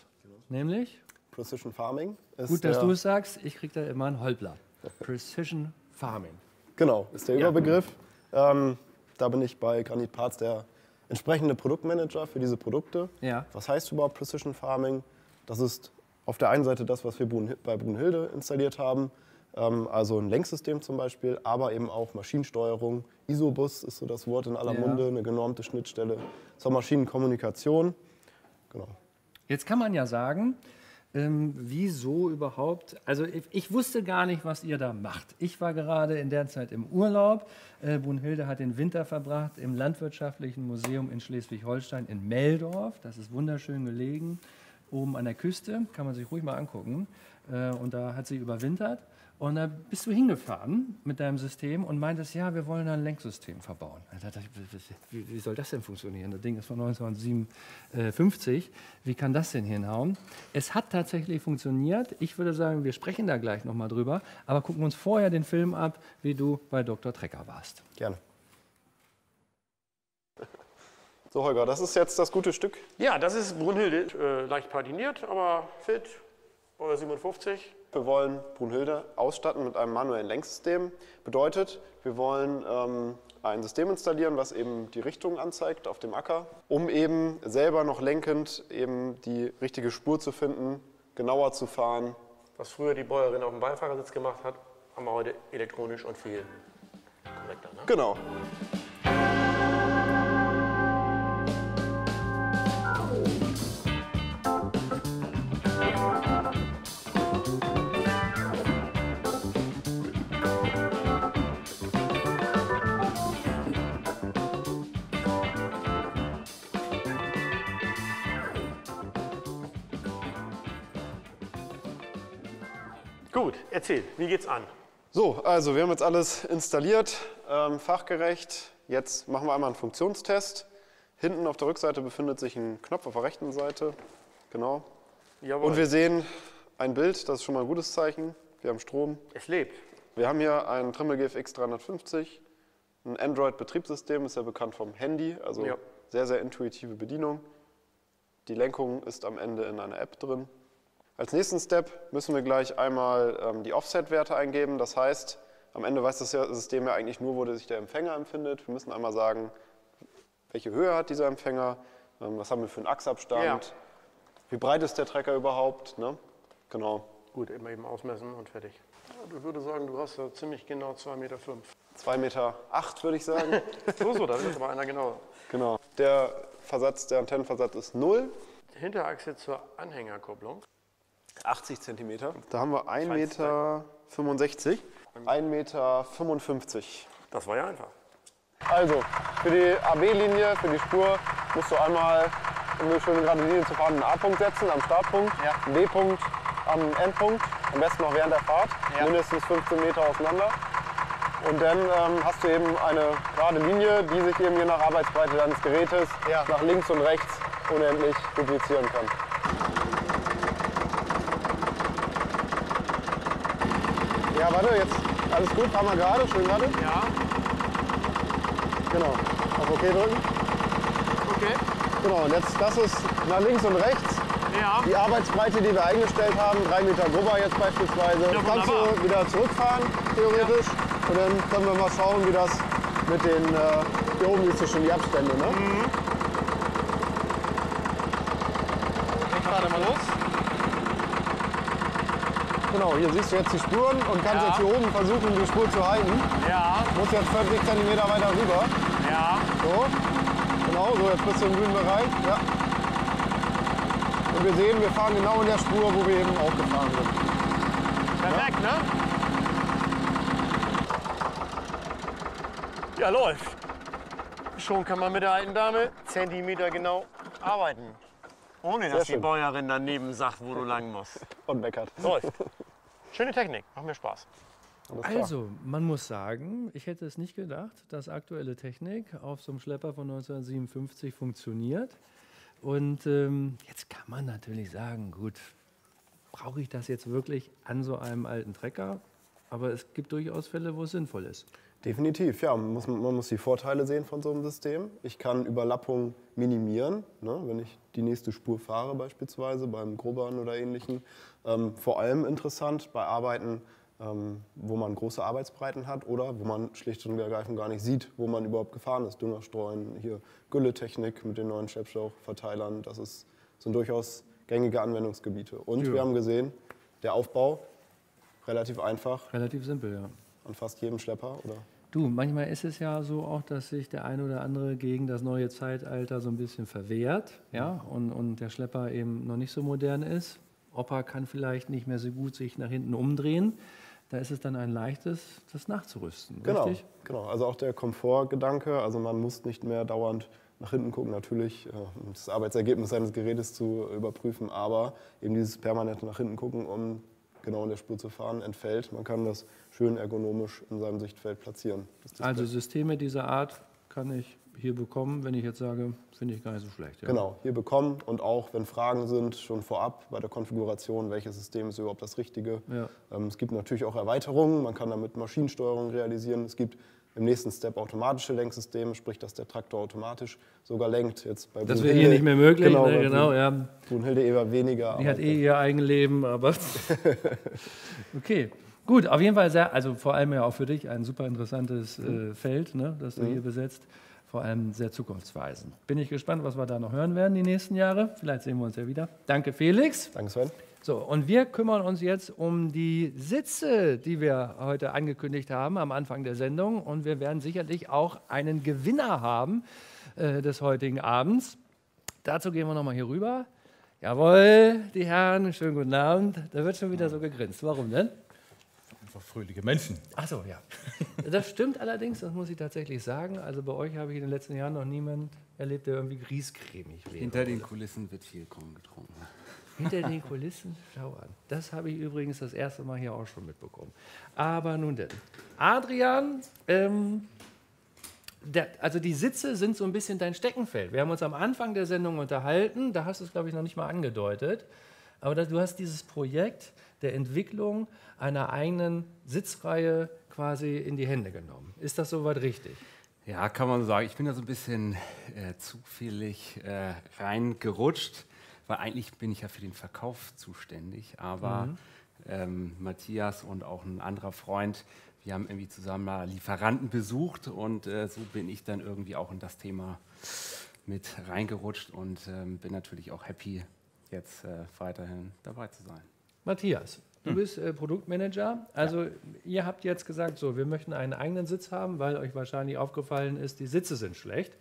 nämlich Precision Farming. Gut, dass du es sagst. Ich kriege da immer einen Holpler. Precision Farming. Genau, ist der Ja. Überbegriff. Ähm, da bin ich bei Granit Parts der entsprechende Produktmanager für diese Produkte. Ja. Was heißt überhaupt Precision Farming? Das ist auf der einen Seite das, was wir bei Brunhilde installiert haben, ähm, also ein Lenksystem zum Beispiel, aber eben auch Maschinensteuerung. Isobus ist so das Wort in aller Ja. Munde, eine genormte Schnittstelle zur Maschinenkommunikation. Genau. Jetzt kann man ja sagen, ähm, wieso überhaupt, also ich, ich wusste gar nicht, was ihr da macht. Ich war gerade in der Zeit im Urlaub. Äh, Brunhilde hat den Winter verbracht im Landwirtschaftlichen Museum in Schleswig-Holstein in Meldorf. Das ist wunderschön gelegen, oben an der Küste, kann man sich ruhig mal angucken. Äh, und da hat sie überwintert. Und da bist du hingefahren mit deinem System und meintest, ja, wir wollen ein Lenksystem verbauen. Wie soll das denn funktionieren? Das Ding ist von 1957. Wie kann das denn hinhauen? Es hat tatsächlich funktioniert. Ich würde sagen, wir sprechen da gleich nochmal drüber. Aber gucken uns vorher den Film ab, wie du bei Dr. Trecker warst. Gerne. So, Holger, das ist jetzt das gute Stück. Ja, das ist Brunhilde, äh, leicht patiniert, aber fit, Baujahr 57. Wir wollen Brunhilde ausstatten mit einem manuellen Lenksystem. Bedeutet, wir wollen ähm, ein System installieren, was eben die Richtung anzeigt auf dem Acker, um eben selber noch lenkend eben die richtige Spur zu finden, genauer zu fahren. Was früher die Bäuerin auf dem Beifahrersitz gemacht hat, haben wir heute elektronisch und viel korrekter. Ne? Genau. Erzähl, wie geht's an? So, also wir haben jetzt alles installiert, ähm, fachgerecht. Jetzt machen wir einmal einen Funktionstest. Hinten auf der Rückseite befindet sich ein Knopf auf der rechten Seite. Genau. Jawohl. Und wir sehen ein Bild, das ist schon mal ein gutes Zeichen. Wir haben Strom. Es lebt. Wir haben hier einen Trimble GFX 350, ein Android-Betriebssystem, ist ja bekannt vom Handy, also Ja. sehr, sehr intuitive Bedienung. Die Lenkung ist am Ende in einer App drin. Als nächsten Step müssen wir gleich einmal ähm, die Offset-Werte eingeben. Das heißt, am Ende weiß das System ja eigentlich nur, wo sich der Empfänger empfindet. Wir müssen einmal sagen, welche Höhe hat dieser Empfänger, ähm, was haben wir für einen Achsabstand, Ja. wie breit ist der Trecker überhaupt. Ne? Genau. Gut, immer eben ausmessen und fertig. Ja, Ich würde sagen, du hast ja ziemlich genau 2,5 Meter. 2,8 Meter, acht, würde ich sagen. so, so, da ist aber einer genau. Genau. Der Versatz, der Antennenversatz ist 0. Hinterachse zur Anhängerkupplung. 80 Zentimeter. Da haben wir 1,65 Meter. 1,55 Meter. Das war ja einfach. Also, für die AB-Linie, für die Spur, musst du einmal, um eine schöne gerade Linie zu fahren, einen A-Punkt setzen am Startpunkt, einen B-Punkt am Endpunkt, am besten noch während der Fahrt, mindestens 15 Meter auseinander. Und dann ähm, hast du eben eine gerade Linie, die sich eben je nach Arbeitsbreite deines Gerätes nach links und rechts unendlich duplizieren kann. Ja, warte, jetzt alles gut, fahren wir gerade, schön gerade. Ja. Genau, auf OK drücken. Okay. Genau, und jetzt, das ist nach links und rechts. Ja. Die Arbeitsbreite, die wir eingestellt haben, drei Meter Grubber jetzt beispielsweise. Ja, Kannst du wieder zurückfahren, theoretisch. Und dann können wir mal schauen, wie das mit den, äh, hier oben siehst du schon die Abstände, ne? Mhm. Ich fahre mal los. Genau, hier siehst du jetzt die Spuren und kannst Ja. jetzt hier oben versuchen, die Spur zu halten. Ja. Muss jetzt 40 cm weiter rüber. Ja. So. Genau, so jetzt bist du im grünen Bereich. Ja. Und wir sehen, wir fahren genau in der Spur, wo wir eben auch gefahren sind. Perfekt, ne? Ja, läuft. Schon kann man mit der alten Dame Zentimeter genau arbeiten. Ohne dass die. Bäuerin daneben sagt, wo du lang musst. Und meckert. Läuft. Schöne Technik, macht mir Spaß. Also, man muss sagen, ich hätte es nicht gedacht, dass aktuelle Technik auf so einem Schlepper von 1957 funktioniert. Und ähm, jetzt kann man natürlich sagen, gut, brauche ich das jetzt wirklich an so einem alten Trecker? Aber es gibt durchaus Fälle, wo es sinnvoll ist. Definitiv, ja. Man muss, man muss die Vorteile sehen von so einem System. Ich kann Überlappung minimieren, ne, wenn ich die nächste Spur fahre beispielsweise beim Grubbern oder ähnlichen. Ähm, vor allem interessant bei Arbeiten, ähm, wo man große Arbeitsbreiten hat oder wo man schlicht und ergreifend gar nicht sieht, wo man überhaupt gefahren ist. Düngerstreuen, hier Gülletechnik mit den neuen Schleppschlauchverteilern, das ist, sind durchaus gängige Anwendungsgebiete. Und Ja. wir haben gesehen, der Aufbau relativ einfach. Relativ simpel, ja. An fast jedem Schlepper, oder? Du, manchmal ist es ja so auch, dass sich der eine oder andere gegen das neue Zeitalter so ein bisschen verwehrt, ja, und, und der Schlepper eben noch nicht so modern ist. Opa kann vielleicht nicht mehr so gut sich nach hinten umdrehen. Da ist es dann ein leichtes, das nachzurüsten, Genau, richtig? genau. Also auch der Komfortgedanke. Also man muss nicht mehr dauernd nach hinten gucken, natürlich, äh, um das Arbeitsergebnis seines Gerätes zu überprüfen, aber eben dieses permanente nach hinten gucken, um genau in der Spur zu fahren, entfällt. Man kann das schön ergonomisch in seinem Sichtfeld platzieren. Also Systeme dieser Art kann ich hier bekommen, wenn ich jetzt sage, finde ich gar nicht so schlecht. Ja. Genau, hier bekommen und auch wenn Fragen sind, schon vorab bei der Konfiguration, welches System ist überhaupt das Richtige. Ja. Ähm, es gibt natürlich auch Erweiterungen, man kann damit Maschinensteuerung realisieren. Es gibt im nächsten Step automatische Lenksysteme, sprich, dass der Traktor automatisch sogar lenkt. Jetzt bei Das wäre hier nicht mehr möglich, Genau, ne, genau, ja. Brunhilde eher weniger. Die hat eh ihr Eigenleben, aber. okay. Gut, auf jeden Fall sehr, also vor allem ja auch für dich ein super interessantes äh, Feld, ne, das du Mhm. hier besetzt. Vor allem sehr zukunftsweisend. Bin ich gespannt, was wir da noch hören werden die nächsten Jahre. Vielleicht sehen wir uns ja wieder. Danke, Felix. Danke, Sven. So, und wir kümmern uns jetzt um die Sitze, die wir heute angekündigt haben am Anfang der Sendung. Und wir werden sicherlich auch einen Gewinner haben äh, des heutigen Abends. Dazu gehen wir nochmal hier rüber. Jawohl, die Herren, schönen guten Abend. Da wird schon wieder so gegrinst. Warum denn? Einfach fröhliche Menschen. Ach so, ja. Das stimmt allerdings, das muss ich tatsächlich sagen. Also bei euch habe ich in den letzten Jahren noch niemand erlebt, der irgendwie griescremig wäre. Hinter den Kulissen wird viel Korn getrunken. Hinter den Kulissen, schau an. Das habe ich übrigens das erste Mal hier auch schon mitbekommen. Aber nun denn. Adrian, ähm, der, also die Sitze sind so ein bisschen dein Steckenfeld. Wir haben uns am Anfang der Sendung unterhalten, da hast du es, glaube ich, noch nicht mal angedeutet. Aber da, du hast dieses Projekt der Entwicklung einer eigenen Sitzreihe quasi in die Hände genommen. Ist das soweit richtig? Ja, kann man so sagen. Ich bin da so ein bisschen äh, zufällig äh, reingerutscht, weil eigentlich bin ich ja für den Verkauf zuständig. Aber Mhm. ähm, Matthias und auch ein anderer Freund, wir haben irgendwie zusammen mal Lieferanten besucht und äh, so bin ich dann irgendwie auch in das Thema mit reingerutscht und ähm, bin natürlich auch happy, jetzt äh, weiterhin dabei zu sein. Matthias, du Hm. bist äh, Produktmanager. Also ihr habt jetzt gesagt, so, wir möchten einen eigenen Sitz haben, weil euch wahrscheinlich aufgefallen ist, die Sitze sind schlecht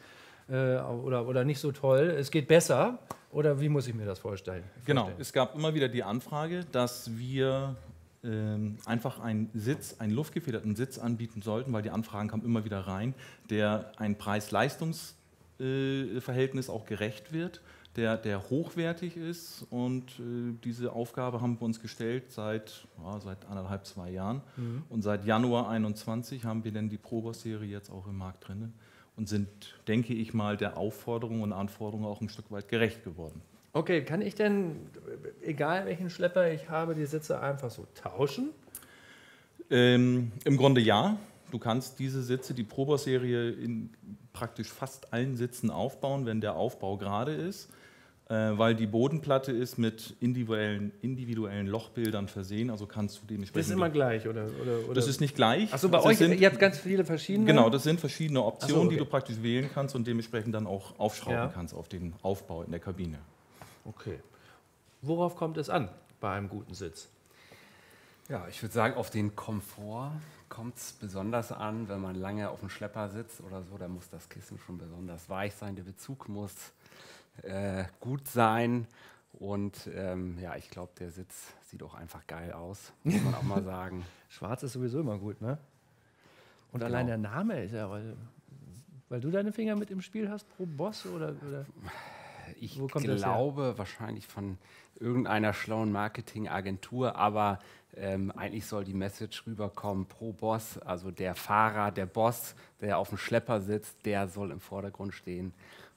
äh, oder, oder nicht so toll. Es geht besser. Oder wie muss ich mir das vorstellen? Genau, vorstellen? es gab immer wieder die Anfrage, dass wir ähm, einfach einen Sitz, einen luftgefederten Sitz anbieten sollten, weil die Anfragen kamen immer wieder rein, der ein Preis-Leistungs-Verhältnis auch gerecht wird, der, der hochwertig ist. Und äh, diese Aufgabe haben wir uns gestellt seit, ja, seit anderthalb, zwei Jahren. Mhm. Und seit Januar 21 haben wir dann die Probos-Serie jetzt auch im Markt drin und sind, denke ich mal, der Aufforderung und Anforderung auch ein Stück weit gerecht geworden. Okay, kann ich denn, egal welchen Schlepper ich habe, die Sitze einfach so tauschen? Ähm, Im Grunde ja. Du kannst diese Sitze, die Probos-Serie in praktisch fast allen Sitzen aufbauen, wenn der Aufbau gerade ist, weil die Bodenplatte ist mit individuellen, individuellen Lochbildern versehen, also kannst du dementsprechend... Das ist immer gleich, oder? oder, oder? Das ist nicht gleich. Achso, bei Das euch, sind- ihr habt ganz viele verschiedene? Genau, das sind verschiedene Optionen, so, okay. die du praktisch wählen kannst und dementsprechend dann auch aufschrauben Ja. kannst auf den Aufbau in der Kabine. Okay. Worauf kommt es an bei einem guten Sitz? Ja, ich würde sagen, auf den Komfort kommt es besonders an, wenn man lange auf dem Schlepper sitzt oder so, da muss das Kissen schon besonders weich sein, der Bezug muss äh, gut sein und ähm, ja, ich glaube, der Sitz sieht auch einfach geil aus, muss man auch mal sagen. Schwarz ist sowieso immer gut, ne? Und Genau. allein der Name ist ja, weil, weil du deine Finger mit im Spiel hast, pro Boss oder, oder Ich glaube wahrscheinlich von irgendeiner schlauen Marketingagentur, aber ähm, eigentlich soll die Message rüberkommen pro Boss, also der Fahrer, der Boss, der auf dem Schlepper sitzt, der soll im Vordergrund stehen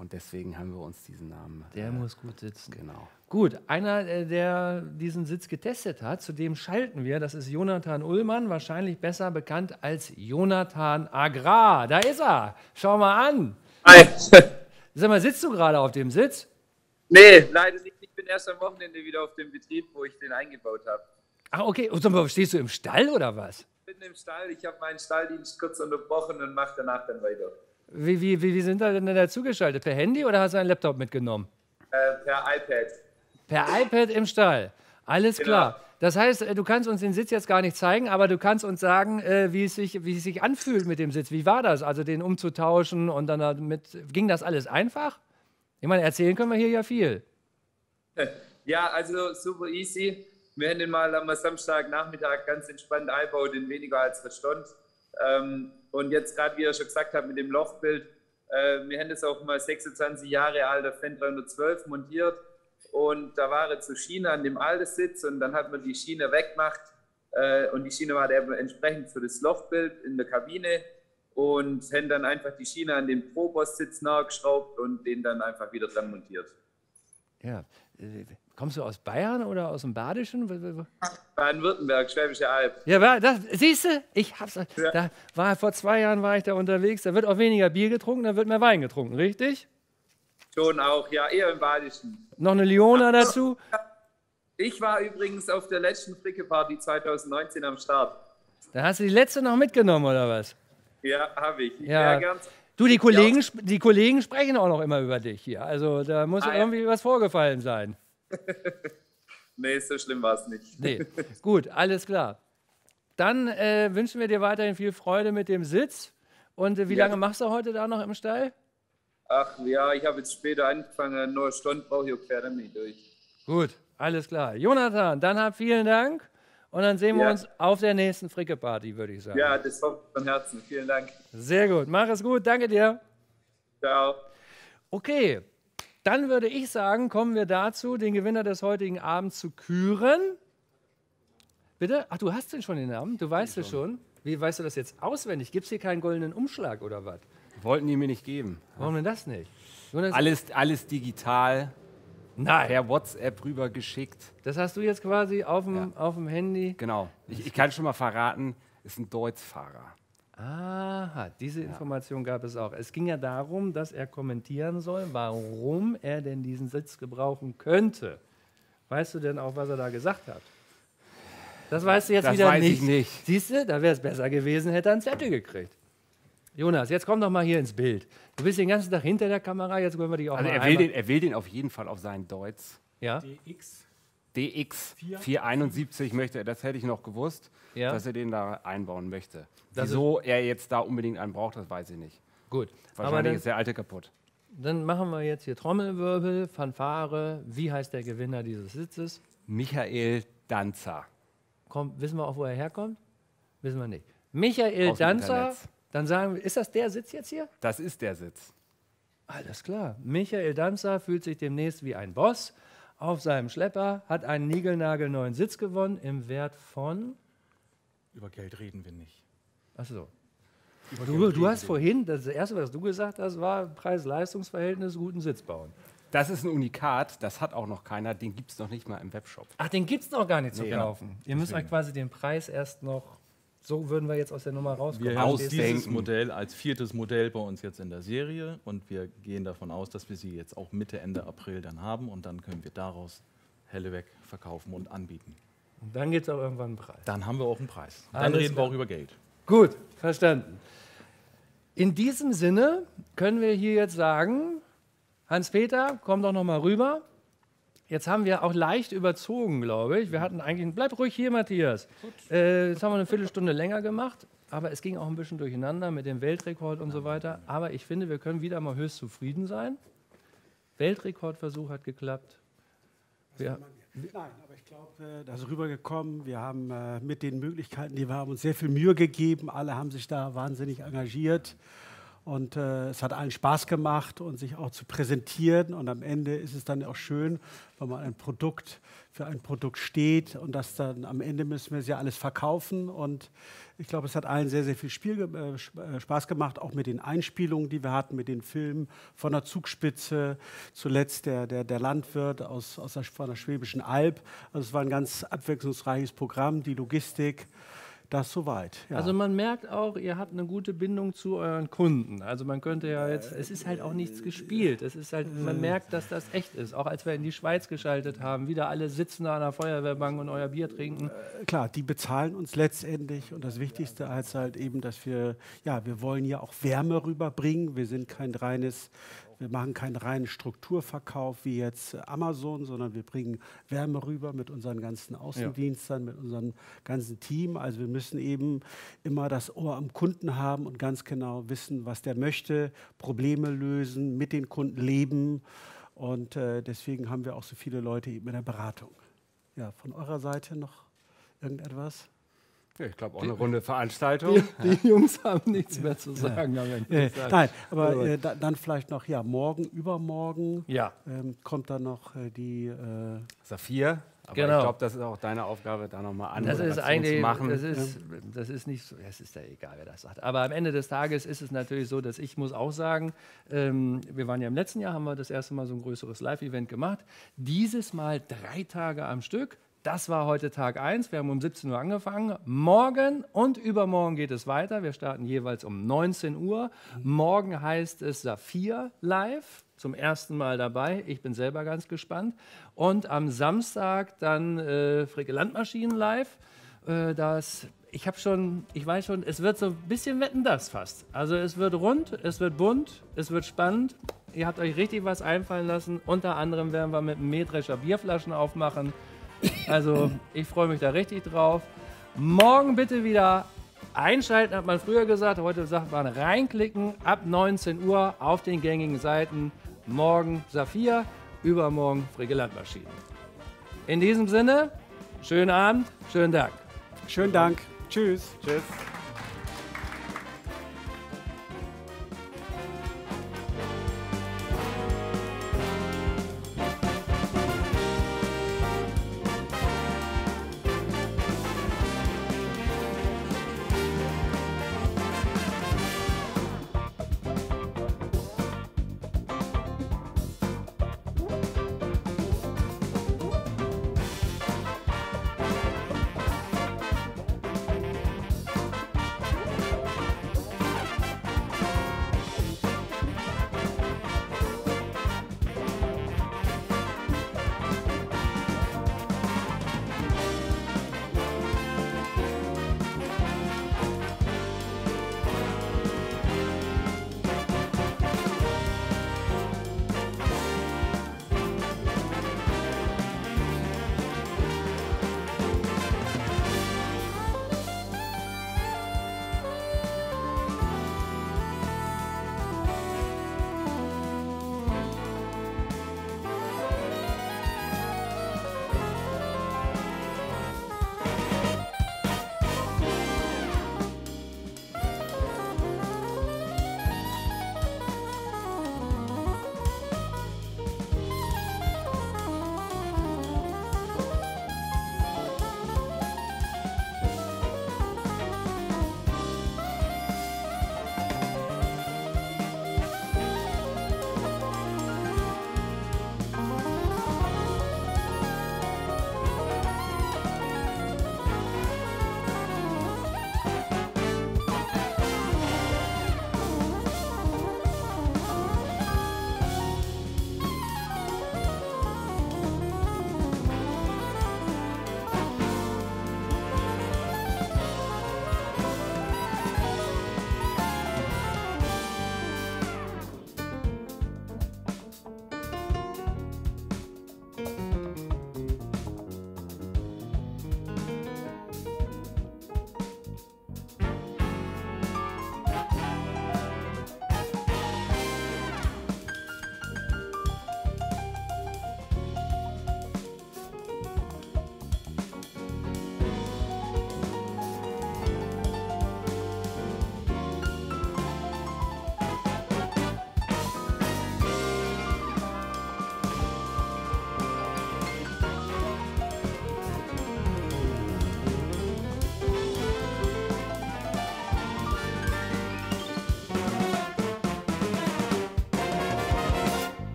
und deswegen haben wir uns diesen Namen. Der muss gut sitzen. Genau. Gut, einer, äh, der diesen Sitz getestet hat, zu dem schalten wir, das ist Jonathan Ullmann, wahrscheinlich besser bekannt als Jonathan Agrar. Da ist er. Schau mal an. Hi. Sag mal, sitzt du gerade auf dem Sitz? Nee, leider nicht. Ich bin erst am Wochenende wieder auf dem Betrieb, wo ich den eingebaut habe. Ach, okay. Und mal, stehst du im Stall oder was? Ich bin im Stall, ich habe meinen Stalldienst kurz unterbrochen und mache danach dann weiter. Wie, wie, wie, wie sind da denn dazugeschaltet? Per Handy oder hast du einen Laptop mitgenommen? Äh, per iPad. Per iPad im Stall. Alles Genau. klar. Das heißt, äh, du kannst uns den Sitz jetzt gar nicht zeigen, aber du kannst uns sagen, äh, wie es sich, wie es sich anfühlt mit dem Sitz. Wie war das? Also den umzutauschen und dann damit. Ging das alles einfach? Ich meine, erzählen können wir hier ja viel. Ja, also super easy. Wir haben den mal am Samstagnachmittag ganz entspannt eingebaut in weniger als einer Stunde. Ähm, und jetzt gerade, wie ihr schon gesagt habt, mit dem Lochbild, äh, wir haben das auf mal 26 Jahre alter Fan 312 montiert und da war jetzt so Schiene an dem alten Sitz und dann hat man die Schiene weggemacht äh, und die Schiene war eben entsprechend für das Lochbild in der Kabine und haben dann einfach die Schiene an den Pro-Boss-Sitz nachgeschraubt und den dann einfach wieder dran montiert. Ja. Kommst du aus Bayern oder aus dem Badischen? Baden-Württemberg, Schwäbische Alb. Ja, war- das, siehst du, ich hab's. Da war, vor zwei Jahren war ich da unterwegs. Da wird auch weniger Bier getrunken, da wird mehr Wein getrunken, richtig? Schon auch, ja, eher im Badischen. Noch eine Liona dazu? Ich war übrigens auf der letzten Fricke-Party 2019 am Start. Da hast du die letzte noch mitgenommen, oder was? Ja, habe ich. Ich Ja. ganz Du, die Kollegen, die Kollegen sprechen auch noch immer über dich hier. Also da muss Ah, ja. irgendwie was vorgefallen sein. Nee, so schlimm war es nicht. Nee, gut, alles klar. Dann äh, wünschen wir dir weiterhin viel Freude mit dem Sitz. Und äh, wie Ja. lange machst du heute da noch im Stall? Ach ja, ich habe jetzt später angefangen, nur eine Stunde brauche ich ungefähr damit durch. Gut, alles klar. Jonathan, dann hab vielen Dank. Und dann sehen wir Ja. uns auf der nächsten Fricke-Party, würde ich sagen. Ja, das ich von Herzen. Vielen Dank. Sehr gut, mach es gut, danke dir. Ciao. Okay, dann würde ich sagen, kommen wir dazu, den Gewinner des heutigen Abends zu küren. Bitte? Ach, du hast den schon den Namen? Du weißt es schon. Wie weißt du das jetzt auswendig? Gibt es hier keinen goldenen Umschlag oder was? Wollten die mir nicht geben. Warum denn das nicht? Jonas, Alles, alles digital. Nein. Per WhatsApp rübergeschickt. Das hast du jetzt quasi auf dem, auf dem Handy. Genau. Ich, ich kann schon mal verraten, ist ein Deutz-Fahrer. Aha, diese Information gab es auch. Es ging ja darum, dass er kommentieren soll, warum er denn diesen Sitz gebrauchen könnte. Weißt du denn auch, was er da gesagt hat? Das weißt du jetzt Das wieder weiß nicht. ich nicht. Siehst du, da wäre es besser gewesen, hätte er einen Zettel gekriegt. Jonas, jetzt komm doch mal hier ins Bild. Du bist den ganzen Tag hinter der Kamera, jetzt wollen wir dich auch Also mal er will, den, er will den auf jeden Fall auf seinen Deutz. Ja. DX. DX 471 möchte er, das hätte ich noch gewusst, Ja. dass er den da einbauen möchte. Das Wieso er jetzt da unbedingt einen braucht, das weiß ich nicht. Gut. Wahrscheinlich dann- ist der alte kaputt. Dann machen wir jetzt hier Trommelwirbel, Fanfare. Wie heißt der Gewinner dieses Sitzes? Michael Danzer. Komm, wissen wir auch, wo er herkommt? Wissen wir nicht. Michael Aus Danzer, dann sagen wir, ist das der Sitz jetzt hier? Das ist der Sitz. Alles klar. Michael Danzer fühlt sich demnächst wie ein Boss auf seinem Schlepper, hat einen niegelnagelneuen Sitz gewonnen im Wert von. Über Geld reden wir nicht. Achso. Über Du, du hast vorhin, das erste, was du gesagt hast, war Preis-Leistungs-Verhältnis, guten Sitz bauen. Das ist ein Unikat, das hat auch noch keiner, den gibt es noch nicht mal im Webshop. Ach, den gibt es noch gar nicht zu Nee, kaufen. Ihr müsst euch deswegen. quasi den Preis erst noch So würden wir jetzt aus der Nummer rauskommen. Wir haben dieses Modell als viertes Modell bei uns jetzt in der Serie und wir gehen davon aus, dass wir sie jetzt auch Mitte, Ende April dann haben und dann können wir daraus Helleweg verkaufen und anbieten. Und dann gibt es auch irgendwann einen Preis. Dann haben wir auch einen Preis. Dann Alles reden klar. wir auch über Geld. Gut, verstanden. In diesem Sinne können wir hier jetzt sagen, Hans-Peter, komm doch noch mal rüber. Jetzt haben wir auch leicht überzogen, glaube ich. Wir hatten eigentlich, bleib ruhig hier, Matthias. Äh, jetzt haben wir eine Viertelstunde länger gemacht, aber es ging auch ein bisschen durcheinander mit dem Weltrekord und so weiter. Aber ich finde, wir können wieder mal höchst zufrieden sein. Weltrekordversuch hat geklappt. Wir, Nein, aber ich glaube, das ist rübergekommen. Wir haben äh, mit den Möglichkeiten, die wir haben, uns sehr viel Mühe gegeben. Alle haben sich da wahnsinnig engagiert. Und äh, es hat allen Spaß gemacht und sich auch zu präsentieren. Und am Ende ist es dann auch schön, wenn man ein Produkt für ein Produkt steht und das dann am Ende müssen wir es ja alles verkaufen. Und ich glaube, es hat allen sehr, sehr viel Spiel, äh, äh, Spaß gemacht, auch mit den Einspielungen, die wir hatten, mit den Filmen von der Zugspitze, zuletzt der, der, der Landwirt aus, aus der, von der Schwäbischen Alb. Also es war ein ganz abwechslungsreiches Programm, die Logistik. Das soweit. Ja. Also man merkt auch, ihr habt eine gute Bindung zu euren Kunden. Also man könnte ja jetzt, es ist halt auch nichts gespielt. Es ist halt, man merkt, dass das echt ist. Auch als wir in die Schweiz geschaltet haben, wieder alle sitzen da an der Feuerwehrbank und euer Bier trinken. klar, die bezahlen uns letztendlich und das Wichtigste ist halt eben, dass wir, ja, wir wollen ja auch Wärme rüberbringen. Wir sind kein reines, wir machen keinen reinen Strukturverkauf wie jetzt Amazon, sondern wir bringen Wärme rüber mit unseren ganzen Außendienstern, mit unserem ganzen Team. Also wir müssen eben immer das Ohr am Kunden haben und ganz genau wissen, was der möchte, Probleme lösen, mit den Kunden leben. Und äh, deswegen haben wir auch so viele Leute eben in der Beratung. Ja, von eurer Seite noch irgendetwas? Ja, ich glaube auch eine runde Veranstaltung. Die, die Jungs haben nichts mehr zu sagen. am Ende Äh, nein, aber Aber- äh, da, dann vielleicht noch, ja, morgen, übermorgen Ja. ähm, kommt dann noch äh, die äh, Saphir. Aber Genau. ich glaube, das ist auch deine Aufgabe, da nochmal Das ist eigentlich, zu machen. das ist, das ist nicht so, es ist ja egal, wer das sagt. Aber am Ende des Tages ist es natürlich so, dass ich muss auch sagen, ähm, wir waren ja im letzten Jahr, haben wir das erste Mal so ein größeres Live-Event gemacht. Dieses Mal drei Tage am Stück. Das war heute Tag 1. Wir haben um 17 Uhr angefangen. Morgen und übermorgen geht es weiter. Wir starten jeweils um 19 Uhr. Morgen heißt es Saphir live. Zum ersten Mal dabei. Ich bin selber ganz gespannt. Und am Samstag dann äh, Fricke Landmaschinen live. Äh, das, ich habe schon, ich weiß schon, es wird so ein bisschen wetten das fast. Also es wird rund, es wird bunt, es wird spannend. Ihr habt euch richtig was einfallen lassen. Unter anderem werden wir mit Mähdrescher Bierflaschen aufmachen. Also ich freue mich da richtig drauf. Morgen bitte wieder einschalten, hat man früher gesagt. Heute sagt man reinklicken ab 19 Uhr auf den gängigen Seiten. Morgen Saphir, übermorgen Fricke Landmaschinen. In diesem Sinne, schönen Abend, schönen Dank. Schönen Dank. Tschüss. Tschüss.